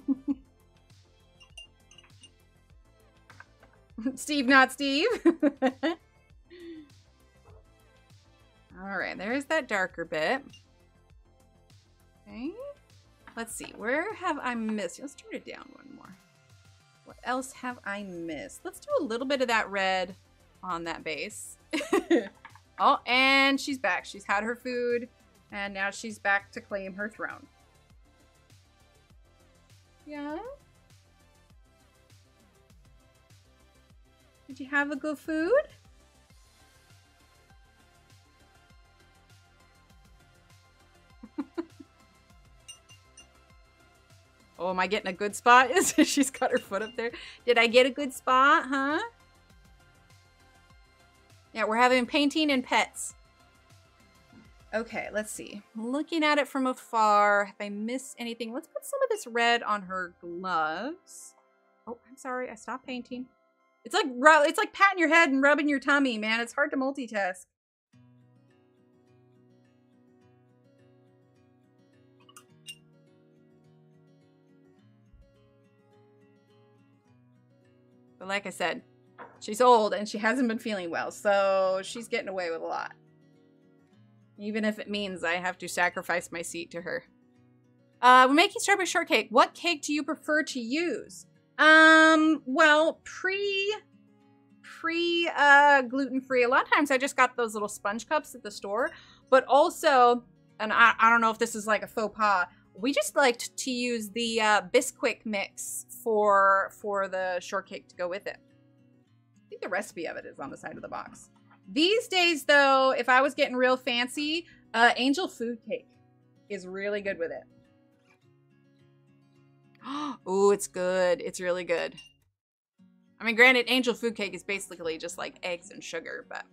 Steve, not Steve. <laughs> All right, there's that darker bit. Okay. Let's see, where have I missed? Let's turn it down one more. What else have I missed? Let's do a little bit of that red on that base. <laughs> oh, and she's back. She's had her food, and now she's back to claim her throne. Yeah? Did you have a good food? Oh, am I getting a good spot? <laughs> She's got her foot up there. Did I get a good spot, huh? Yeah, we're having painting and pets. Okay, let's see. Looking at it from afar, if I miss anything, let's put some of this red on her gloves. Oh, I'm sorry, I stopped painting. It's like it's like patting your head and rubbing your tummy, man. It's hard to multitask. But like I said, she's old and she hasn't been feeling well, so she's getting away with a lot. Even if it means I have to sacrifice my seat to her. Uh, we're making strawberry shortcake. What cake do you prefer to use? Um, well, pre pre uh gluten free. A lot of times I just got those little sponge cups at the store, but also, and I, I don't know if this is like a faux pas. We just liked to use the uh, Bisquick mix for for the shortcake to go with it. I think the recipe of it is on the side of the box. These days, though, if I was getting real fancy, uh, Angel Food Cake is really good with it. <gasps> oh, it's good. It's really good. I mean, granted, Angel Food Cake is basically just like eggs and sugar, but...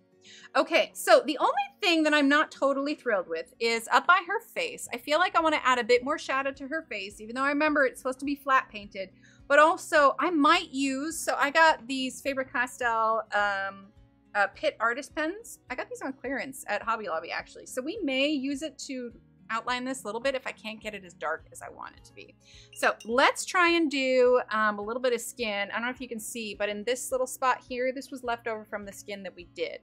Okay, so the only thing that I'm not totally thrilled with is up by her face. I feel like I want to add a bit more shadow to her face, even though I remember it's supposed to be flat painted. But also, I might use, so I got these Faber-Castell um, uh, Pit Artist Pens. I got these on clearance at Hobby Lobby, actually. So we may use it to outline this a little bit if I can't get it as dark as I want it to be. So let's try and do um, a little bit of skin. I don't know if you can see, but in this little spot here, this was left over from the skin that we did.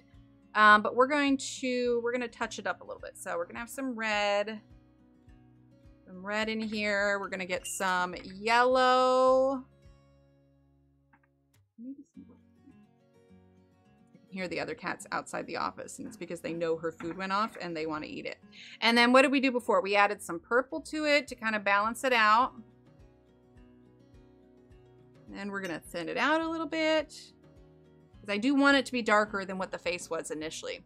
Um, but we're going to, we're going to touch it up a little bit. So we're going to have some red, some red in here. We're going to get some yellow. Hear the other cats outside the office, and it's because they know her food went off and they want to eat it. And then what did we do before? We added some purple to it to kind of balance it out. And we're going to thin it out a little bit. Because I do want it to be darker than what the face was initially.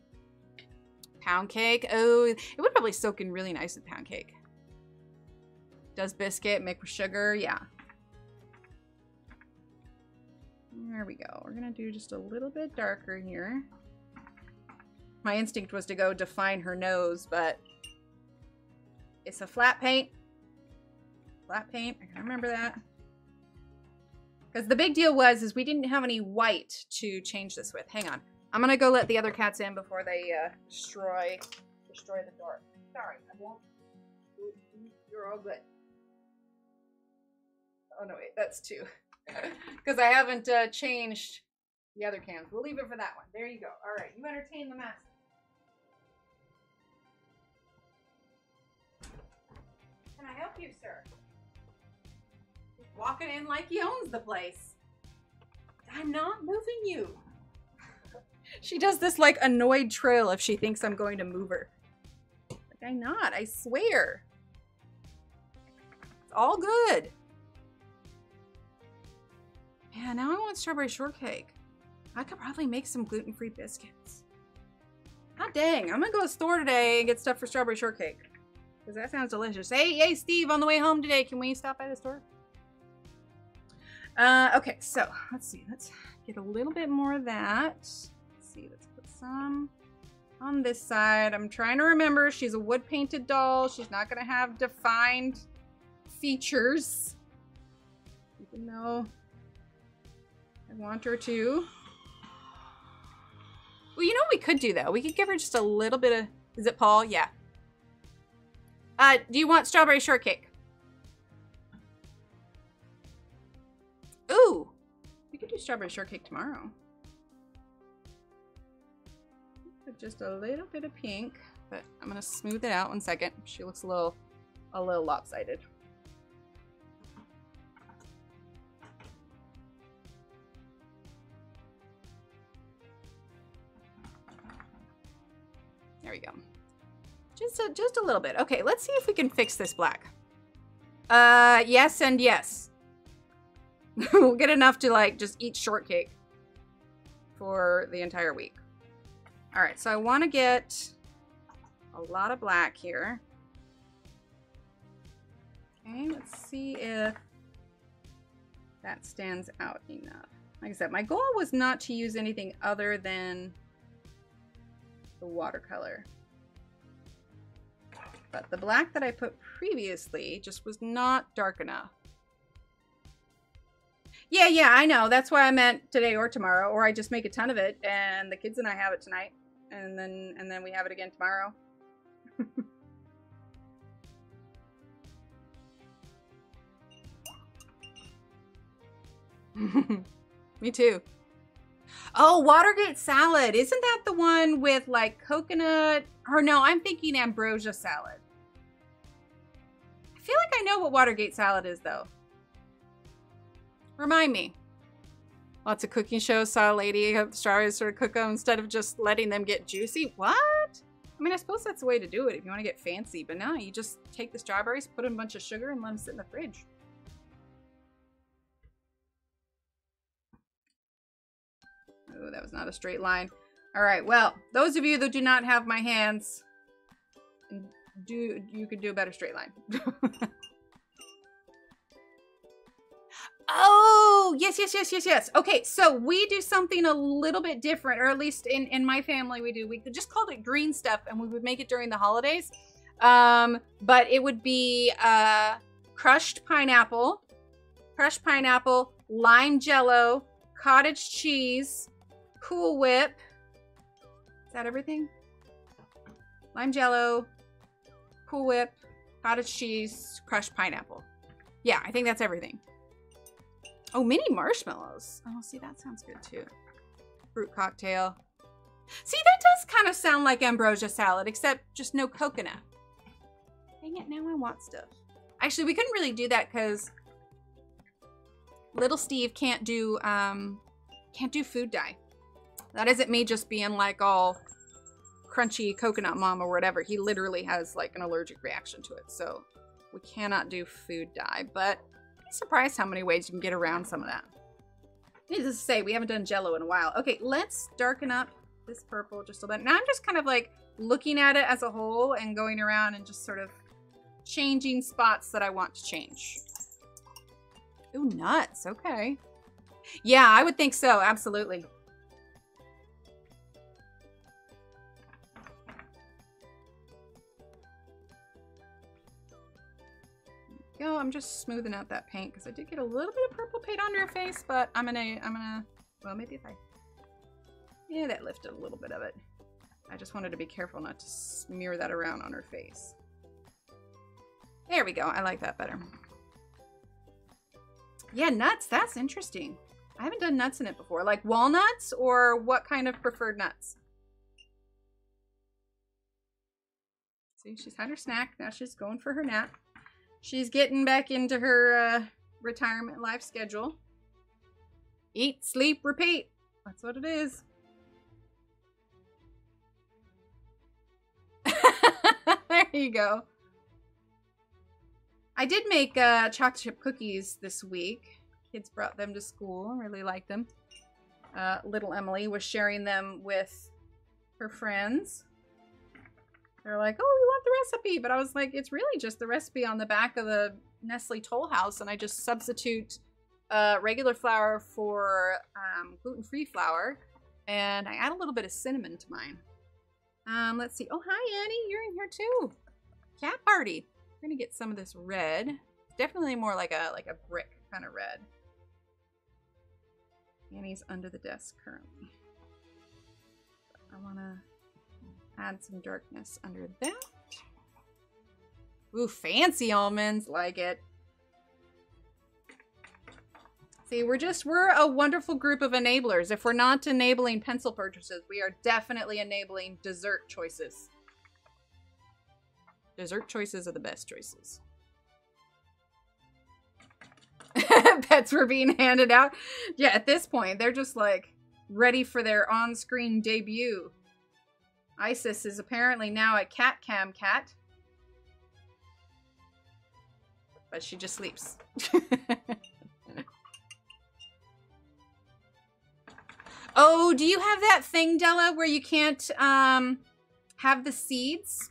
Pound cake. Oh, it would probably soak in really nice with pound cake. Does biscuit make with sugar? Yeah. There we go. We're going to do just a little bit darker here. My instinct was to go define her nose, but it's a flat paint. Flat paint. I can remember that. Because the big deal was is we didn't have any white to change this with. Hang on. I'm going to go let the other cats in before they uh, destroy destroy the door. Sorry, I won't. You're all good. Oh, no, wait. That's two. <laughs> Because I haven't uh, changed the other cans. We'll leave it for that one. There you go. All right. You entertain the master. Can I help you, sir? Walking in like he owns the place. I'm not moving you. she does this like annoyed trill if she thinks I'm going to move her. Like I'm not, I swear. It's all good. Yeah, now I want strawberry shortcake. I could probably make some gluten-free biscuits. God dang, I'm gonna go to the store today and get stuff for strawberry shortcake. Because that sounds delicious. Hey, hey, Steve, on the way home today, can we stop by the store? Uh, okay, so let's see. Let's get a little bit more of that. Let's see, let's put some on this side. I'm trying to remember she's a wood painted doll. She's not going to have defined features. Even though I want her to. Well, you know we could do though? We could give her just a little bit of. Is it Paul? Yeah. Uh, do you want strawberry shortcake? Ooh, we could do strawberry shortcake tomorrow. Just a little bit of pink, but I'm gonna smooth it out one second. She looks a little, a little lopsided. There we go. Just a, just a little bit. Okay, let's see if we can fix this black. Uh, yes and yes. <laughs> we'll get enough to like just eat shortcake for the entire week. All right, so I want to get a lot of black here. Okay, let's see if that stands out enough. Like I said, my goal was not to use anything other than the watercolor. But the black that I put previously just was not dark enough. Yeah, yeah, I know. That's why I meant today or tomorrow, or I just make a ton of it, and the kids and I have it tonight, and then and then we have it again tomorrow. <laughs> Me too. Oh, Watergate salad. Isn't that the one with like coconut? Or no, I'm thinking ambrosia salad. I feel like I know what Watergate salad is though. Remind me. Lots of cooking shows saw a lady have strawberries sort of cook them instead of just letting them get juicy. What? I mean, I suppose that's the way to do it if you want to get fancy, but no, you just take the strawberries, put in a bunch of sugar, and let them sit in the fridge. Oh, that was not a straight line. All right, well, those of you that do not have my hands, do you could do a better straight line. <laughs> oh, yes, yes, yes, yes, yes. Okay, so we do something a little bit different, or at least in, in my family we do. We could just called it green stuff, and we would make it during the holidays. Um, but it would be uh, crushed pineapple, crushed pineapple, lime jello, cottage cheese, Cool Whip, Is that everything? Lime jello, Cool Whip, cottage cheese, crushed pineapple. Yeah, I think that's everything. Oh, mini marshmallows. Oh, see, that sounds good too. Fruit cocktail. See, that does kind of sound like ambrosia salad, except just no coconut. Dang it, now I want stuff. Actually, we couldn't really do that because little Steve can't do um can't do food dye. That isn't me just being like all crunchy coconut mom or whatever. He literally has like an allergic reaction to it. So we cannot do food dye, but surprised how many ways you can get around some of that. Needless to say, we haven't done jello in a while. Okay, let's darken up this purple just a bit. Now I'm just kind of like looking at it as a whole and going around and just sort of changing spots that I want to change. Ooh, nuts. Okay. Yeah, I would think so. Absolutely. Go. I'm just smoothing out that paint because I did get a little bit of purple paint on her face, but I'm gonna, I'm gonna, well, maybe if I, yeah, that lifted a little bit of it. I just wanted to be careful not to smear that around on her face. There we go. I like that better. Yeah, nuts. That's interesting. I haven't done nuts in it before. Like walnuts or what kind of preferred nuts? See, she's had her snack. Now she's going for her nap. She's getting back into her uh, retirement life schedule. Eat, sleep, repeat. That's what it is. <laughs> there you go. I did make uh, chocolate chip cookies this week. Kids brought them to school, really liked them. Uh, little Emily was sharing them with her friends. They're like, oh, we want the recipe. But I was like, it's really just the recipe on the back of the Nestle Toll House. And I just substitute uh, regular flour for um, gluten-free flour. And I add a little bit of cinnamon to mine. Um, let's see. Oh, hi, Annie. You're in here too. Cat party. We're gonna get some of this red. Definitely more like a like a brick kind of red. Annie's under the desk currently. I wanna add some darkness under that. Ooh, fancy almonds, like it. See, we're just, we're a wonderful group of enablers. If we're not enabling pencil purchases, we are definitely enabling dessert choices. Dessert choices are the best choices. <laughs> Pets were being handed out. Yeah, at this point, they're just like ready for their on-screen debut. Isis is apparently now a cat cam cat. But she just sleeps. <laughs> oh, do you have that thing, Della, where you can't um, have the seeds?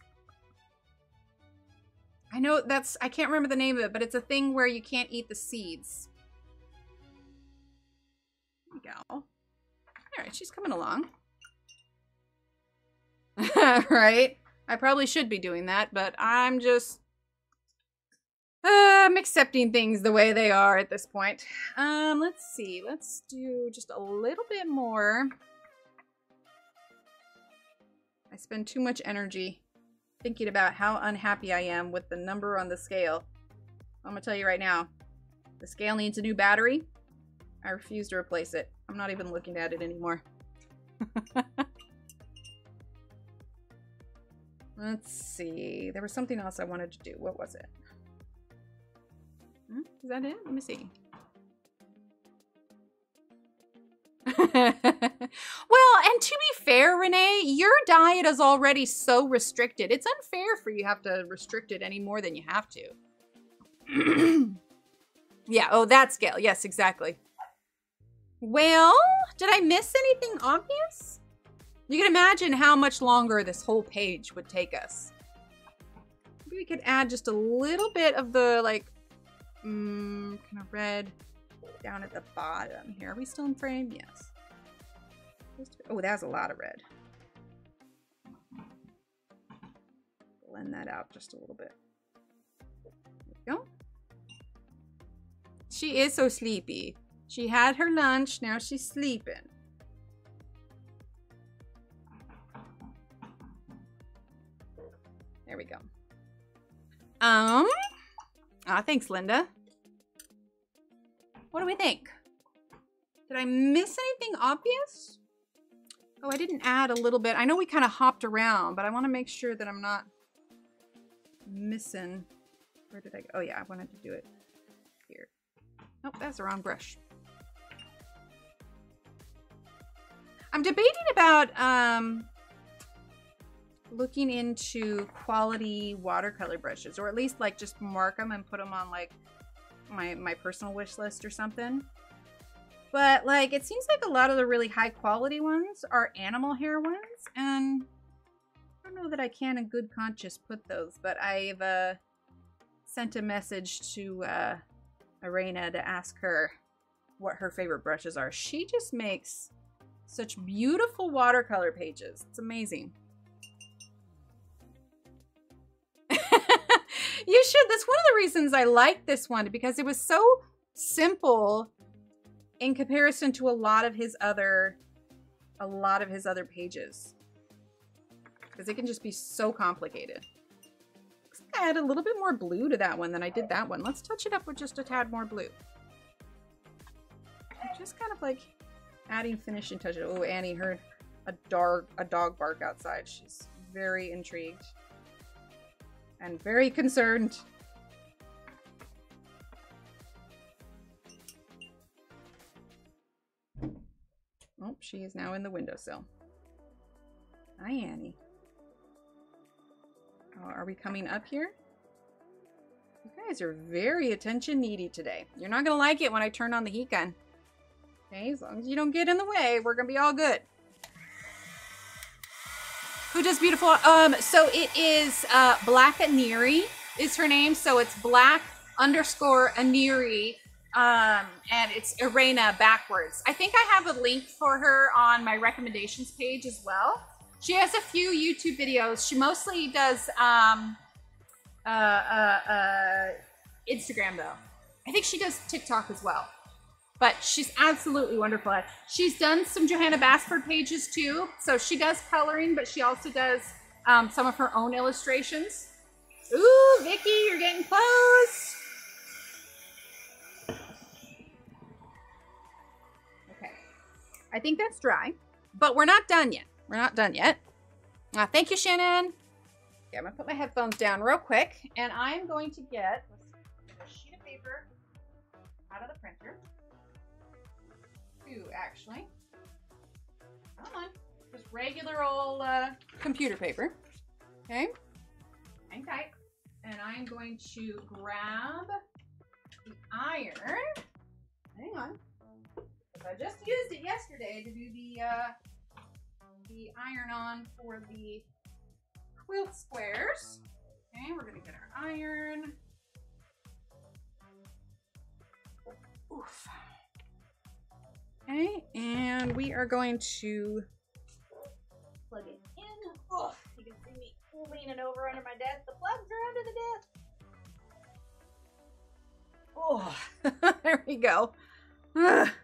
I know that's, I can't remember the name of it, but it's a thing where you can't eat the seeds. There we go. All right, she's coming along. <laughs> right? I probably should be doing that, but I'm just... Uh, I'm accepting things the way they are at this point. Um, let's see. Let's do just a little bit more. I spend too much energy thinking about how unhappy I am with the number on the scale. I'm gonna tell you right now, the scale needs a new battery. I refuse to replace it. I'm not even looking at it anymore. <laughs> Let's see. There was something else I wanted to do. What was it? Hmm? Is that it? Let me see. <laughs> well, and to be fair, Renee, your diet is already so restricted. It's unfair for you to have to restrict it any more than you have to. <clears throat> yeah, oh, that scale. Yes, exactly. Well, did I miss anything obvious? You can imagine how much longer this whole page would take us. Maybe we could add just a little bit of the, like, mm, kind of red down at the bottom here. Are we still in frame? Yes. Oh, that's a lot of red. Blend that out just a little bit. There we go. She is so sleepy. She had her lunch, now she's sleeping. There we go. Um, ah, thanks, Linda. What do we think? Did I miss anything obvious? Oh, I didn't add a little bit. I know we kind of hopped around, but I want to make sure that I'm not missing. Where did I go? Oh, yeah, I wanted to do it here. Nope, that's the wrong brush. I'm debating about um, looking into quality watercolor brushes, or at least like just mark them and put them on like my my personal wish list or something. But like, it seems like a lot of the really high quality ones are animal hair ones, and I don't know that I can in good conscience put those. But I've uh, sent a message to uh, Irena to ask her what her favorite brushes are. She just makes such beautiful watercolor pages. It's amazing. Should. That's one of the reasons I like this one because it was so simple in comparison to a lot of his other a lot of his other pages. Because it can just be so complicated. I add a little bit more blue to that one than I did that one. Let's touch it up with just a tad more blue. Just kind of like adding finishing touches. Oh, Annie heard a dog a dog bark outside. She's very intrigued and very concerned. Oh, she is now in the windowsill. Hi, Annie. Oh, are we coming up here? You guys are very attention needy today. You're not going to like it when I turn on the heat gun. Okay, as long as you don't get in the way, we're going to be all good. Who does beautiful? Um, so it is uh, Black Aneri is her name. So it's Black underscore Aneri um, and it's Irena backwards. I think I have a link for her on my recommendations page as well. She has a few YouTube videos. She mostly does um, uh, uh, uh, Instagram though. I think she does TikTok as well. But she's absolutely wonderful. She's done some Johanna Basford pages too. So she does coloring, but she also does um, some of her own illustrations. Ooh, Vicky, you're getting close. Okay, I think that's dry, but we're not done yet. We're not done yet. Uh, thank you, Shannon. Okay, I'm gonna put my headphones down real quick, and I'm going to get Two, actually. Come on, just regular old uh, computer paper. Okay, hang tight, and I'm going to grab the iron. Hang on. I just used it yesterday to do the uh, the iron on for the quilt squares. Okay, we're gonna get our iron. Oof. Okay, and we are going to plug it in. Oh, you can see me leaning over under my desk. The plugs are under the desk. Oh, <laughs> there we go. Ugh. <sighs>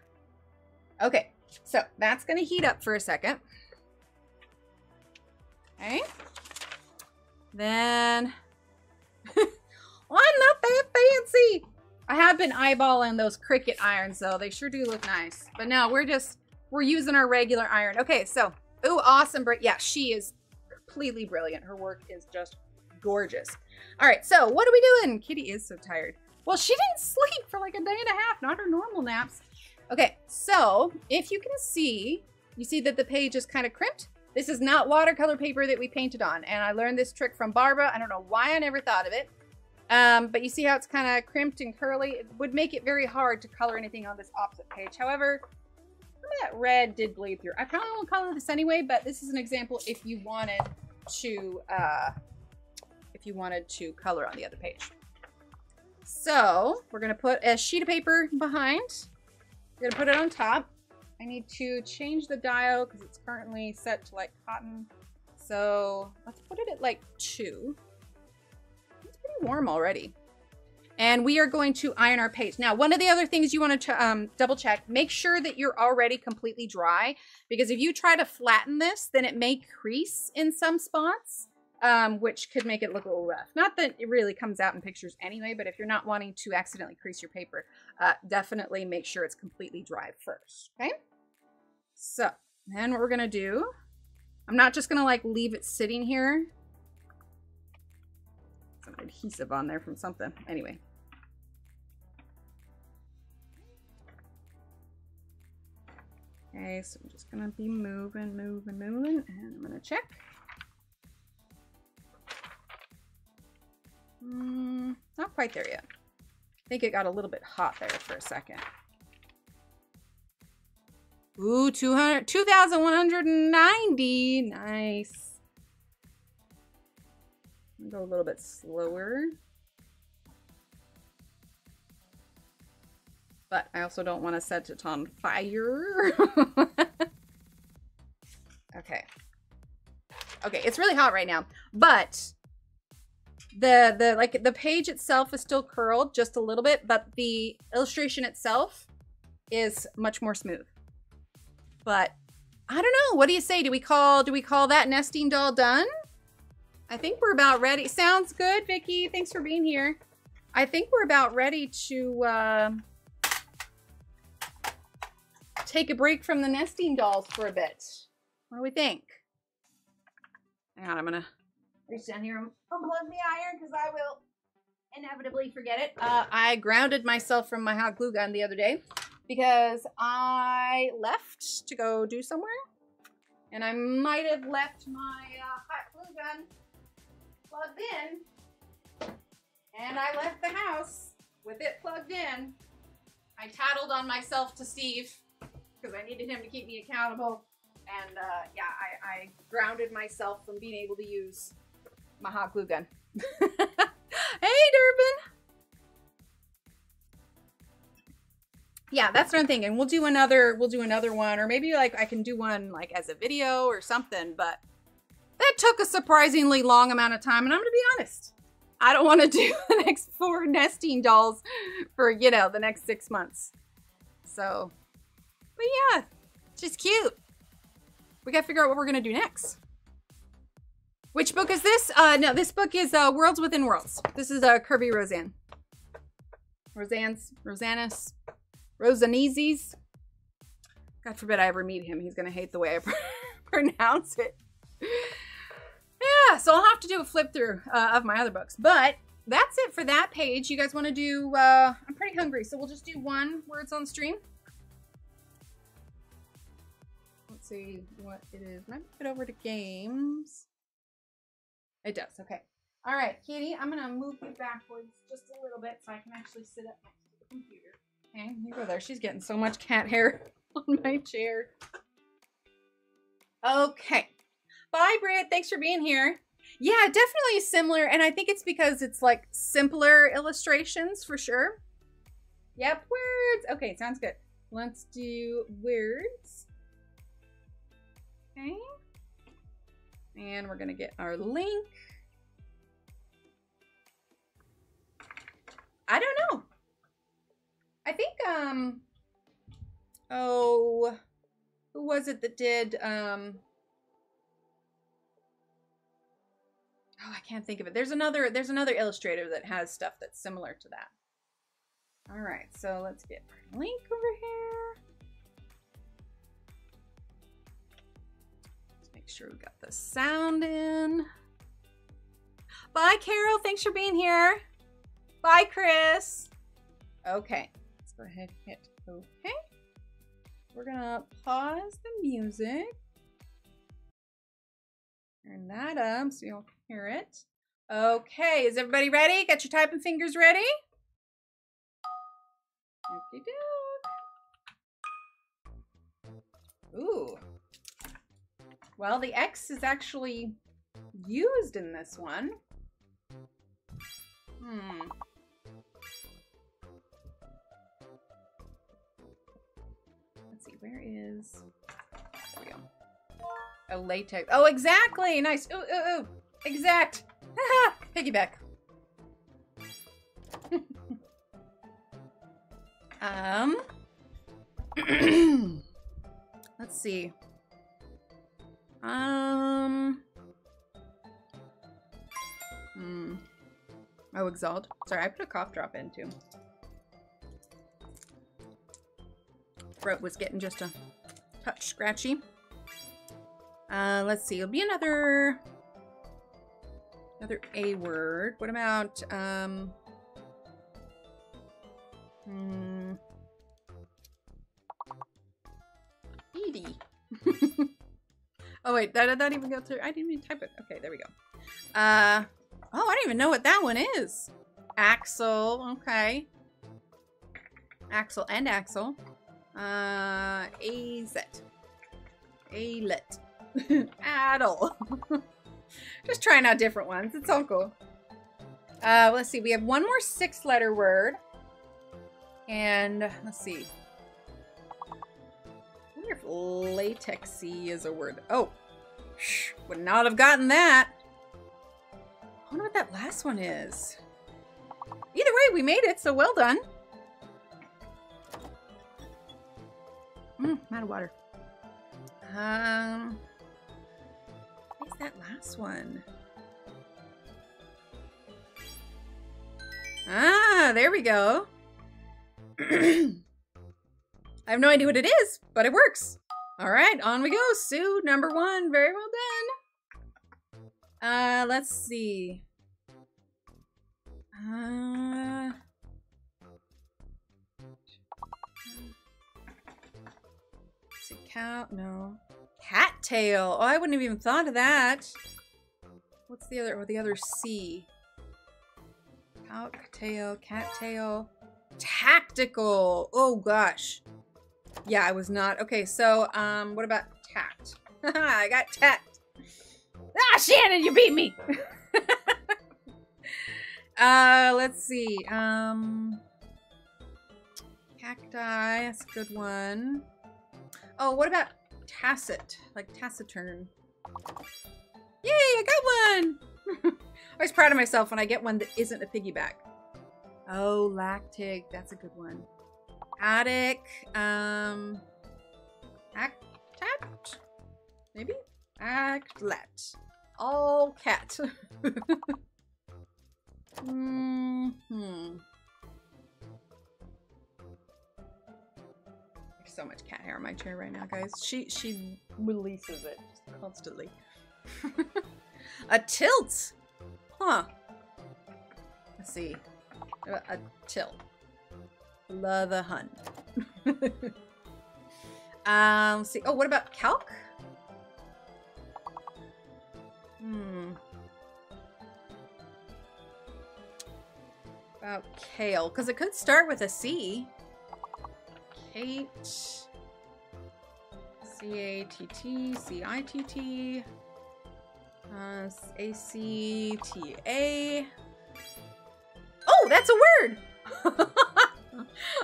Okay, so that's gonna heat up for a second. Okay. Then, <laughs> I'm not that fancy. I have been eyeballing those Cricut irons though. They sure do look nice. But no, we're just, we're using our regular iron. Okay, so, ooh, awesome. Yeah, she is completely brilliant. Her work is just gorgeous. All right, so what are we doing? Kitty is so tired. Well, she didn't sleep for like a day and a half, not her normal naps. Okay, so if you can see, you see that the page is kind of crimped. This is not watercolor paper that we painted on. And I learned this trick from Barbara. I don't know why I never thought of it. Um, but you see how it's kind of crimped and curly? It would make it very hard to color anything on this opposite page. However, that red did bleed through. I probably won't color this anyway, but this is an example if you wanted to, uh, if you wanted to color on the other page. So we're going to put a sheet of paper behind. We're gonna put it on top. I need to change the dial because it's currently set to like cotton. So let's put it at like two. Warm already. And we are going to iron our page. Now, one of the other things you want to um, double check, make sure that you're already completely dry. Because if you try to flatten this, then it may crease in some spots. um, which could make it look a little rough. Not that it really comes out in pictures anyway, but if you're not wanting to accidentally crease your paper, uh, definitely make sure it's completely dry first, okay? So, then what we're gonna do, I'm not just gonna like leave it sitting here. Some adhesive on there from something. Anyway. Okay, so I'm just gonna be moving, moving, moving, and I'm gonna check. Mm, not quite there yet. I think it got a little bit hot there for a second. Ooh, 200, 2,190. Nice. Go a little bit slower. But I also don't want to set it on fire. <laughs> okay. Okay, it's really hot right now, but the the like the page itself is still curled just a little bit, but the illustration itself is much more smooth. But I don't know. What do you say? Do we call do we call that nesting doll done? I think we're about ready. Sounds good, Vicky. Thanks for being here. I think we're about ready to uh, take a break from the nesting dolls for a bit. What do we think? Hang on, I'm gonna reach down here and unplug the iron because I will inevitably forget it. Uh, I grounded myself from my hot glue gun the other day because I left to go do somewhere. And I might have left my uh, hot glue gun plugged in. And I left the house with it plugged in. I tattled on myself to Steve because I needed him to keep me accountable. And uh, yeah, I, I grounded myself from being able to use my hot glue gun. <laughs> hey, Durbin. Yeah, that's what I'm thinking. We'll do another. We'll do another one, or maybe like I can do one like as a video or something. But that took a surprisingly long amount of time, and I'm gonna be honest. I don't want to do <laughs> the next four nesting dolls for you know the next six months. So, but yeah, just cute. We gotta figure out what we're gonna do next. Which book is this? Uh, no, this book is uh, Worlds Within Worlds. This is uh, Kerby Roseanne. Roseanne's, Rosanus, Rosanizes. God forbid I ever meet him. He's going to hate the way I <laughs> pronounce it. Yeah, so I'll have to do a flip through uh, of my other books. But that's it for that page. You guys want to do, uh, I'm pretty hungry, so we'll just do one words on stream. Let's see what it is. Might move it over to games. It does, okay. All right, Kitty, I'm gonna move you backwards just a little bit so I can actually sit up next to the computer. Okay, you go there. She's getting so much cat hair <laughs> on my chair. Okay. Bye, Britt. Thanks for being here. Yeah, definitely similar, and I think it's because it's like simpler illustrations for sure. Yep, words. Okay, sounds good. Let's do words. Okay. And we're gonna get our link. I don't know. I think, um, oh, who was it that did, um, oh, I can't think of it. There's another, there's another illustrator that has stuff that's similar to that. All right, so let's get link over here. Let's make sure we got the sound in. Bye, Carol. Thanks for being here. Bye, Chris. Okay, let's go ahead and hit OK. We're gonna pause the music. Turn that up so you'll hear it. Okay, is everybody ready? Got your typing fingers ready? Ooh. Well, the X is actually used in this one. Hmm. Let's see, where is... There we go. Oh, latex. Oh, exactly! Nice! Ooh, ooh, ooh! Exact! <laughs> Piggyback. <laughs> um... <clears throat> Let's see. Um... Hmm. Oh, exalt. Sorry, I put a cough drop in too. Throat was getting just a touch scratchy. Uh, let's see. It'll be another another A word. What about um? Hmm. Edie. <laughs> oh wait, that did that even go through? I didn't even type it. Okay, there we go. Uh oh, I don't even know what that one is. Axel. Okay. Axel and Axel. Uh, AZ. Alet. <laughs> Addle. <laughs> Just trying out different ones. It's all cool. Uh, let's see. We have one more six letter word. And let's see. I wonder if latexy is a word. Oh, shh, would not have gotten that. I wonder what that last one is. Either way, we made it, so well done. Mm, I'm out of water. Um, that last one? Ah, there we go. <clears throat> I have no idea what it is, but it works. All right, on we go. Sue, number one. Very well done. Uh, let's see. Uh, cow? No. Cattail. Oh, I wouldn't have even thought of that. What's the other? or the other C. Cocktail, cattail, tactical. Oh gosh. Yeah, I was not. Okay, so um, what about tact? <laughs> I got tact. Ah, Shannon, you beat me. <laughs> uh, let's see. Um, cacti. That's a good one. Oh, what about tacit? Like taciturn. Yay, I got one! <laughs> I was proud of myself when I get one that isn't a piggyback. Oh, lactic. That's a good one. Attic. Um, act? Maybe? Actlet. All cat. <laughs> hmm. So much cat hair on my chair right now, guys. She she releases it just constantly. <laughs> a tilt. Huh. Let's see. A, a tilt. Leather hun. <laughs> um, let's see. Oh, what about calc? Hmm. About kale, because it could start with a C. Kate. C-A-T-T, C-I-T-T. Uh, A-C-T-A. Oh, that's a word! <laughs>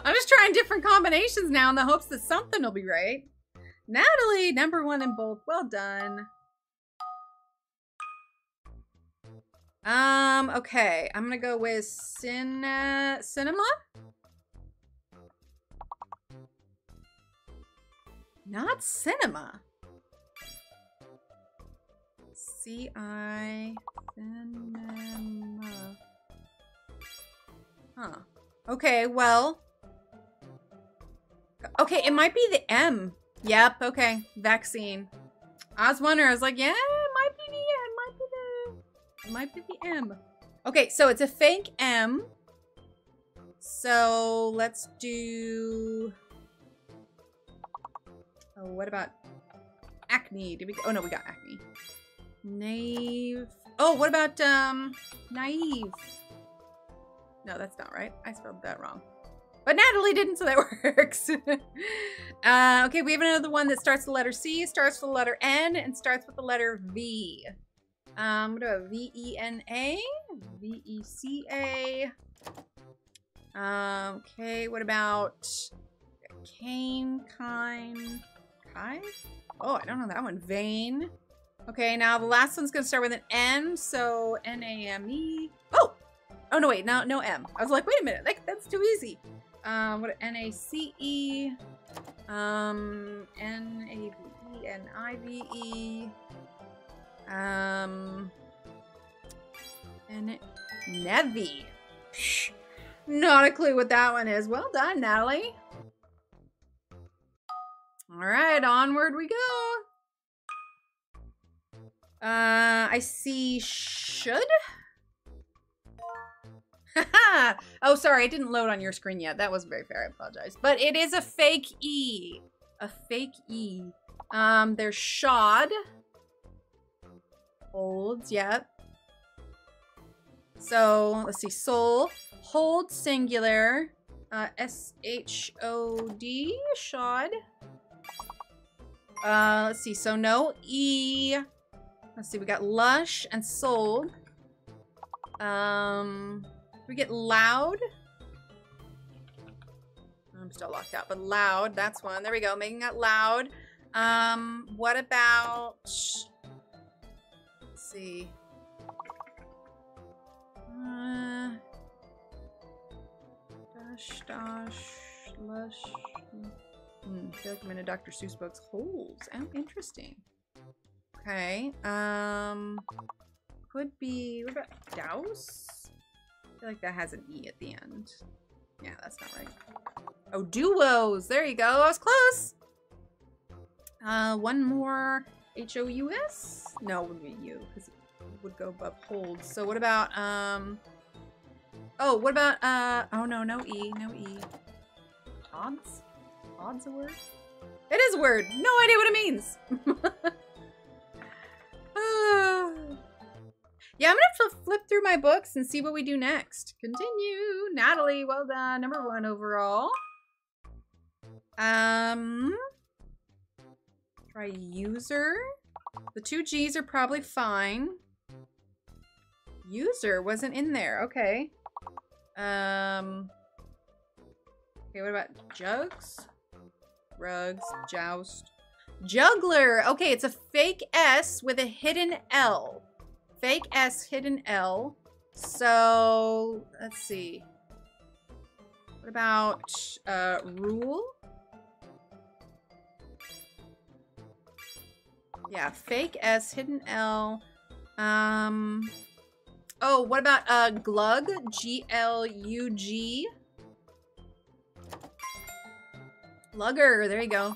I'm just trying different combinations now in the hopes that something will be right. Natalie, number one in both. Well done. Um, okay. I'm gonna go with cin cinema? Not cinema. C-I cinema. Huh. Okay, well. Okay, it might be the M. Yep, okay. Vaccine. I was wondering, I was like, yeah, it might be the it might be the it might be the M. Okay, so it's a fake M. So let's do Oh, what about acne? Did we oh no, we got acne. Naive. Oh, what about um naive? No, that's not right. I spelled that wrong. But Natalie didn't, so that <laughs> works. <laughs> uh, okay, we have another one that starts with the letter C, starts with the letter N, and starts with the letter V. Um, what about V-E-N-A? V-E-C-A. Um, okay, what about cane, kind, Kai? Oh, I don't know that one. Vein. Okay, now the last one's gonna start with an N, so N-A-M-E. Oh! Oh, no, wait, no, no M. I was like, wait a minute, like, that's too easy. Um, what, N-A-C-E, um, N-A-V-E, N-I-V-E, um, And Nevi. Psh, Not a clue what that one is. Well done, Natalie. All right, onward we go. Uh, I see should. <laughs> oh, sorry, it didn't load on your screen yet. That wasn't very fair. I apologize. But it is a fake E. A fake E. Um, there's shod. Holds, yep. So, let's see. Soul. Hold singular. Uh, S-H-O-D. Shod. Uh, let's see. So, no E. Let's see. We got lush and sold. Um, we get loud. I'm still locked out, but loud. That's one. There we go. Making that loud. Um, what about? Let's see. Uh, dash, dash, lush. Hmm, I feel like I'm in a Dr. Seuss book's holes. Oh, interesting. Okay. Um, could be. What about douse? I feel like that has an E at the end. Yeah, that's not right. Oh, duos. There you go. I was close. Uh, one more H-O-U-S? No, it would be U, because it would go above hold. So what about, um... Oh, what about, uh... Oh, no, no E, no E. Odds? Odds a word? It is a word. No idea what it means. Ah. <laughs> yeah, I'm gonna flip through my books and see what we do next. Continue. Natalie, well done. Number one overall. Um, try user. The two G's are probably fine. User wasn't in there. Okay. Um. Okay, what about jugs? Rugs, joust. Juggler. Okay, it's a fake S with a hidden L. Fake S, hidden L. So, let's see. What about uh, rule? Yeah, fake S, hidden L. Um. Oh, what about uh glug? G Lugger. There you go.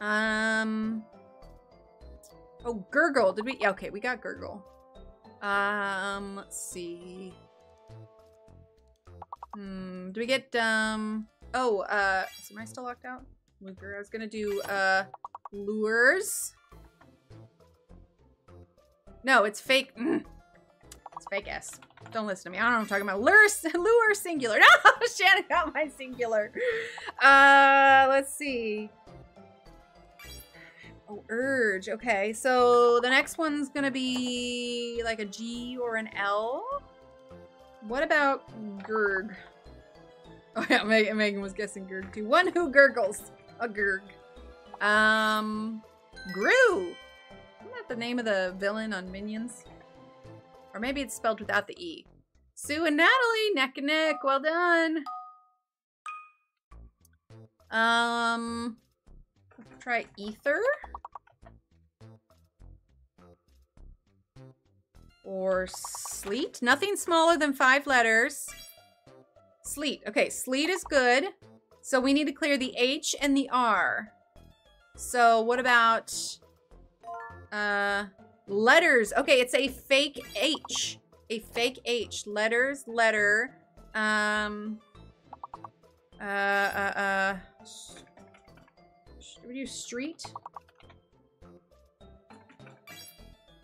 Um. Oh, gurgle. Did we? yeah, Okay, we got gurgle. Um. Let's see. Hmm. Do we get um? Oh. Uh. Am I still locked out? Luger. I was gonna do uh lures. No, it's fake. mm. It's fake S. Don't listen to me. I don't know what I'm talking about. Lure, <laughs> lure singular. <laughs> No, Shannon got my singular. Uh, let's see. Oh, urge. Okay, so the next one's gonna be like a G or an L. What about Gurg? <laughs> Oh yeah, Megan, Megan was guessing Gurg too. One who gurgles. A Gurg. Um, Gru. Isn't that the name of the villain on Minions? Or maybe it's spelled without the E. Sue and Natalie, neck and neck. Well done. Um, try ether. Or sleet. Nothing smaller than five letters. Sleet. Okay, sleet is good. So we need to clear the H and the R. So what about uh letters? Okay, it's a fake H. A fake H. Letters, letter. Um uh uh uh we do street?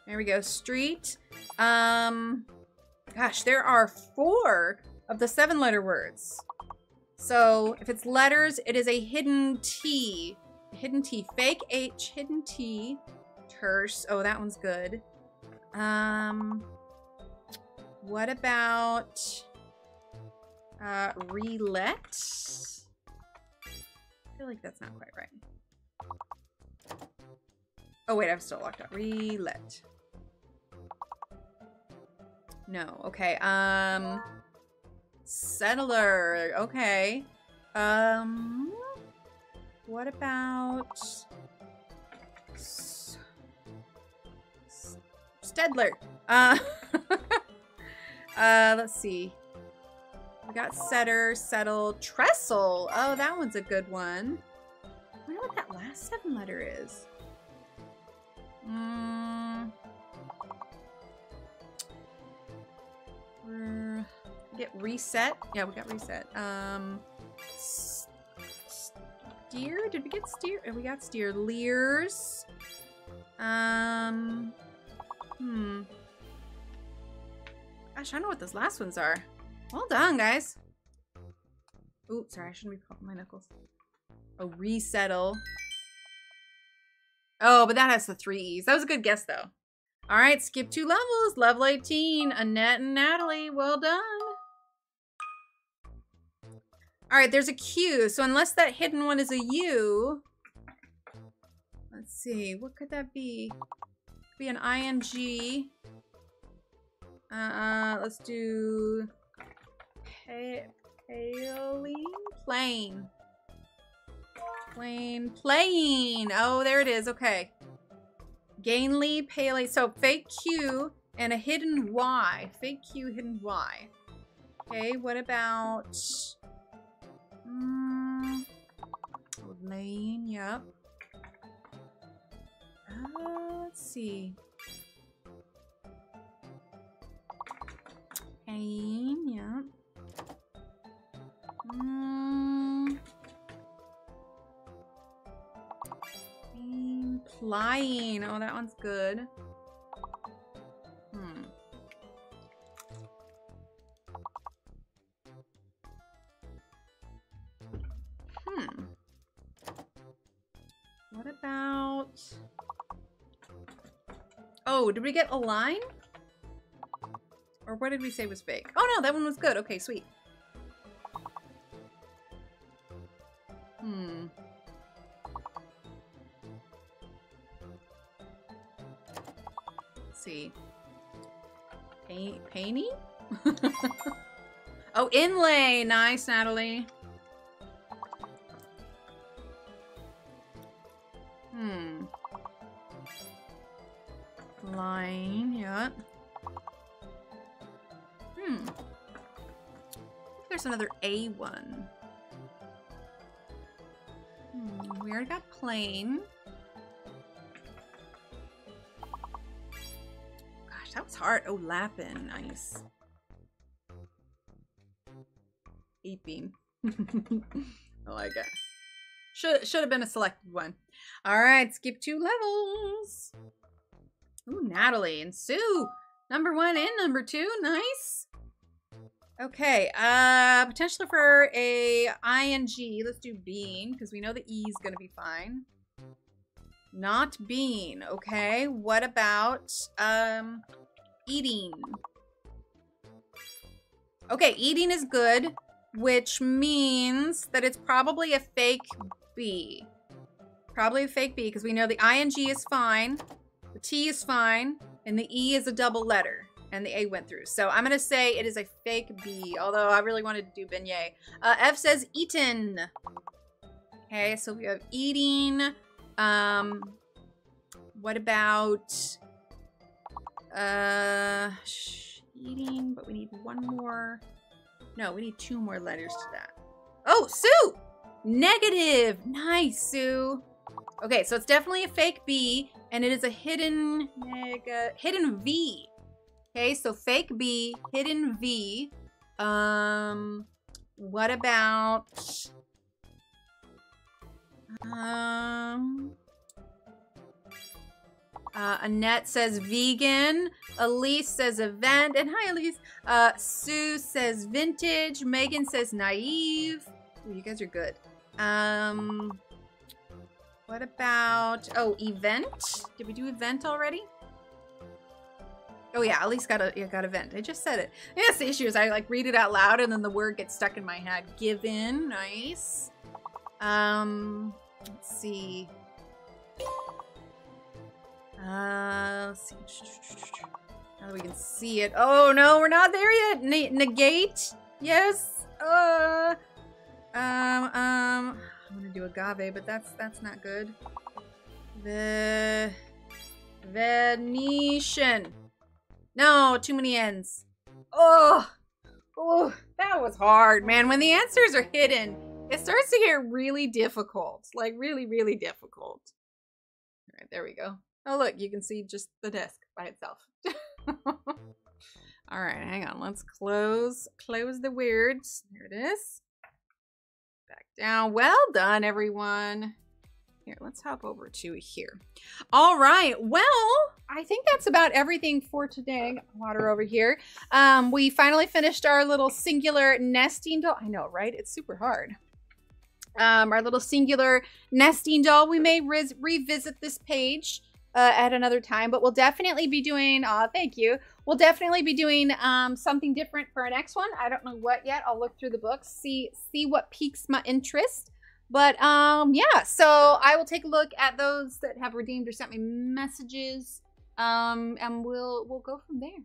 There we go. Street. Um gosh, there are four of the seven letter words. So if it's letters, it is a hidden T. Hidden T. Fake H, hidden T. Terse. Oh, that one's good. Um, what about uh, relet? I feel like that's not quite right. Oh, wait, I'm still locked out. Relet. No. Okay. Um, settler. Okay. Um, what about Staedtler? Uh, <laughs> uh, let's see. We got setter, settle, trestle. Oh, that one's a good one. I wonder what that last seven letter is. Mm. Get reset. Yeah, we got reset. Um, steer. Did we get steer? We got steer. Leers. Um. Hmm. Gosh, I don't know what those last ones are. Well done, guys. Ooh, sorry, I shouldn't be popping my knuckles. A resettle. Oh, but that has the three E's. That was a good guess, though. All right, skip two levels. Level 18, Annette and Natalie. Well done. All right, there's a Q. So unless that hidden one is a U, let's see. What could that be? Be an ing. Uh, let's do pa- paling plane. Plane playing. Oh, there it is. Okay. Gainly paling. So fake Q and a hidden Y. Fake Q, hidden Y. Okay, what about mm, lane? Yep. Uh, let's see. Pain, yeah. Mm. Pain, plying. Oh, that one's good. Hmm. Hmm. What about... Oh, did we get a line? Or what did we say was fake? Oh no, that one was good. Okay, sweet. Hmm. Let's see. Paint, painting? <laughs> oh, inlay. Nice, Natalie. Another A one. Hmm, we already got plane. Gosh, that was hard. Oh, lapping. Nice. Aping. <laughs> I like it. Should should have been a selected one. All right, skip two levels. Ooh, Natalie and Sue. Number one and number two. Nice. Okay, uh, potential for a ing. Let's do being because we know the e is gonna be fine. Not being. Okay, what about um, eating? Okay, eating is good, which means that it's probably a fake B. Probably a fake B because we know the ing is fine, the T is fine, and the E is a double letter. And the A went through. So I'm going to say it is a fake B, although I really wanted to do beignet. Uh, F says eaten. Okay, so we have eating. Um, what about uh, eating? But we need one more. No, we need two more letters to that. Oh, Sue! Negative. Nice, Sue. Okay, so it's definitely a fake B, and it is a hidden nega, hidden V. Okay, so fake B, hidden V. Um, what about um? Uh, Annette says vegan. Elise says event. And hi, Elise. Uh, Sue says vintage. Megan says naive. Ooh, you guys are good. Um, what about, oh, event? Did we do event already? Oh yeah, at least got a yeah, got event. I just said it. Yes, the issue is I like read it out loud and then the word gets stuck in my head. Given, nice. Um, let's see. Uh, let's see. Now that we can see it. Oh no, we're not there yet. Ne negate. Yes. Uh. Um. Um. I'm gonna do agave, but that's that's not good. The Venetian. No, too many ends. Oh, oh, that was hard, man. When the answers are hidden, it starts to get really difficult. Like, really, really difficult. All right, there we go. Oh, look, you can see just the desk by itself. <laughs> All right, hang on. Let's close close the words. There it is. Back down. Well done, everyone. Here, let's hop over to here. All right. Well, I think that's about everything for today. Water over here. Um, we finally finished our little singular nesting doll. I know, right? It's super hard. Um, our little singular nesting doll. We may re revisit this page uh, at another time, but we'll definitely be doing, uh, thank you. We'll definitely be doing um, something different for our next one. I don't know what yet. I'll look through the books, see see what piques my interest. But um, yeah, so I will take a look at those that have redeemed or sent me messages, um, and we'll we'll go from there.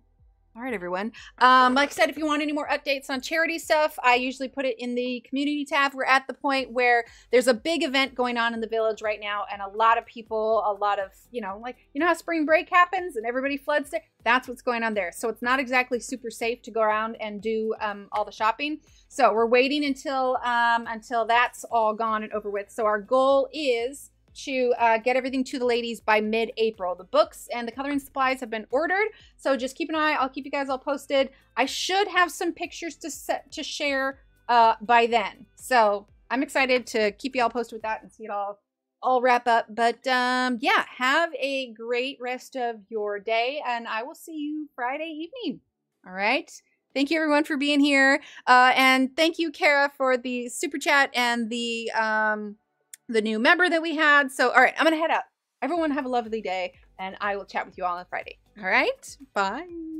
All right, everyone. Um, like I said, if you want any more updates on charity stuff, I usually put it in the community tab. We're at the point where there's a big event going on in the village right now, and a lot of people, a lot of, you know, like, you know how spring break happens and everybody floods there? That's what's going on there. So it's not exactly super safe to go around and do um, all the shopping. So we're waiting until um, until that's all gone and over with. So our goal is to uh, get everything to the ladies by mid-April. The books and the coloring supplies have been ordered, so just keep an eye. I'll keep you guys all posted. I should have some pictures to set to share uh, by then. So I'm excited to keep you all posted with that and see it all all wrap up. But um, yeah, have a great rest of your day, and I will see you Friday evening. All right. Thank you everyone for being here, uh, and thank you Kara for the super chat and the um, the new member that we had. So, all right, I'm going to head out. Everyone have a lovely day, and I will chat with you all on Friday. All right, bye.